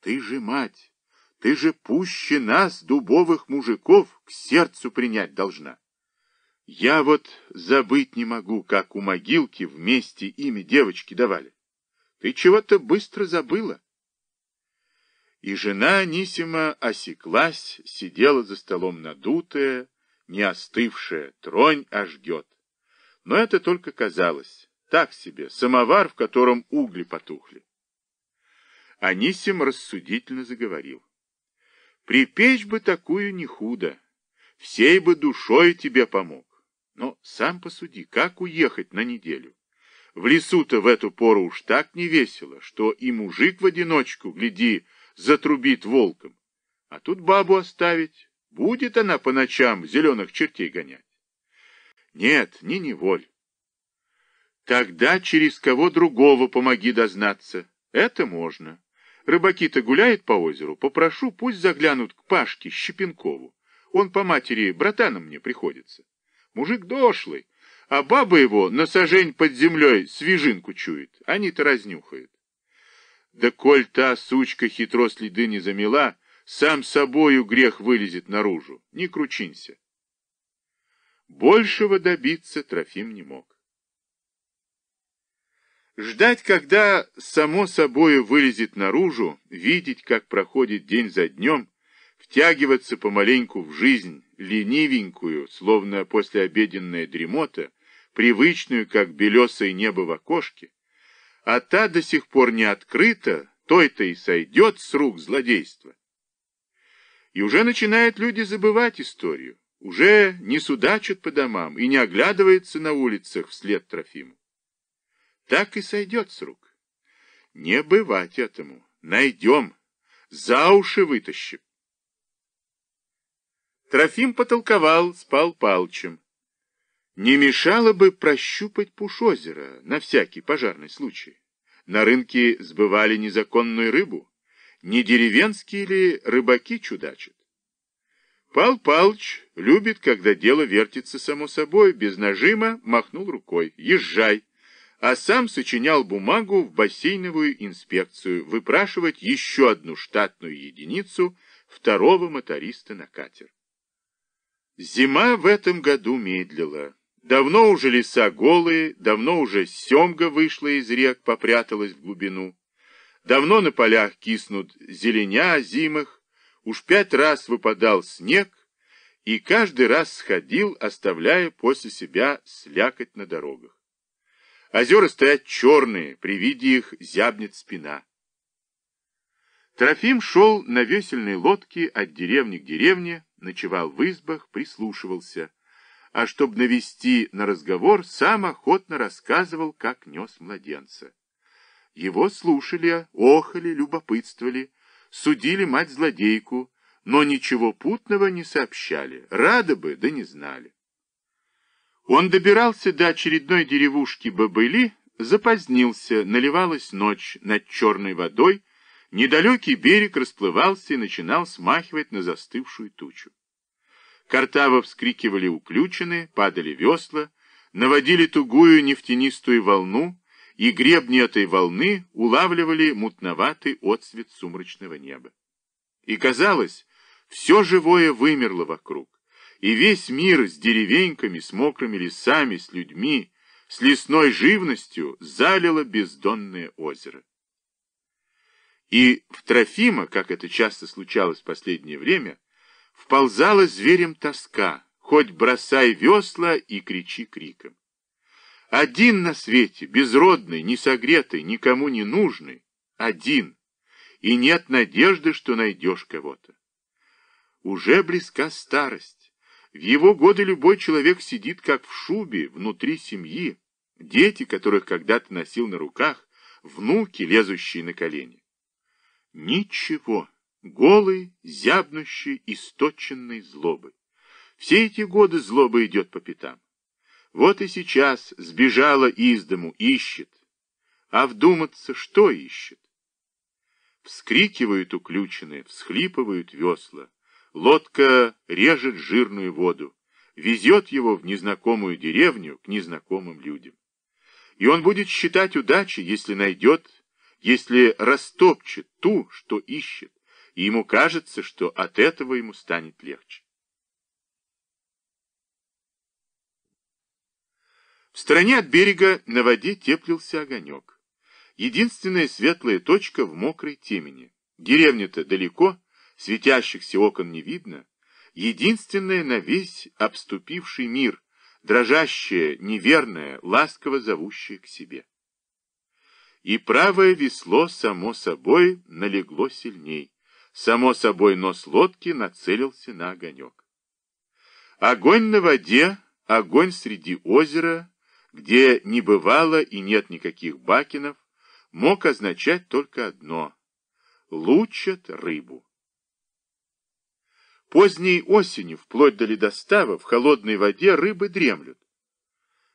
[SPEAKER 2] Ты же мать, ты же пуще нас, дубовых мужиков, к сердцу принять должна. Я вот забыть не могу, как у могилки вместе имя девочки давали. Ты чего-то быстро забыла. И жена Анисима осеклась, сидела за столом надутая, не остывшая, тронь ожгет. Но это только казалось. Так себе, самовар, в котором угли потухли. Анисим рассудительно заговорил. Припечь бы такую не худо, всей бы душой тебе помог. Но сам посуди, как уехать на неделю? В лесу-то в эту пору уж так не весело, что и мужик в одиночку, гляди, затрубит волком. А тут бабу оставить, будет она по ночам зеленых чертей гонять. Нет, не неволь. Тогда через кого другого помоги дознаться. Это можно. Рыбаки-то гуляют по озеру. Попрошу, пусть заглянут к Пашке Щепенкову. Он по матери братаном мне приходится. Мужик дошлый, а баба его на сажень под землей свежинку чует. Они-то разнюхают. Да коль та сучка хитро следы не замела, сам собою грех вылезет наружу. Не кручинься. Большего добиться Трофим не мог. Ждать, когда само собою вылезет наружу, видеть, как проходит день за днем, втягиваться помаленьку в жизнь, ленивенькую, словно послеобеденная дремота, привычную, как белесое небо в окошке, а та до сих пор не открыта, той-то и сойдет с рук злодейства. И уже начинают люди забывать историю, уже не судачат по домам и не оглядываются на улицах вслед Трофиму так и сойдет с рук. Не бывать этому. Найдем, за уши вытащим. Трофим потолковал с Пал Палчем. Не мешало бы прощупать пуш озера на всякий пожарный случай. На рынке сбывали незаконную рыбу. Не деревенские ли рыбаки чудачат? Пал Палч любит, когда дело вертится само собой, без нажима, махнул рукой. Езжай а сам сочинял бумагу в бассейновую инспекцию выпрашивать еще одну штатную единицу второго моториста на катер. Зима в этом году медлила. Давно уже леса голые, давно уже семга вышла из рек, попряталась в глубину. Давно на полях киснут зеленя зимых, уж пять раз выпадал снег, и каждый раз сходил, оставляя после себя слякоть на дорогах. Озера стоят черные, при виде их зябнет спина. Трофим шел на весельной лодке от деревни к деревне, ночевал в избах, прислушивался, а чтобы навести на разговор, сам охотно рассказывал, как нес младенца. Его слушали, охали, любопытствовали, судили мать-злодейку, но ничего путного не сообщали, рады бы, да не знали. Он добирался до очередной деревушки Бабыли, запозднился, наливалась ночь над черной водой, недалекий берег расплывался и начинал смахивать на застывшую тучу. Картаво вскрикивали уключены, падали весла, наводили тугую нефтянистую волну, и гребни этой волны улавливали мутноватый отсвет сумрачного неба. И казалось, все живое вымерло вокруг, и весь мир с деревеньками, с мокрыми лесами, с людьми, с лесной живностью залило бездонное озеро. И в Трофима, как это часто случалось в последнее время, вползала зверем тоска, хоть бросай весла и кричи криком. Один на свете, безродный, несогретый, никому не нужный, один, и нет надежды, что найдешь кого-то. Уже близка старость. В его годы любой человек сидит как в шубе внутри семьи, дети, которых когда-то носил на руках, внуки, лезущие на колени. Ничего, голый, зябнущий, источенный злобой. Все эти годы злоба идет по пятам. Вот и сейчас сбежала из дому, ищет. А вдуматься, что ищет? Вскрикивают уключенные, всхлипывают весла. Лодка режет жирную воду, везет его в незнакомую деревню к незнакомым людям. И он будет считать удачей, если найдет, если растопчет ту, что ищет, и ему кажется, что от этого ему станет легче. В стороне от берега на воде теплился огонек. Единственная светлая точка в мокрой темени. Деревня-то далеко, светящихся окон не видно, единственное на весь обступивший мир, дрожащее, неверное, ласково зовущее к себе. И правое весло, само собой, налегло сильней. Само собой, нос лодки нацелился на огонек. Огонь на воде, огонь среди озера, где не бывало и нет никаких бакенов, мог означать только одно — лучат рыбу. Поздней осенью, вплоть до ледостава, в холодной воде рыбы дремлют.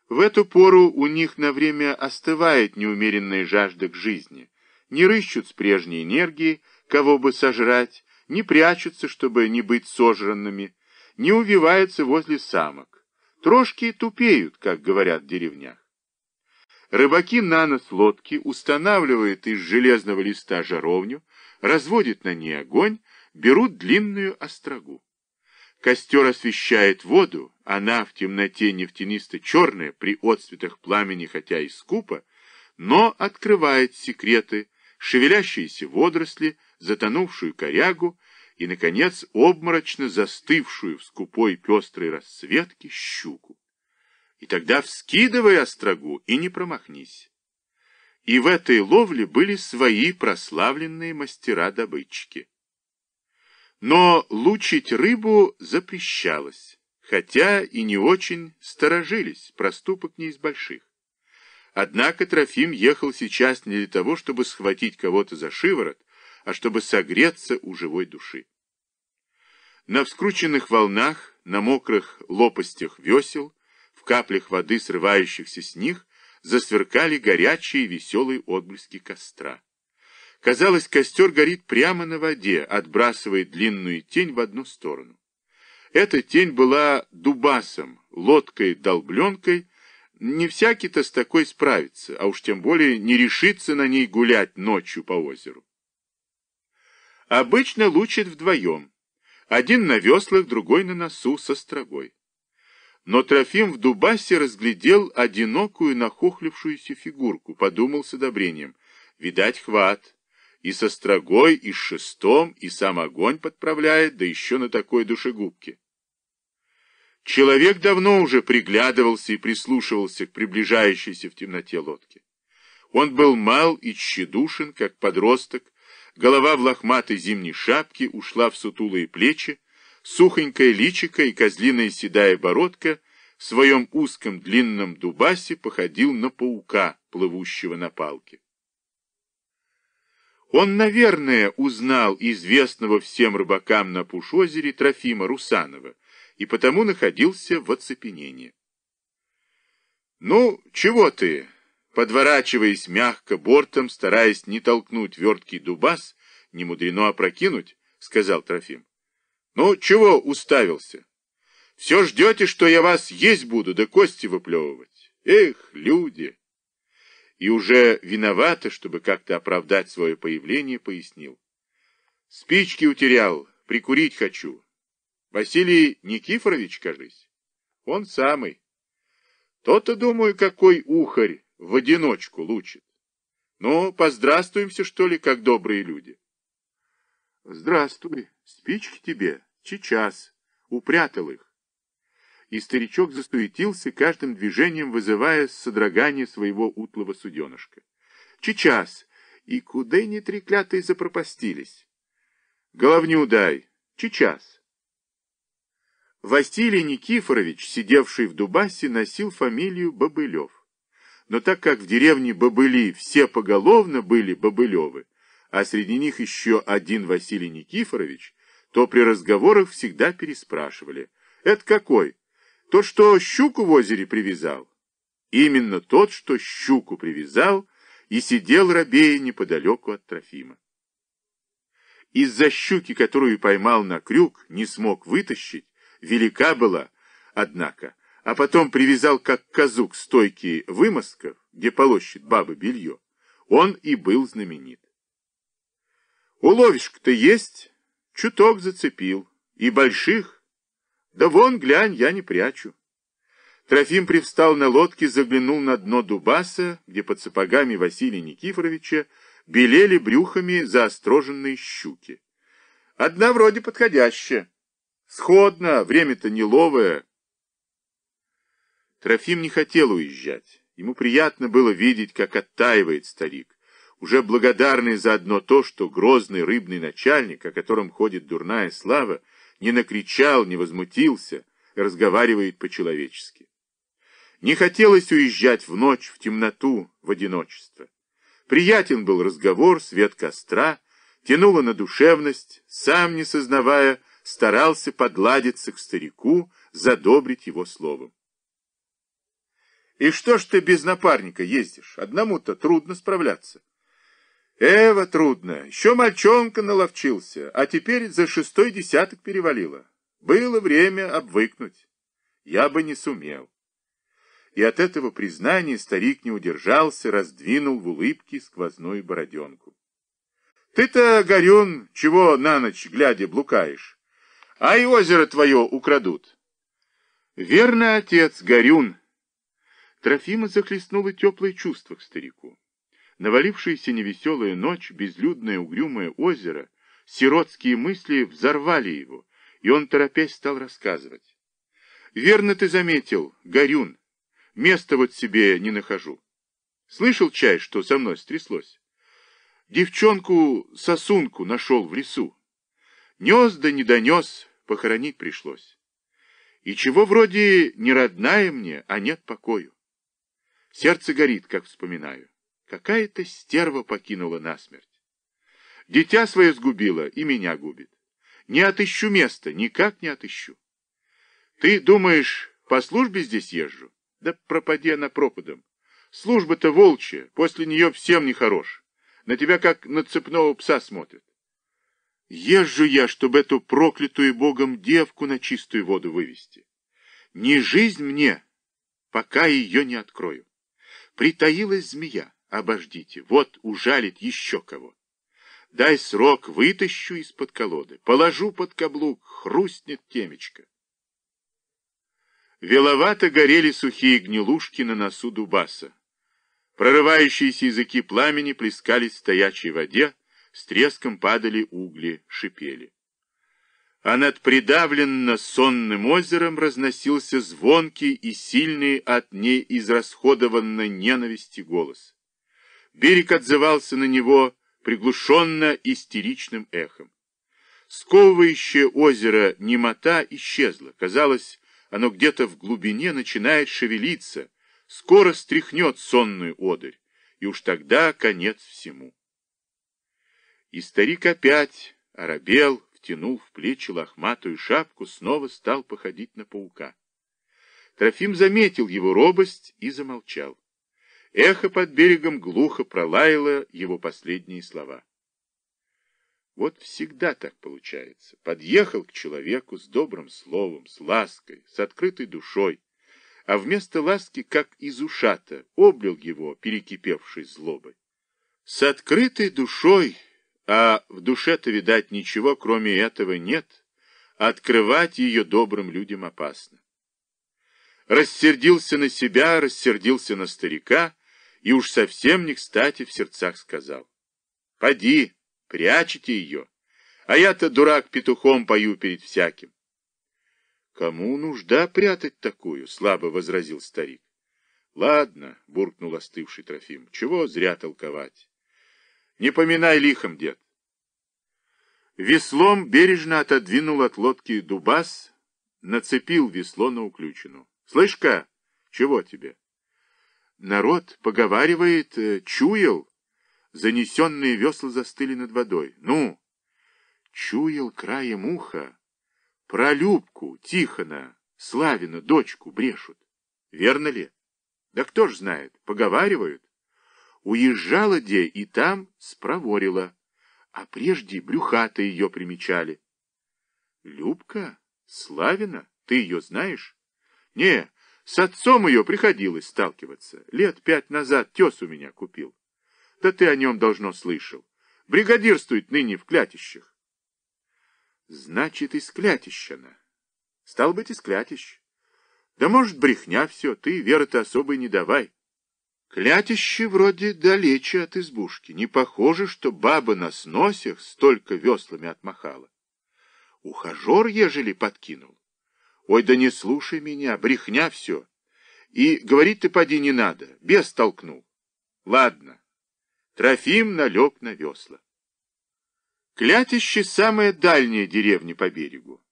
[SPEAKER 2] В эту пору у них на время остывает неумеренная жажда к жизни. Не рыщут с прежней энергией, кого бы сожрать, не прячутся, чтобы не быть сожранными, не увиваются возле самок. Трошки тупеют, как говорят в деревнях. Рыбаки на нос лодки устанавливают из железного листа жаровню, разводят на ней огонь, берут длинную острогу. Костер освещает воду, она в темноте нефтянисто-черная, при отцветах пламени, хотя и скупо, но открывает секреты, шевелящиеся водоросли, затонувшую корягу и, наконец, обморочно застывшую в скупой пестрой расцветке щуку. И тогда вскидывай острогу и не промахнись. И в этой ловле были свои прославленные мастера-добытчики. Но лучить рыбу запрещалось, хотя и не очень сторожились, проступок не из больших. Однако Трофим ехал сейчас не для того, чтобы схватить кого-то за шиворот, а чтобы согреться у живой души. На вскрученных волнах, на мокрых лопастях весел, в каплях воды, срывающихся с них, засверкали горячие веселые отблески костра. Казалось, костер горит прямо на воде, отбрасывая длинную тень в одну сторону. Эта тень была дубасом, лодкой-долбленкой. Не всякий-то с такой справится, а уж тем более не решится на ней гулять ночью по озеру. Обычно лучит вдвоем. Один на веслах, другой на носу со строгой. Но Трофим в Дубасе разглядел одинокую нахохлившуюся фигурку, подумал с одобрением. Видать, хват и со строгой, и с шестом, и сам огонь подправляет, да еще на такой душегубке. Человек давно уже приглядывался и прислушивался к приближающейся в темноте лодке. Он был мал и тщедушен, как подросток, голова в лохматой зимней шапке ушла в сутулые плечи, сухонькое личико и козлиная седая бородка в своем узком длинном дубасе походил на паука, плывущего на палке. Он, наверное, узнал известного всем рыбакам на Пушозере Трофима Русанова и потому находился в оцепенении. «Ну, чего ты?» Подворачиваясь мягко бортом, стараясь не толкнуть верткий дубас, не мудрено опрокинуть, — сказал Трофим. «Ну, чего уставился? Все ждете, что я вас есть буду, да кости выплевывать? Эх, люди!» И уже виновато, чтобы как-то оправдать свое появление, пояснил. «Спички утерял, прикурить хочу. Василий Никифорович, кажись? Он самый. То-то, думаю, какой ухарь в одиночку лучит. Ну, поздравствуемся, что ли, как добрые люди. Здравствуй, спички тебе, сейчас. Упрятал их. И старичок застуетился, каждым движением вызывая содрогание своего утлого суденышка. Сейчас. И куда они треклятые запропастились? Головню дай. Сейчас. Василий Никифорович, сидевший в Дубасе, носил фамилию Бобылев. Но так как в деревне Бобыли все поголовно были Бобылевы, а среди них еще один Василий Никифорович, то при разговорах всегда переспрашивали. «Это какой? Тот, что щуку в озере привязал?» Именно тот, что щуку привязал и сидел рабея неподалеку от Трофима. Из-за щуки, которую поймал на крюк, не смог вытащить, велика была, однако, а потом привязал как козу к стойке вымазков, где полощет бабы белье, он и был знаменит. Уловишь-то есть, чуток зацепил, и больших, да вон, глянь, я не прячу. Трофим привстал на лодке, заглянул на дно Дубаса, где под сапогами Василия Никифоровича белели брюхами заостроженные щуки. Одна вроде подходящая. Сходно, время-то неловое. Трофим не хотел уезжать. Ему приятно было видеть, как оттаивает старик, уже благодарный за одно то, что грозный рыбный начальник, о котором ходит дурная слава, не накричал, не возмутился, разговаривает по-человечески. Не хотелось уезжать в ночь, в темноту, в одиночество. Приятен был разговор, свет костра, тянуло на душевность, сам не сознавая, старался подладиться к старику, задобрить его словом. И что ж ты без напарника ездишь? Одному-то трудно справляться. Эва трудно. Еще мальчонка наловчился, а теперь за шестой десяток перевалило. Было время обвыкнуть. Я бы не сумел. И от этого признания старик не удержался, раздвинул в улыбке сквозную бороденку. Ты-то, Горюн, чего на ночь глядя блукаешь? а и озеро твое украдут. Верно, отец, Горюн. Трофима захлестнуло теплое чувство к старику. Навалившаяся невеселая ночь, безлюдное угрюмое озеро, сиротские мысли взорвали его, и он, торопясь, стал рассказывать. Верно ты заметил, Горюн, места вот себе не нахожу. Слышал, чай, что со мной стряслось? Девчонку-сосунку нашел в лесу. Нес да не донес, похоронить пришлось. И чего вроде не родная мне, а нет покою. Сердце горит, как вспоминаю. Какая-то стерва покинула насмерть. Дитя свое сгубила и меня губит. Не отыщу места, никак не отыщу. Ты думаешь, по службе здесь езжу? Да пропади она пропадом. Служба-то волчья, после нее всем нехорош. На тебя как на цепного пса смотрят. Езжу я, чтобы эту проклятую Богом девку на чистую воду вывести. Не жизнь мне, пока ее не открою. Притаилась змея, обождите, вот ужалит еще кого. Дай срок, вытащу из-под колоды, положу под каблук, хрустнет темечко. Веловато горели сухие гнилушки на носу дубаса. Прорывающиеся языки пламени плескались в стоячей воде, с треском падали угли, шипели. А над придавленно сонным озером разносился звонкий и сильный от неизрасходованной ненависти голос. Берег отзывался на него приглушенно истеричным эхом. Сковывающее озеро немота исчезла. Казалось, оно где-то в глубине начинает шевелиться, скоро стряхнет сонную одырь, и уж тогда конец всему. И старик опять оробел, втянул в плечи лохматую шапку, снова стал походить на паука. Трофим заметил его робость и замолчал. Эхо под берегом глухо пролаяло его последние слова. Вот всегда так получается. Подъехал к человеку с добрым словом, с лаской, с открытой душой, а вместо ласки, как из ушата, облил его, перекипевшей злобой. С открытой душой а в душе-то, видать, ничего кроме этого нет, открывать ее добрым людям опасно. Рассердился на себя, рассердился на старика, и уж совсем не кстати в сердцах сказал. «Поди, прячете ее, а я-то, дурак, петухом пою перед всяким». «Кому нужда прятать такую?» — слабо возразил старик. «Ладно», — буркнул остывший Трофим, — «чего зря толковать? Не поминай лихом, дед. Веслом бережно отодвинул от лодки дубас, нацепил весло на уключину. Слышь-ка, чего тебе? Народ поговаривает, э, чуял. Занесенные весла застыли над водой. Ну, чуял краем уха. Про Любку, Тихона, Славина, дочку брешут. Верно ли? Да кто ж знает, поговаривают. Уезжала где и там спроворила, а прежде брюхата ее примечали. Любка? Славина? Ты ее знаешь? Не, с отцом ее приходилось сталкиваться. Лет пять назад тес у меня купил. Да ты о нем давно слышал. Бригадирствует ныне в клятищах. Значит, из клятищана. Стал быть, из клятищ. Да может, брехня все, ты веры-то особой не давай. Клятище вроде далече от избушки. Не похоже, что баба на сносях столько веслами отмахала. Ухажер, ежели подкинул. Ой, да не слушай меня, брехня все. И говорить ты поди не надо, без толкнул. Ладно. Трофим налег на весла. Клятище — самая дальняя деревня по берегу.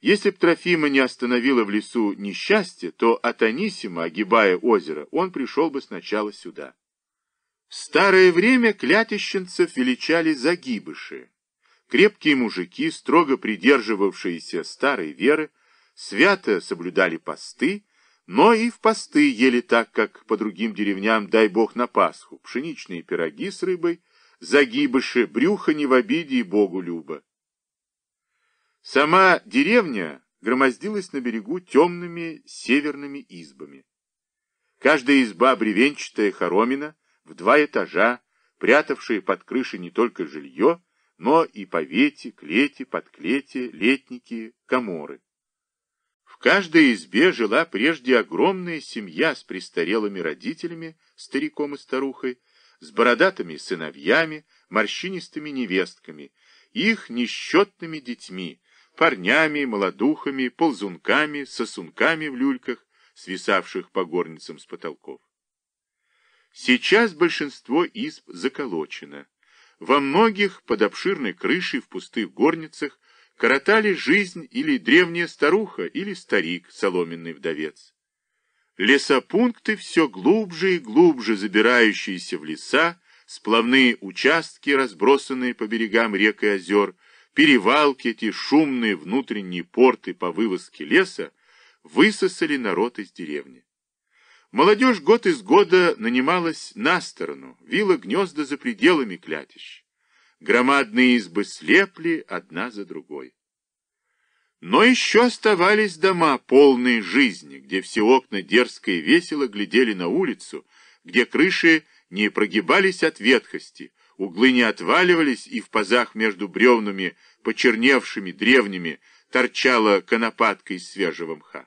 [SPEAKER 2] Если б Трофима не остановило в лесу несчастье, то от Анисима, огибая озеро, он пришел бы сначала сюда. В старое время клятищенцев величали загибыши. Крепкие мужики, строго придерживавшиеся старой веры, свято соблюдали посты, но и в посты ели так, как по другим деревням, дай бог на Пасху, пшеничные пироги с рыбой, загибыши, брюхо не в обиде и богу любо. Сама деревня громоздилась на берегу темными северными избами. Каждая изба бревенчатая хоромина в два этажа, прятавшая под крышей не только жилье, но и повети, клети, подклети, летники, коморы. В каждой избе жила прежде огромная семья с престарелыми родителями, стариком и старухой, с бородатыми сыновьями, морщинистыми невестками, их несчетными детьми, парнями, молодухами, ползунками, сосунками в люльках, свисавших по горницам с потолков. Сейчас большинство изб заколочено. Во многих под обширной крышей в пустых горницах коротали жизнь или древняя старуха, или старик, соломенный вдовец. Лесопункты все глубже и глубже забирающиеся в леса, сплавные участки, разбросанные по берегам рек и озер, перевалки, эти шумные внутренние порты по вывозке леса высосали народ из деревни. Молодежь год из года нанималась на сторону, вила гнезда за пределами клятищ. Громадные избы слепли одна за другой. Но еще оставались дома, полные жизни, где все окна дерзко и весело глядели на улицу, где крыши не прогибались от ветхости, Углы не отваливались, и в пазах между бревнами, почерневшими, древними, торчала конопатка из свежего мха.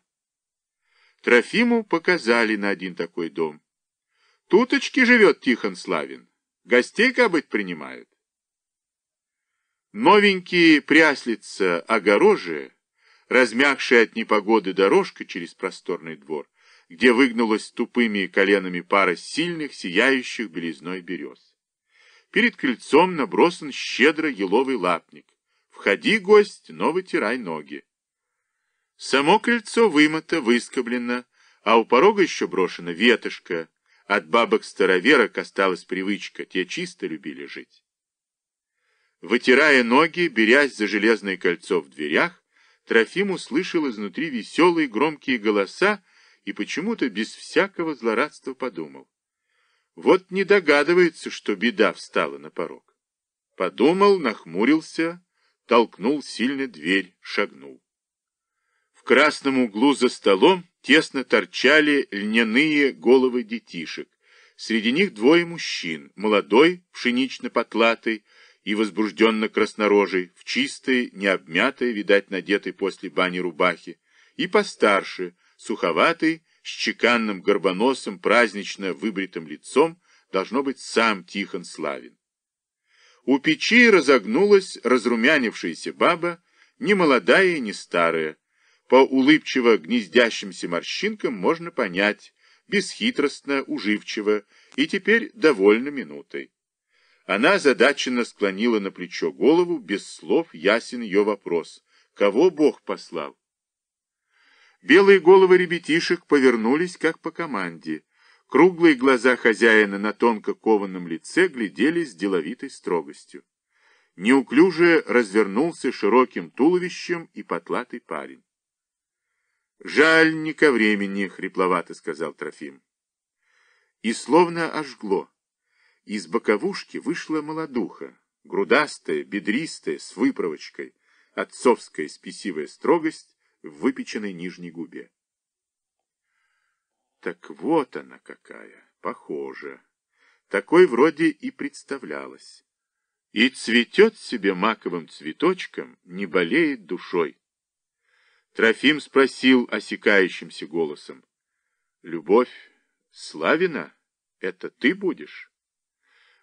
[SPEAKER 2] Трофиму показали на один такой дом. Туточки живет Тихон Славин. Гостей, как быть, принимают. Новенькие пряслица огорожие, размягшая от непогоды дорожка через просторный двор, где выгнулась тупыми коленами пара сильных, сияющих белизной берез. Перед крыльцом набросан щедро еловый лапник. Входи, гость, но вытирай ноги. Само крыльцо вымыто, выскоблено, а у порога еще брошена ветошка. От бабок-староверок осталась привычка, те чисто любили жить. Вытирая ноги, берясь за железное кольцо в дверях, Трофим услышал изнутри веселые громкие голоса и почему-то без всякого злорадства подумал. Вот не догадывается, что беда встала на порог. Подумал, нахмурился, толкнул сильно дверь, шагнул. В красном углу за столом тесно торчали льняные головы детишек. Среди них двое мужчин, молодой, пшенично-потлатый, и возбужденно-краснорожий, в чистой, необмятой, видать, надетой после бани рубахи, и постарше, суховатый, с чеканным горбоносом, празднично выбритым лицом, должно быть сам Тихон Славин. У печи разогнулась разрумянившаяся баба, не молодая и не старая. По улыбчиво гнездящимся морщинкам можно понять, бесхитростно, уживчиво и теперь довольна минутой. Она задаченно склонила на плечо голову, без слов ясен ее вопрос. Кого Бог послал? Белые головы ребятишек повернулись, как по команде. Круглые глаза хозяина на тонко кованном лице глядели с деловитой строгостью. Неуклюже развернулся широким туловищем и потлатый парень. «Жаль, не ко времени», — хрипловато сказал Трофим. И словно ожгло. Из боковушки вышла молодуха, грудастая, бедристая, с выправочкой, отцовская спесивая строгость в выпеченной нижней губе. Так вот она какая, похожа. Такой вроде и представлялась. И цветет себе маковым цветочком, не болеет душой. Трофим спросил осекающимся голосом. «Любовь Славина, это ты будешь?»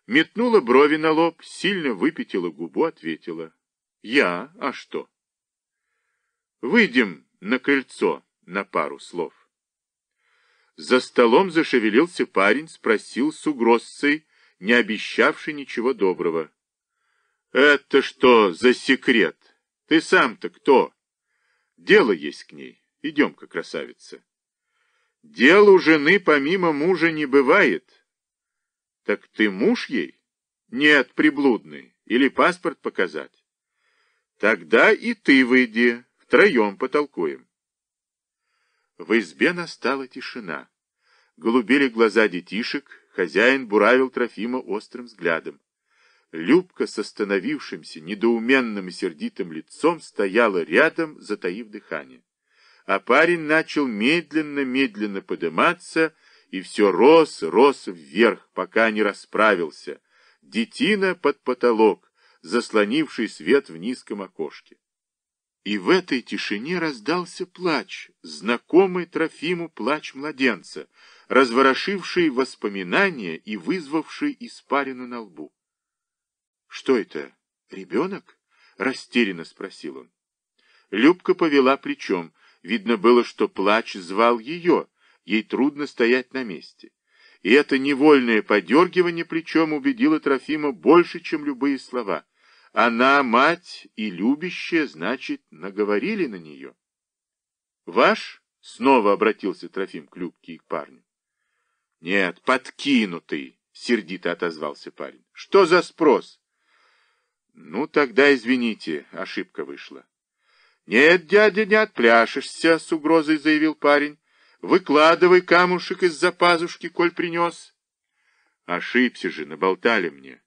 [SPEAKER 2] Метнула брови на лоб, сильно выпятила губу, ответила. Я, а что? Выйдем на крыльцо на пару слов. За столом зашевелился парень, спросил с угрозцей, не обещавший ничего доброго. «Это что за секрет? Ты сам-то кто? Дело есть к ней. Идем-ка, красавица». «Дел у жены помимо мужа не бывает». Так ты муж ей? Нет, приблудный. Или паспорт показать? Тогда и ты выйди, втроем потолкуем. В избе настала тишина. Голубели глаза детишек, хозяин буравил Трофима острым взглядом. Любка с остановившимся, недоуменным и сердитым лицом стояла рядом, затаив дыхание. А парень начал медленно-медленно подниматься, и все рос, рос вверх, пока не расправился. Детина под потолок, заслонивший свет в низком окошке. И в этой тишине раздался плач, знакомый Трофиму плач младенца, разворошивший воспоминания и вызвавший испарину на лбу. — Что это, ребенок? — растерянно спросил он. Любка повела плечом. Видно было, что плач звал ее, ей трудно стоять на месте. И это невольное подергивание плечом убедило Трофима больше, чем любые слова. Она мать и любящая, значит, наговорили на нее. «Ваш?» — снова обратился Трофим к Любке и к парню. «Нет, подкинутый!» — сердито отозвался парень. «Что за спрос?» «Ну, тогда извините, ошибка вышла». «Нет, дядя, не отпляшешься», — с угрозой заявил парень. Выкладывай камушек из-за пазушки, коль принес. Ошибся же, наболтали мне.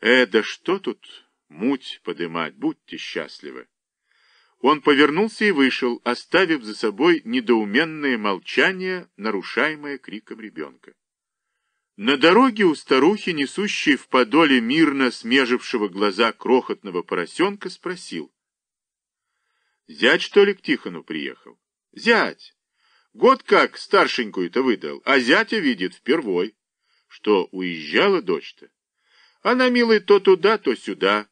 [SPEAKER 2] Э, да что тут муть подымать, будьте счастливы. Он повернулся и вышел, оставив за собой недоуменное молчание, нарушаемое криком ребенка. На дороге у старухи, несущей в подоле мирно смежившего глаза крохотного поросенка, спросил. «Зять, что ли, к Тихону приехал?» «Зять! Год как старшенькую-то выдал, а зятя видит впервой. Что, уезжала дочь-то? Она, милый, то туда, то сюда.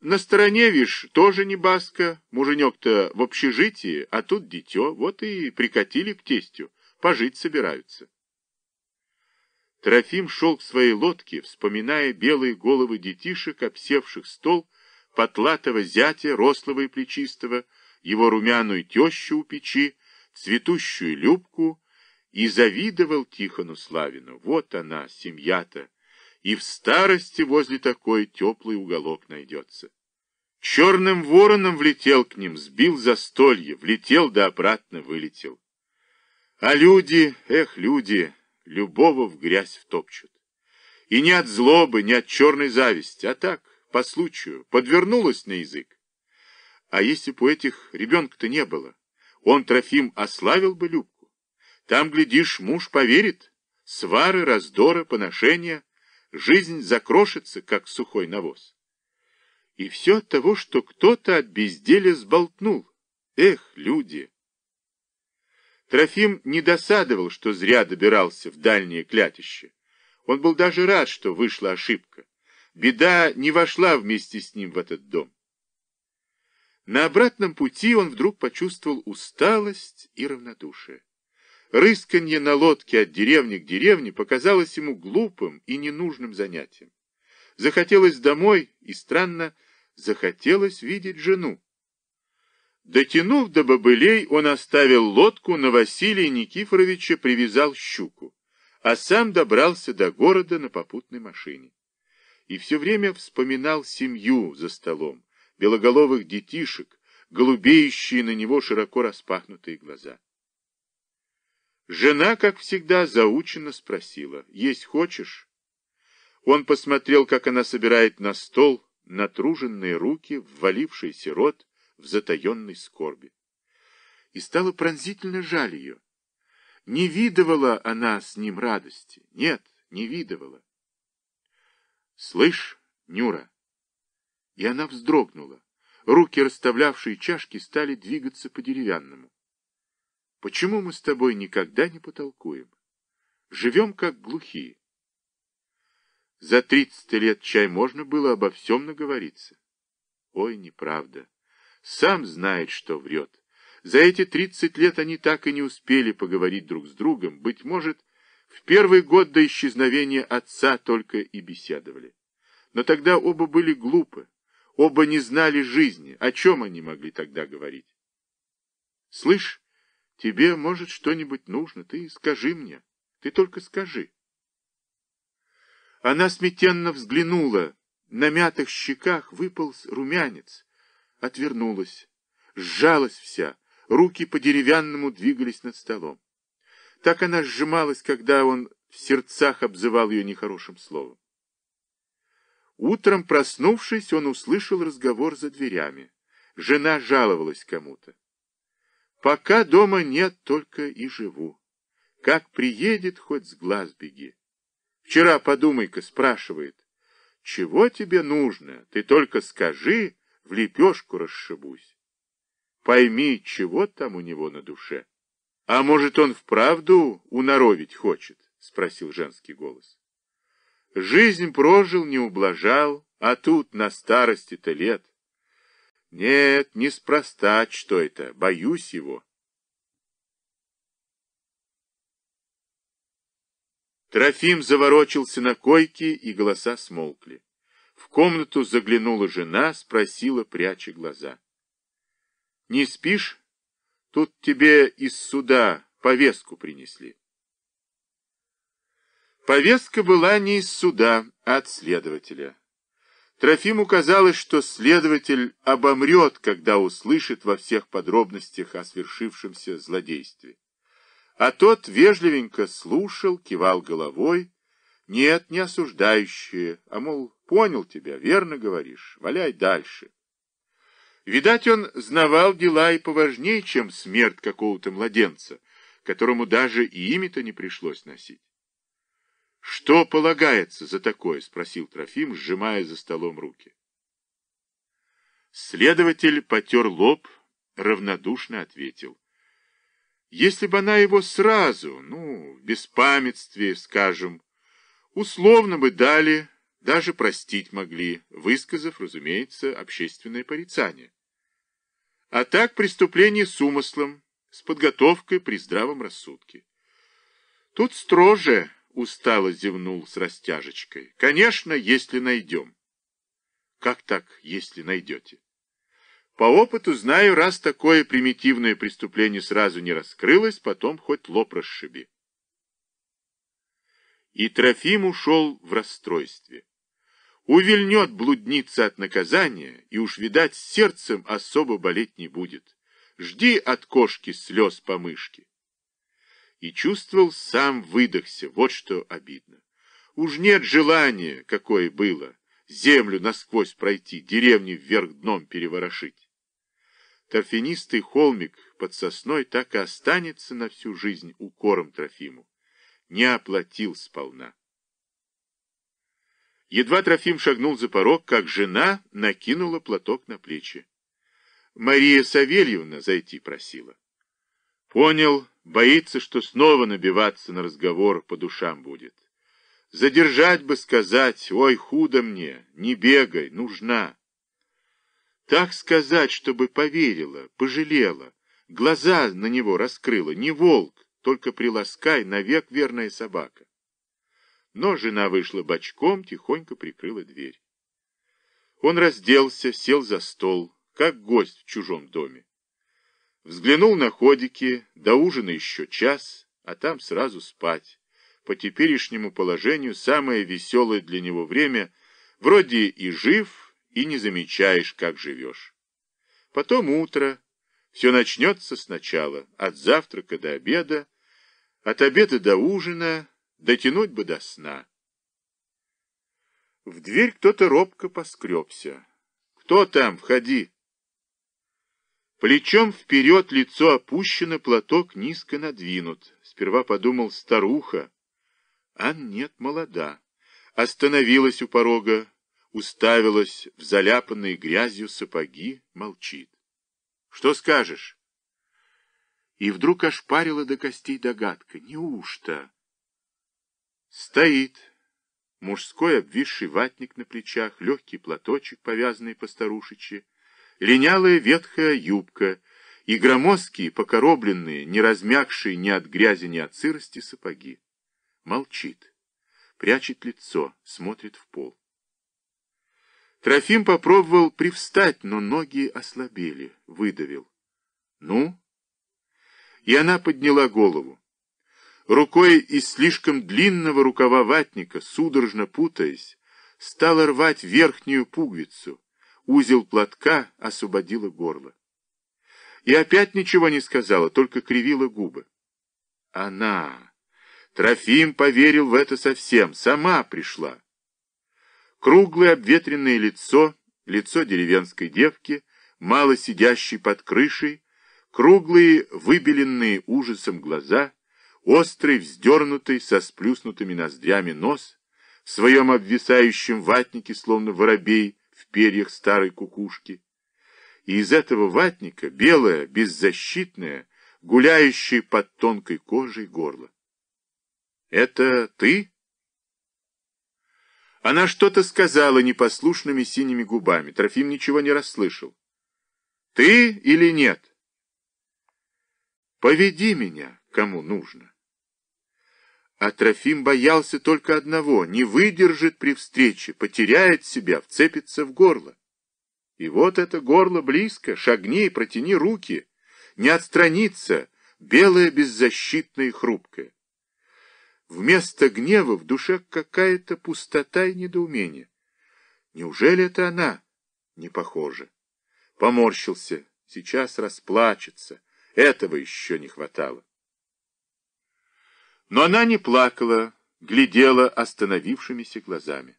[SPEAKER 2] На стороне, вишь, тоже не баска, муженек-то в общежитии, а тут дитё, вот и прикатили к тестю, пожить собираются. Трофим шел к своей лодке, вспоминая белые головы детишек, обсевших стол, потлатого зятя, рослого и плечистого, его румяную тещу у печи, цветущую Любку, и завидовал Тихону Славину. Вот она, семья-то, и в старости возле такой теплый уголок найдется. Черным вороном влетел к ним, сбил застолье, влетел да обратно вылетел. А люди, эх, люди, любого в грязь втопчут. И не от злобы, не от черной зависти, а так, по случаю, подвернулась на язык. А если бы у этих ребенка-то не было, он, Трофим, ославил бы Любку. Там, глядишь, муж поверит, свары, раздоры, поношения, жизнь закрошится, как сухой навоз. И все от того, что кто-то от безделия сболтнул. Эх, люди! Трофим не досадовал, что зря добирался в дальнее клятище. Он был даже рад, что вышла ошибка. Беда не вошла вместе с ним в этот дом. На обратном пути он вдруг почувствовал усталость и равнодушие. Рысканье на лодке от деревни к деревне показалось ему глупым и ненужным занятием. Захотелось домой, и, странно, захотелось видеть жену. Дотянув до бобылей, он оставил лодку, на Василия Никифоровича привязал щуку, а сам добрался до города на попутной машине. И все время вспоминал семью за столом, белоголовых детишек, голубеющие на него широко распахнутые глаза. Жена, как всегда, заученно спросила, «Есть хочешь?» Он посмотрел, как она собирает на стол натруженные руки, ввалившийся рот, в затаенной скорби. И стало пронзительно жаль ее. Не видывала она с ним радости. Нет, не видывала. «Слышь, Нюра!» И она вздрогнула. Руки, расставлявшие чашки, стали двигаться по деревянному. «Почему мы с тобой никогда не потолкуем? Живем как глухие». За тридцать лет чай можно было обо всем наговориться. Ой, неправда. Сам знает, что врет. За эти тридцать лет они так и не успели поговорить друг с другом. Быть может, в первый год до исчезновения отца только и беседовали. Но тогда оба были глупы, оба не знали жизни. О чем они могли тогда говорить? Слышь, тебе, может, что-нибудь нужно, ты скажи мне. Ты только скажи. Она смятенно взглянула. На мятых щеках выполз румянец отвернулась, сжалась вся, руки по-деревянному двигались над столом. Так она сжималась, когда он в сердцах обзывал ее нехорошим словом. Утром, проснувшись, он услышал разговор за дверями. Жена жаловалась кому-то. «Пока дома нет, только и живу. Как приедет, хоть с глаз беги. Вчера, подумай-ка, спрашивает, чего тебе нужно? Ты только скажи, в лепешку расшибусь. Пойми, чего там у него на душе. А может, он вправду уноровить хочет? Спросил женский голос. Жизнь прожил, не ублажал, а тут на старости-то лет. Нет, неспроста, что это, боюсь его. Трофим заворочился на койке, и голоса смолкли. В комнату заглянула жена, спросила, пряча глаза. — Не спишь? Тут тебе из суда повестку принесли. Повестка была не из суда, а от следователя. Трофиму казалось, что следователь обомрет, когда услышит во всех подробностях о свершившемся злодействе. А тот вежливенько слушал, кивал головой, нет, не осуждающие, а, мол, понял тебя, верно говоришь, валяй дальше. Видать, он знавал дела и поважнее, чем смерть какого-то младенца, которому даже и имя-то не пришлось носить. «Что полагается за такое?» — спросил Трофим, сжимая за столом руки. Следователь потер лоб, равнодушно ответил. «Если бы она его сразу, ну, в беспамятстве, скажем, Условно бы дали даже простить могли, высказав, разумеется, общественное порицание. А так преступление с умыслом, с подготовкой при здравом рассудке. Тут строже, устало зевнул с растяжечкой. Конечно, если найдем. Как так, если найдете? По опыту знаю, раз такое примитивное преступление сразу не раскрылось, потом хоть лоб расшиби. И Трофим ушел в расстройстве. Увильнет блудница от наказания, и уж, видать, сердцем особо болеть не будет. Жди от кошки слез по мышке. И чувствовал, сам выдохся, вот что обидно. Уж нет желания, какое было, землю насквозь пройти, деревни вверх дном переворошить. Торфянистый холмик под сосной так и останется на всю жизнь укором Трофиму. Не оплатил сполна. Едва Трофим шагнул за порог, как жена накинула платок на плечи. Мария Савельевна зайти просила. Понял, боится, что снова набиваться на разговор по душам будет. Задержать бы сказать, ой, худо мне, не бегай, нужна. Так сказать, чтобы поверила, пожалела, глаза на него раскрыла, не волк, только приласкай, навек верная собака. Но жена вышла бочком, тихонько прикрыла дверь. Он разделся, сел за стол, как гость в чужом доме. Взглянул на ходики, до ужина еще час, а там сразу спать. По теперешнему положению самое веселое для него время, вроде и жив, и не замечаешь, как живешь. Потом утро, все начнется сначала, от завтрака до обеда, от обеда до ужина, Дотянуть бы до сна. В дверь кто-то робко поскребся. «Кто там? Входи!» Плечом вперед лицо опущено, платок низко надвинут. Сперва подумал старуха, а нет, молода. Остановилась у порога, уставилась в заляпанные грязью сапоги, молчит. «Что скажешь?» И вдруг ошпарила до костей догадка. «Неужто?» Стоит. Мужской обвисший ватник на плечах, легкий платочек, повязанный по старушечи, линялая ветхая юбка и громоздкие, покоробленные, не размягшие ни от грязи, ни от сырости сапоги. Молчит, прячет лицо, смотрит в пол. Трофим попробовал привстать, но ноги ослабели, выдавил. «Ну?» И она подняла голову. Рукой из слишком длинного рукава ватника, судорожно путаясь, стала рвать верхнюю пуговицу. Узел платка освободила горло. И опять ничего не сказала, только кривила губы. Она! Трофим поверил в это совсем, сама пришла. Круглое обветренное лицо, лицо деревенской девки, мало сидящей под крышей, круглые, выбеленные ужасом глаза — Острый, вздернутый, со сплюснутыми ноздрями нос, в своем обвисающем ватнике, словно воробей перьях старой кукушки. И из этого ватника белое, беззащитное, гуляющее под тонкой кожей горло. «Это ты?» Она что-то сказала непослушными синими губами. Трофим ничего не расслышал. «Ты или нет?» «Поведи меня, кому нужно». А Трофим боялся только одного — не выдержит при встрече, потеряет себя, вцепится в горло. И вот это горло близко, шагни и протяни руки, не отстраниться, белое, беззащитное и хрупкое. Вместо гнева в душе какая-то пустота и недоумение. Неужели это она? Не похоже. Поморщился, сейчас расплачется. Этого еще не хватало. Но она не плакала, глядела остановившимися глазами.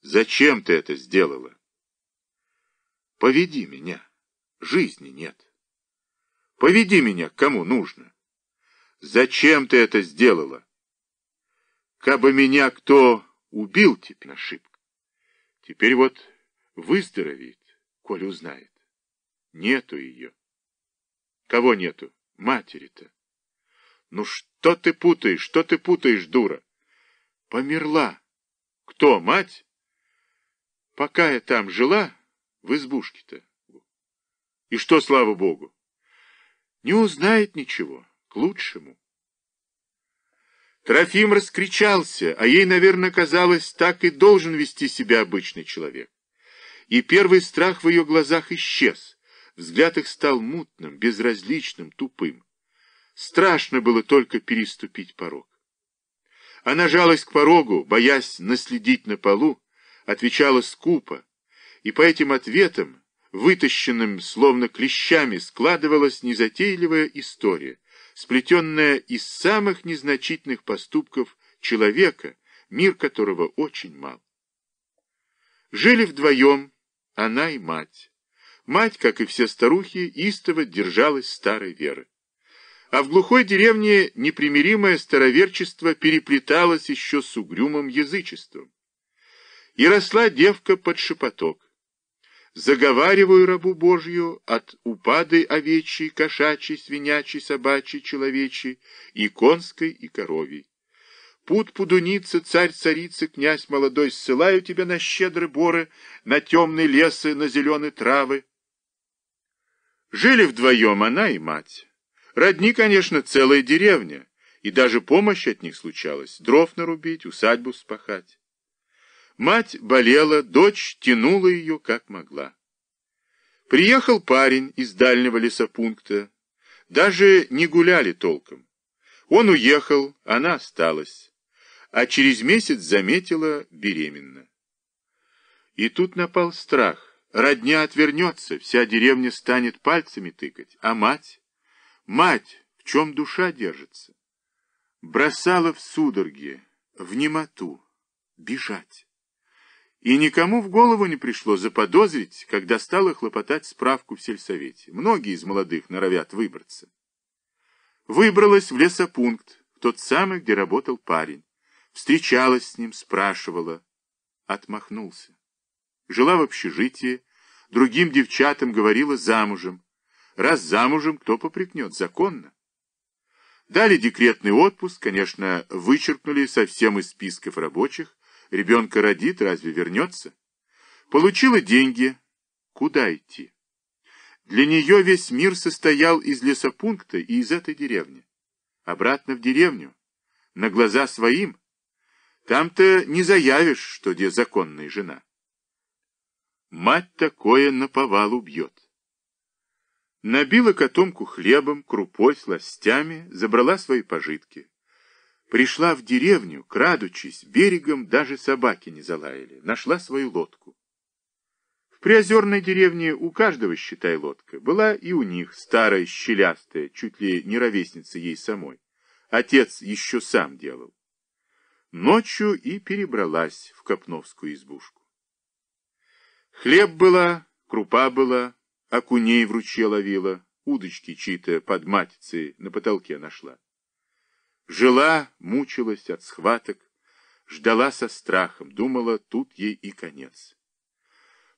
[SPEAKER 2] «Зачем ты это сделала?» «Поведи меня. Жизни нет. Поведи меня, кому нужно. Зачем ты это сделала?» «Кабы меня кто убил, теперь ошибка. Теперь вот выздоровеет, коль узнает. Нету ее. Кого нету? Матери-то. Ну что ты путаешь, что ты путаешь, дура? Померла. Кто, мать? Пока я там жила, в избушке-то. И что, слава богу? Не узнает ничего, к лучшему. Трофим раскричался, а ей, наверное, казалось, так и должен вести себя обычный человек. И первый страх в ее глазах исчез. Взгляд их стал мутным, безразличным, тупым. Страшно было только переступить порог. Она жалась к порогу, боясь наследить на полу, отвечала скупо, и по этим ответам, вытащенным словно клещами, складывалась незатейливая история, сплетенная из самых незначительных поступков человека, мир которого очень мал. Жили вдвоем она и мать. Мать, как и все старухи, истово держалась старой веры. А в глухой деревне непримиримое староверчество переплеталось еще с угрюмым язычеством. И росла девка под шепоток. Заговариваю рабу Божью от упады овечьей, кошачьей, свинячей, собачьей, человечьей, и конской, и коровьей. Пут пудуница, царь-царица, князь молодой, ссылаю тебя на щедрые боры, на темные лесы, на зеленые травы. Жили вдвоем она и мать. Родни, конечно, целая деревня, и даже помощь от них случалась, дров нарубить, усадьбу спахать. Мать болела, дочь тянула ее как могла. Приехал парень из дальнего лесопункта. Даже не гуляли толком. Он уехал, она осталась. А через месяц заметила беременна. И тут напал страх. Родня отвернется, вся деревня станет пальцами тыкать. А мать? Мать, в чем душа держится? Бросала в судороги, в немоту, бежать. И никому в голову не пришло заподозрить, когда стала хлопотать справку в сельсовете. Многие из молодых норовят выбраться. Выбралась в лесопункт, в тот самый, где работал парень. Встречалась с ним, спрашивала. Отмахнулся. Жила в общежитии, другим девчатам говорила замужем. Раз замужем, кто попрекнет? Законно. Дали декретный отпуск, конечно, вычеркнули совсем из списков рабочих, Ребенка родит, разве вернется? Получила деньги. Куда идти? Для нее весь мир состоял из лесопункта и из этой деревни. Обратно в деревню, на глаза своим. Там-то не заявишь, что где законная жена. Мать такое наповал убьет. Набила котомку хлебом, крупой, сластями, забрала свои пожитки. Пришла в деревню, крадучись, берегом даже собаки не залаяли. Нашла свою лодку. В приозерной деревне у каждого, считай, лодка. Была и у них старая, щелястая, чуть ли не ровесница ей самой. Отец еще сам делал. Ночью и перебралась в Копновскую избушку. Хлеб была, крупа была, окуней в ручье ловила, удочки чьи-то под матицей на потолке нашла. Жила, мучилась от схваток, ждала со страхом, думала, тут ей и конец.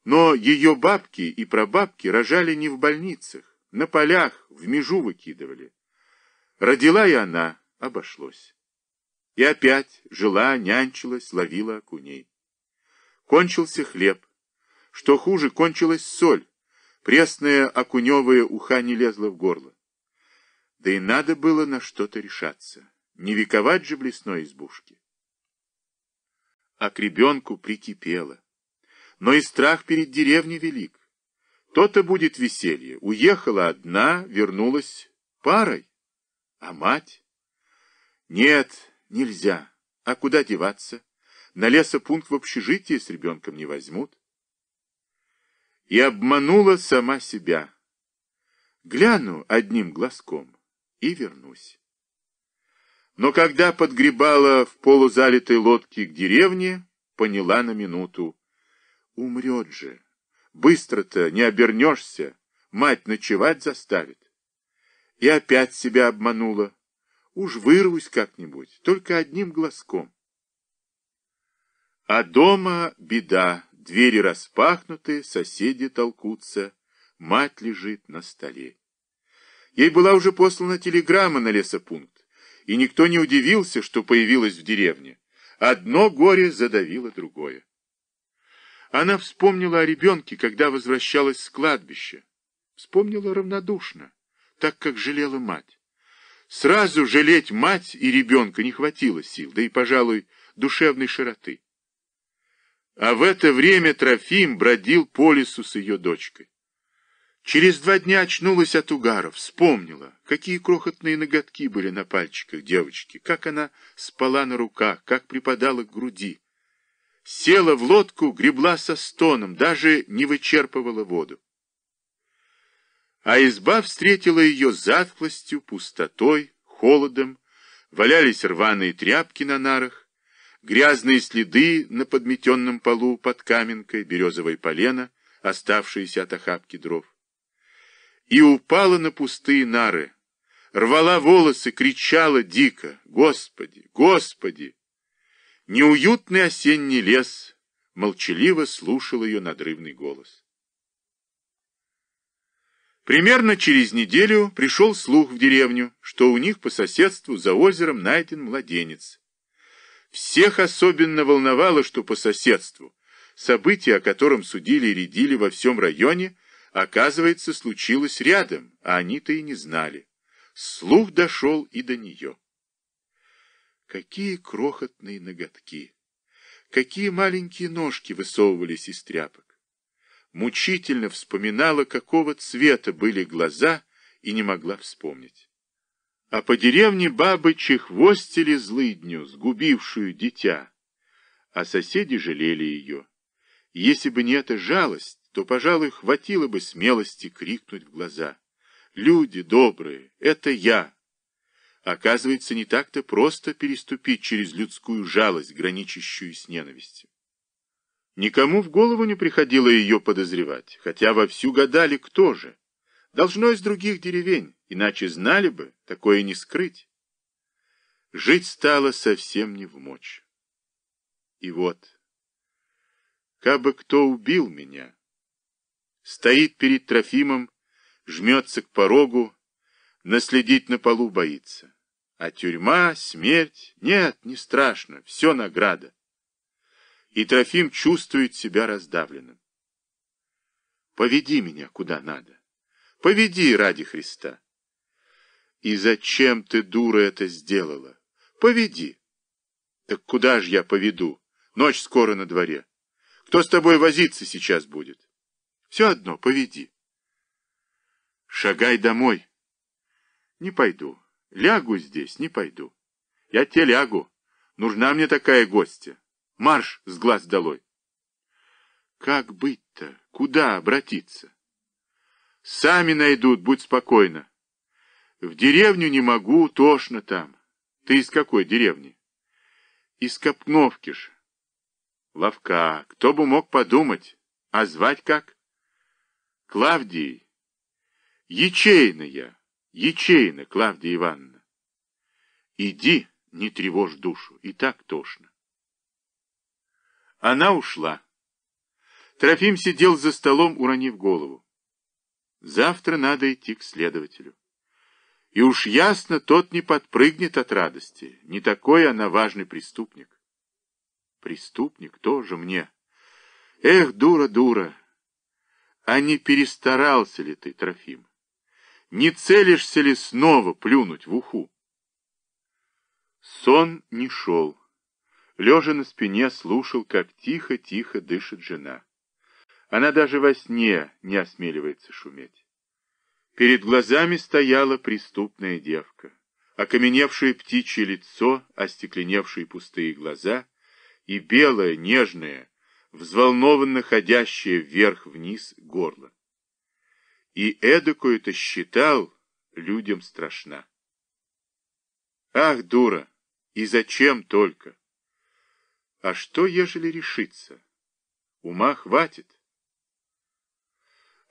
[SPEAKER 2] Но ее бабки и прабабки рожали не в больницах, на полях, в межу выкидывали. Родила и она, обошлось. И опять жила, нянчилась, ловила окуней. Кончился хлеб. Что хуже, кончилась соль. Пресная окуневая уха не лезла в горло. Да и надо было на что-то решаться. Не вековать же в лесной избушке. А к ребенку прикипело. Но и страх перед деревней велик. То-то будет веселье. Уехала одна, вернулась парой. А мать? Нет, нельзя. А куда деваться? На лесопункт в общежитие с ребенком не возьмут. И обманула сама себя. Гляну одним глазком и вернусь. Но когда подгребала в полузалитой лодке к деревне, поняла на минуту. Умрет же. Быстро-то не обернешься, мать ночевать заставит. И опять себя обманула. Уж вырвусь как-нибудь, только одним глазком. А дома беда, двери распахнуты, соседи толкутся, мать лежит на столе. Ей была уже послана телеграмма на лесопункт и никто не удивился, что появилась в деревне. Одно горе задавило другое. Она вспомнила о ребенке, когда возвращалась с кладбища. Вспомнила равнодушно, так как жалела мать. Сразу жалеть мать и ребенка не хватило сил, да и, пожалуй, душевной широты. А в это время Трофим бродил по лесу с ее дочкой. Через два дня очнулась от угара, вспомнила, какие крохотные ноготки были на пальчиках девочки, как она спала на руках, как припадала к груди. Села в лодку, гребла со стоном, даже не вычерпывала воду. А изба встретила ее затхлостью, пустотой, холодом, валялись рваные тряпки на нарах, грязные следы на подметенном полу под каменкой, березовой полено, оставшиеся от охапки дров. И упала на пустые нары, рвала волосы, кричала дико «Господи! Господи!» Неуютный осенний лес молчаливо слушал ее надрывный голос. Примерно через неделю пришел слух в деревню, что у них по соседству за озером найден младенец. Всех особенно волновало, что по соседству событие, о котором судили и рядили во всем районе, оказывается, случилось рядом, а они-то и не знали. Слух дошел и до нее. Какие крохотные ноготки! Какие маленькие ножки высовывались из тряпок! Мучительно вспоминала, какого цвета были глаза, и не могла вспомнить. А по деревне бабы чехвостили злыдню, сгубившую дитя, а соседи жалели ее. Если бы не эта жалость, то, пожалуй, хватило бы смелости крикнуть в глаза. «Люди добрые, это я!» Оказывается, не так-то просто переступить через людскую жалость, граничащую с ненавистью. Никому в голову не приходило ее подозревать, хотя вовсю гадали, кто же. Должно из других деревень, иначе знали бы, такое не скрыть. Жить стало совсем не в мочь. И вот, как бы кто убил меня, стоит перед Трофимом, жмется к порогу, наследить на полу боится. А тюрьма, смерть, нет, не страшно, все награда. И Трофим чувствует себя раздавленным. Поведи меня куда надо. Поведи ради Христа. И зачем ты, дура, это сделала? Поведи. Так куда же я поведу? Ночь скоро на дворе. Кто с тобой возиться сейчас будет? Все одно, поведи. Шагай домой. Не пойду. Лягу здесь, не пойду. Я те лягу. Нужна мне такая гостья. Марш с глаз долой. Как быть-то? Куда обратиться? Сами найдут, будь спокойна. В деревню не могу, тошно там. Ты из какой деревни? Из Копновки ж. Ловка, кто бы мог подумать. А звать как? Клавдий. Ячейная. Ячейна, Клавдия Ивановна. Иди, не тревожь душу, и так тошно. Она ушла. Трофим сидел за столом, уронив голову. Завтра надо идти к следователю. И уж ясно, тот не подпрыгнет от радости. Не такой она важный преступник. Преступник тоже мне. Эх, дура, дура. А не перестарался ли ты, Трофим? Не целишься ли снова плюнуть в уху? Сон не шел. Лежа на спине слушал, как тихо-тихо дышит жена. Она даже во сне не осмеливается шуметь. Перед глазами стояла преступная девка. Окаменевшее птичье лицо, остекленевшие пустые глаза и белое, нежное, взволнованно ходящее вверх-вниз горло. И эдакую-то считал людям страшна. Ах, дура! И зачем только? А что, ежели решиться? Ума хватит.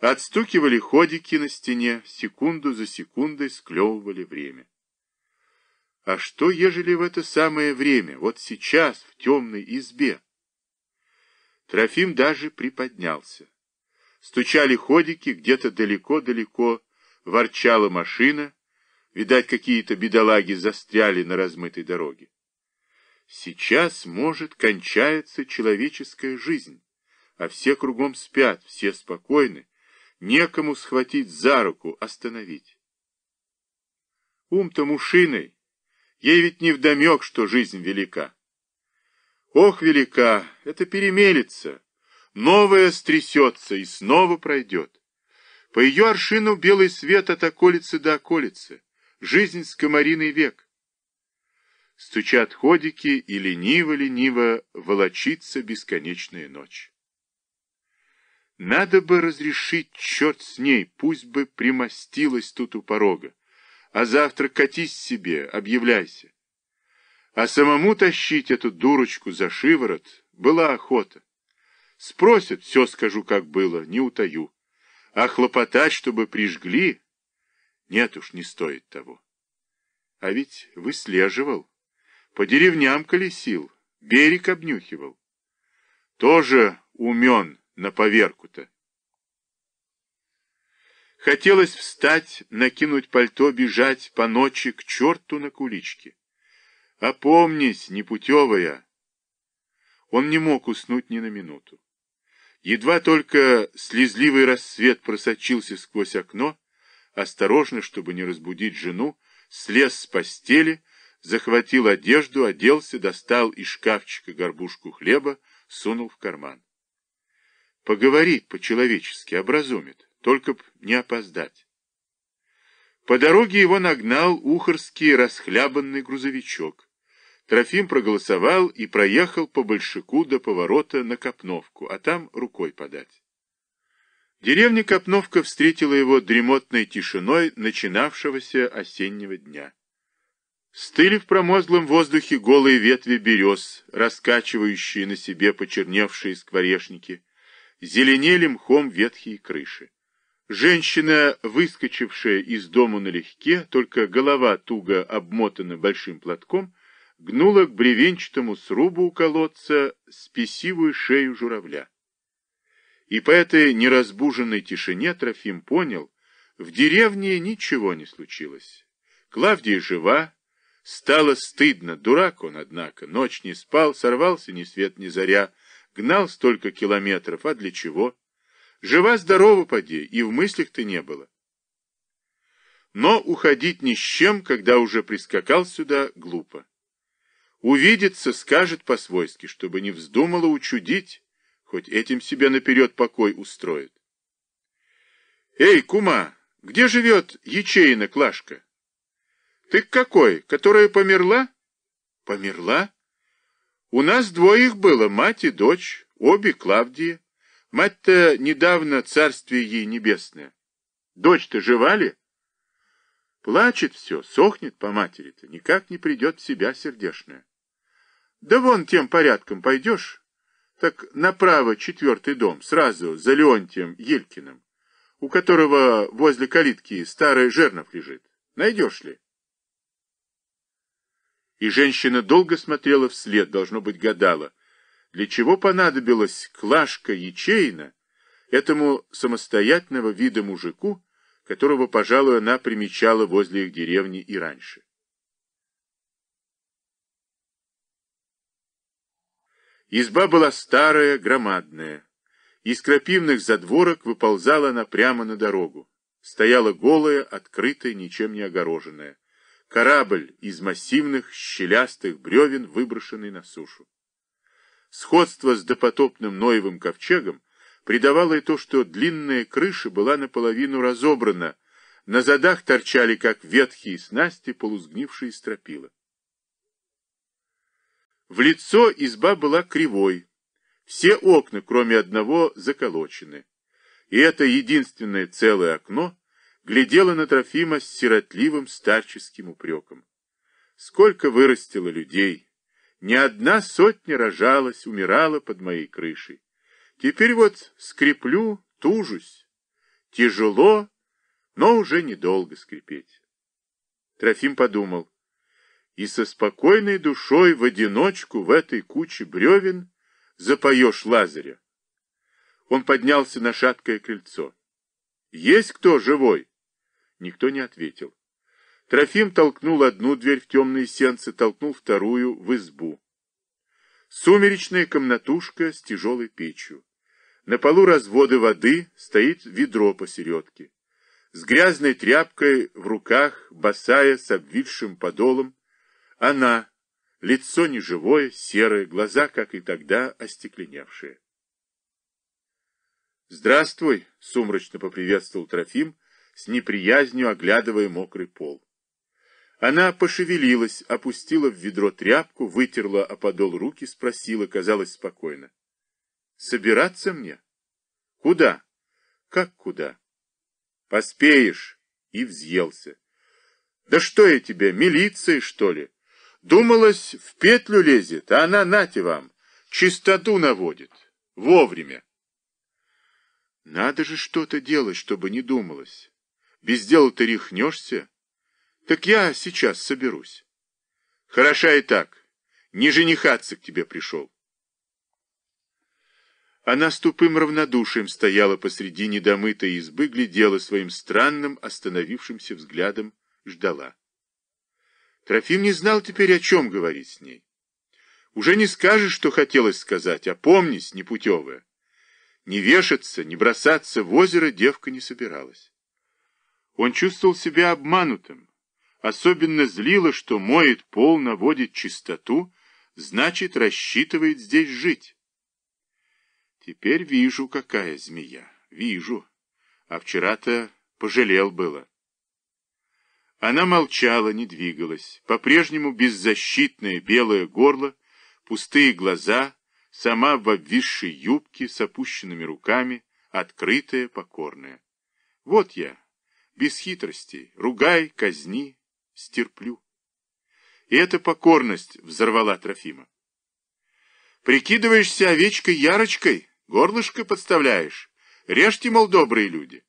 [SPEAKER 2] Отстукивали ходики на стене, секунду за секундой склевывали время. А что, ежели в это самое время, вот сейчас, в темной избе? Трофим даже приподнялся. Стучали ходики, где-то далеко-далеко ворчала машина. Видать, какие-то бедолаги застряли на размытой дороге. Сейчас, может, кончается человеческая жизнь, а все кругом спят, все спокойны, некому схватить за руку, остановить. Ум-то мушиной, ей ведь не вдомек, что жизнь велика. Ох, велика, это перемелится, новое стрясется и снова пройдет. По ее аршину белый свет от околицы до околицы, жизнь скомориный век. Стучат ходики, и лениво-лениво волочится бесконечная ночь. Надо бы разрешить, черт с ней, пусть бы примостилась тут у порога, а завтра катись себе, объявляйся. А самому тащить эту дурочку за шиворот была охота. Спросят, все скажу, как было, не утаю. А хлопотать, чтобы прижгли, нет уж, не стоит того. А ведь выслеживал. По деревням колесил, берег обнюхивал. Тоже умен на поверку-то. Хотелось встать, накинуть пальто, бежать по ночи к черту на куличке. Опомнись, непутевая. Он не мог уснуть ни на минуту. Едва только слезливый рассвет просочился сквозь окно, осторожно, чтобы не разбудить жену, слез с постели, захватил одежду, оделся, достал из шкафчика горбушку хлеба, сунул в карман. Поговорит по-человечески, образумит, только б не опоздать. По дороге его нагнал ухорский расхлябанный грузовичок. Трофим проголосовал и проехал по Большаку до поворота на Копновку, а там рукой подать. Деревня Копновка встретила его дремотной тишиной начинавшегося осеннего дня. Стыли в промозглом воздухе голые ветви берез, раскачивающие на себе почерневшие скворечники, зеленели мхом ветхие крыши. Женщина, выскочившая из дому налегке, только голова туго обмотана большим платком, гнула к бревенчатому срубу у колодца спесивую шею журавля. И по этой неразбуженной тишине Трофим понял, в деревне ничего не случилось. Клавдия жива, стало стыдно, дурак он, однако, ночь не спал, сорвался ни свет ни заря, гнал столько километров, а для чего? Жива-здорова поди, и в мыслях-то не было. Но уходить ни с чем, когда уже прискакал сюда, глупо. Увидится, скажет по-свойски, чтобы не вздумала учудить, хоть этим себе наперед покой устроит. Эй, кума, где живет ячейна Клашка? Ты какой, которая померла? Померла? У нас двоих было, мать и дочь, обе Клавдии. Мать-то недавно царствие ей небесное. Дочь-то жива ли? Плачет все, сохнет по матери-то, никак не придет в себя сердешная. Да вон тем порядком пойдешь, так направо четвертый дом, сразу за Леонтием Елькиным, у которого возле калитки старый жернов лежит. Найдешь ли? И женщина долго смотрела вслед, должно быть, гадала, для чего понадобилась клашка ячейна этому самостоятельного вида мужику, которого, пожалуй, она примечала возле их деревни и раньше. Изба была старая, громадная. Из крапивных задворок выползала она прямо на дорогу. Стояла голая, открытая, ничем не огороженная. Корабль из массивных, щелястых бревен, выброшенный на сушу. Сходство с допотопным Ноевым ковчегом придавало и то, что длинная крыша была наполовину разобрана, на задах торчали, как ветхие снасти, полузгнившие стропила. В лицо изба была кривой. Все окна, кроме одного, заколочены. И это единственное целое окно глядело на Трофима с сиротливым старческим упреком. Сколько вырастило людей! Ни одна сотня рожалась, умирала под моей крышей. Теперь вот скреплю, тужусь. Тяжело, но уже недолго скрипеть. Трофим подумал, и со спокойной душой в одиночку в этой куче бревен запоешь Лазаря. Он поднялся на шаткое крыльцо. «Есть кто живой?» Никто не ответил. Трофим толкнул одну дверь в темные сенцы, толкнул вторую в избу. Сумеречная комнатушка с тяжелой печью. На полу разводы воды стоит ведро посередке. С грязной тряпкой в руках, босая, с обвисшим подолом, она, лицо неживое, серое, глаза, как и тогда, остекленевшие. «Здравствуй!» — сумрачно поприветствовал Трофим, с неприязнью оглядывая мокрый пол. Она пошевелилась, опустила в ведро тряпку, вытерла о подол руки, спросила, казалось, спокойно. «Собираться мне?» «Куда?» «Как куда?» «Поспеешь!» И взъелся. «Да что я тебе, милиция, что ли?» Думалось, в петлю лезет, а она, нате вам, чистоту наводит. Вовремя. Надо же что-то делать, чтобы не думалось. Без дела ты рехнешься. Так я сейчас соберусь. Хороша и так. Не женихаться к тебе пришел. Она с тупым равнодушием стояла посреди недомытой избы, глядела своим странным, остановившимся взглядом, ждала. Трофим не знал теперь, о чем говорить с ней. Уже не скажешь, что хотелось сказать, а помнись, непутевая. Не вешаться, не бросаться в озеро девка не собиралась. Он чувствовал себя обманутым. Особенно злило, что моет пол, наводит чистоту, значит, рассчитывает здесь жить. Теперь вижу, какая змея. Вижу. А вчера-то пожалел было. Она молчала, не двигалась. По-прежнему беззащитное белое горло, пустые глаза, сама в обвисшей юбке с опущенными руками, открытая, покорная. Вот я, без хитростей, ругай, казни, стерплю. И эта покорность взорвала Трофима. Прикидываешься овечкой-ярочкой, горлышко подставляешь. Режьте, мол, добрые люди.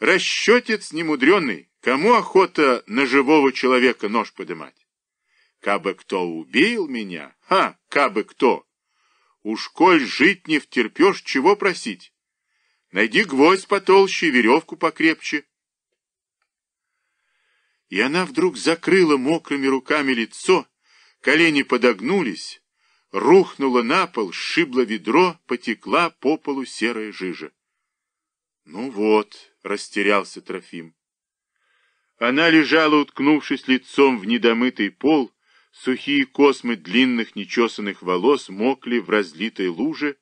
[SPEAKER 2] Расчетец немудренный, Кому охота на живого человека нож подымать? Кабы кто убил меня? Ха, кабы кто! Уж коль жить не втерпешь, чего просить? Найди гвоздь потолще, веревку покрепче. И она вдруг закрыла мокрыми руками лицо, колени подогнулись, рухнула на пол, сшибла ведро, потекла по полу серая жижа. Ну вот, растерялся Трофим. Она лежала, уткнувшись лицом в недомытый пол, сухие космы длинных нечесанных волос мокли в разлитой луже,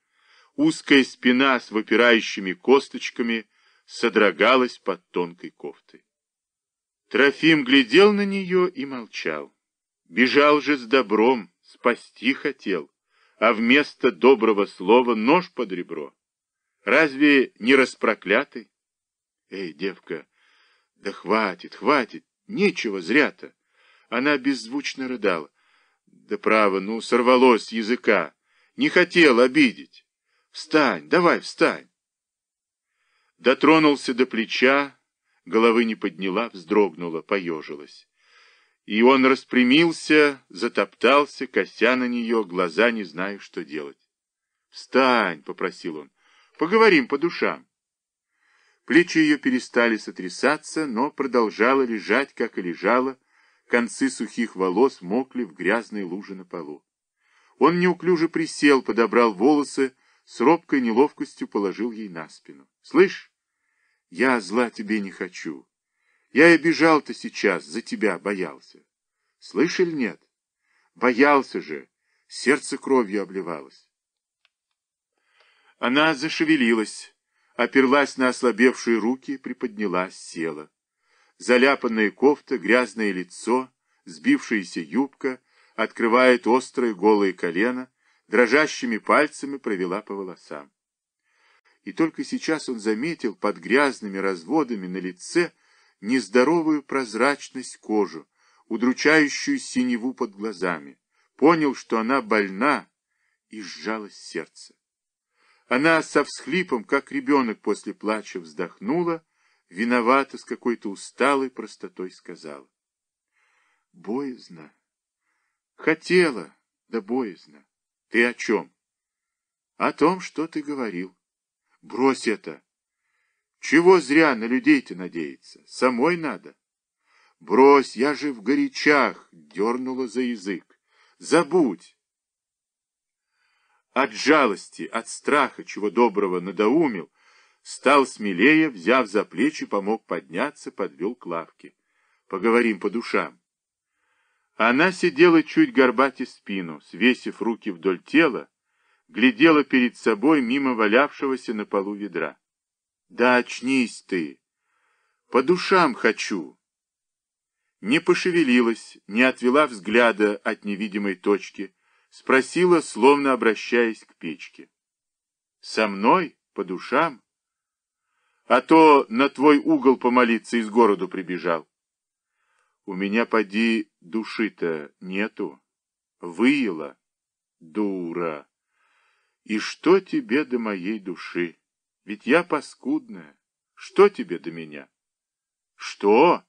[SPEAKER 2] узкая спина с выпирающими косточками содрогалась под тонкой кофтой. Трофим глядел на нее и молчал. Бежал же с добром, спасти хотел, а вместо доброго слова нож под ребро. Разве не распроклятый? Эй, девка, да хватит, хватит, нечего зря-то. Она беззвучно рыдала. Да право, ну, сорвалось с языка. Не хотел обидеть. Встань, давай, встань. Дотронулся до плеча, головы не подняла, вздрогнула, поежилась. И он распрямился, затоптался, кося на нее, глаза не зная, что делать. «Встань!» — попросил он. «Поговорим по душам». Плечи ее перестали сотрясаться, но продолжала лежать, как и лежала. Концы сухих волос мокли в грязной луже на полу. Он неуклюже присел, подобрал волосы, с робкой неловкостью положил ей на спину. «Слышь, я зла тебе не хочу. Я и бежал-то сейчас, за тебя боялся. Слышь или нет? Боялся же, сердце кровью обливалось». Она зашевелилась оперлась на ослабевшие руки, приподнялась, села. Заляпанная кофта, грязное лицо, сбившаяся юбка, открывает острое голое колено, дрожащими пальцами провела по волосам. И только сейчас он заметил под грязными разводами на лице нездоровую прозрачность кожи, удручающую синеву под глазами. Понял, что она больна, и сжалось сердце. Она со всхлипом, как ребенок после плача, вздохнула, виновата с какой-то усталой простотой сказала. Боязно. Хотела, да боязно. Ты о чем? О том, что ты говорил. Брось это. Чего зря на людей-то надеяться? Самой надо. Брось, я же в горячах, дернула за язык. Забудь. от жалости, от страха, чего доброго надоумил, стал смелее, взяв за плечи, помог подняться, подвел к лавке. Поговорим по душам. Она сидела чуть горбатя спину, свесив руки вдоль тела, глядела перед собой мимо валявшегося на полу ведра. Да очнись ты! По душам хочу! Не пошевелилась, не отвела взгляда от невидимой точки, спросила, словно обращаясь к печке. Со мной? По душам? А то на твой угол помолиться из города прибежал. У меня, поди, души-то нету. Выела. Дура. И что тебе до моей души? Ведь я паскудная. Что тебе до меня? Что?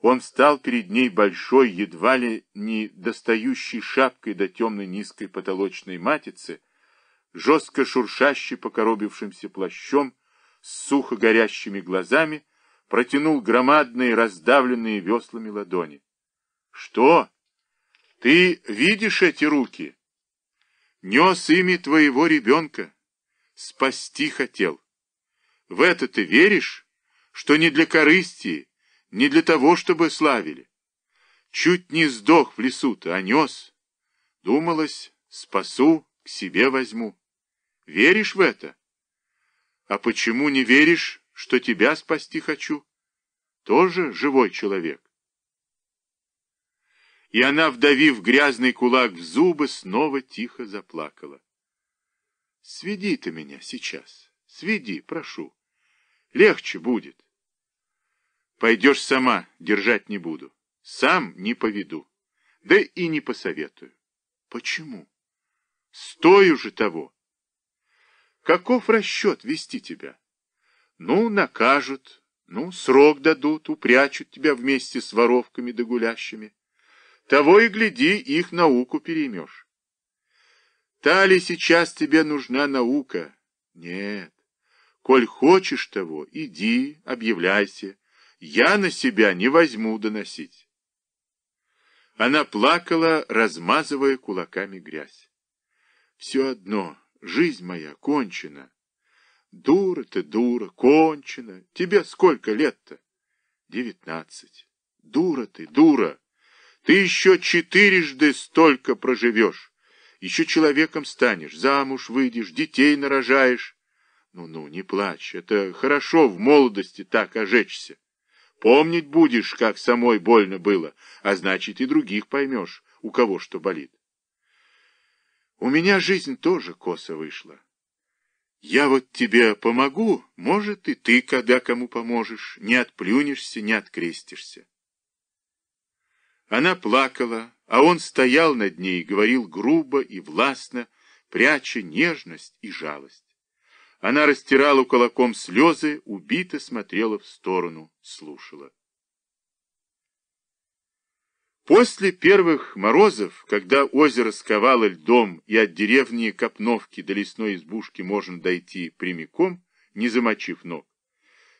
[SPEAKER 2] Он встал перед ней большой, едва ли не достающей шапкой до темной низкой потолочной матицы, жестко шуршащей покоробившимся плащом, с сухо горящими глазами, протянул громадные, раздавленные веслами ладони. «Что? Ты видишь эти руки? Нес ими твоего ребенка. Спасти хотел. В это ты веришь, что не для корысти, не для того, чтобы славили? Чуть не сдох в лесу-то, а нес. Думалось, спасу, к себе возьму. Веришь в это? А почему не веришь, что тебя спасти хочу. Тоже живой человек. И она, вдавив грязный кулак в зубы, снова тихо заплакала. Сведи ты меня сейчас, сведи, прошу. Легче будет. Пойдешь сама, держать не буду. Сам не поведу. Да и не посоветую. Почему? Стою же того. Каков расчет вести тебя? Ну, накажут, ну, срок дадут, упрячут тебя вместе с воровками да гулящими. Того и гляди, их науку переймешь. Та ли сейчас тебе нужна наука? Нет. Коль хочешь того, иди, объявляйся. Я на себя не возьму доносить. Она плакала, размазывая кулаками грязь. Все одно, жизнь моя кончена. Дура ты, дура, кончена. Тебе сколько лет-то? Девятнадцать. Дура ты, дура. Ты еще четырежды столько проживешь. Еще человеком станешь, замуж выйдешь, детей нарожаешь. Ну-ну, не плачь, это хорошо в молодости так ожечься. Помнить будешь, как самой больно было, а значит и других поймешь, у кого что болит. У меня жизнь тоже косо вышла. Я вот тебе помогу, может, и ты, когда кому поможешь, не отплюнешься, не открестишься. Она плакала, а он стоял над ней и говорил грубо и властно, пряча нежность и жалость. Она растирала кулаком слезы, убито смотрела в сторону, слушала. После первых морозов, когда озеро сковало льдом и от деревни Копновки до лесной избушки можно дойти прямиком, не замочив ног,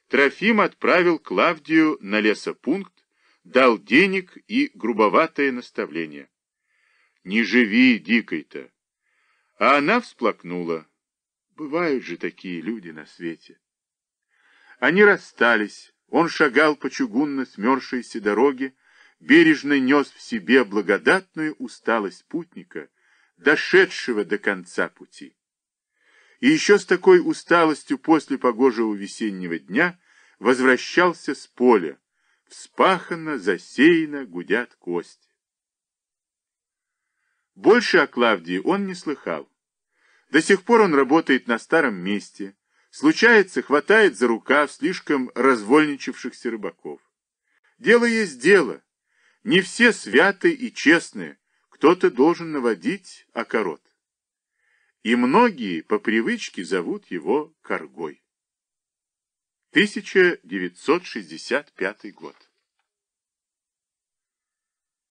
[SPEAKER 2] Трофим отправил Клавдию на лесопункт, дал денег и грубоватое наставление. «Не живи дикой-то!» А она всплакнула. Бывают же такие люди на свете. Они расстались, он шагал по чугунно смерзшейся дороге, бережно нес в себе благодатную усталость путника, дошедшего до конца пути. И еще с такой усталостью после погожего весеннего дня возвращался с поля, вспахано, засеяно, гудят кости. Больше о Клавдии он не слыхал. До сих пор он работает на старом месте, случается, хватает за рукав слишком развольничавшихся рыбаков. Дело есть дело, не все святы и честны, кто-то должен наводить окорот. И многие по привычке зовут его Коргой. 1965 год.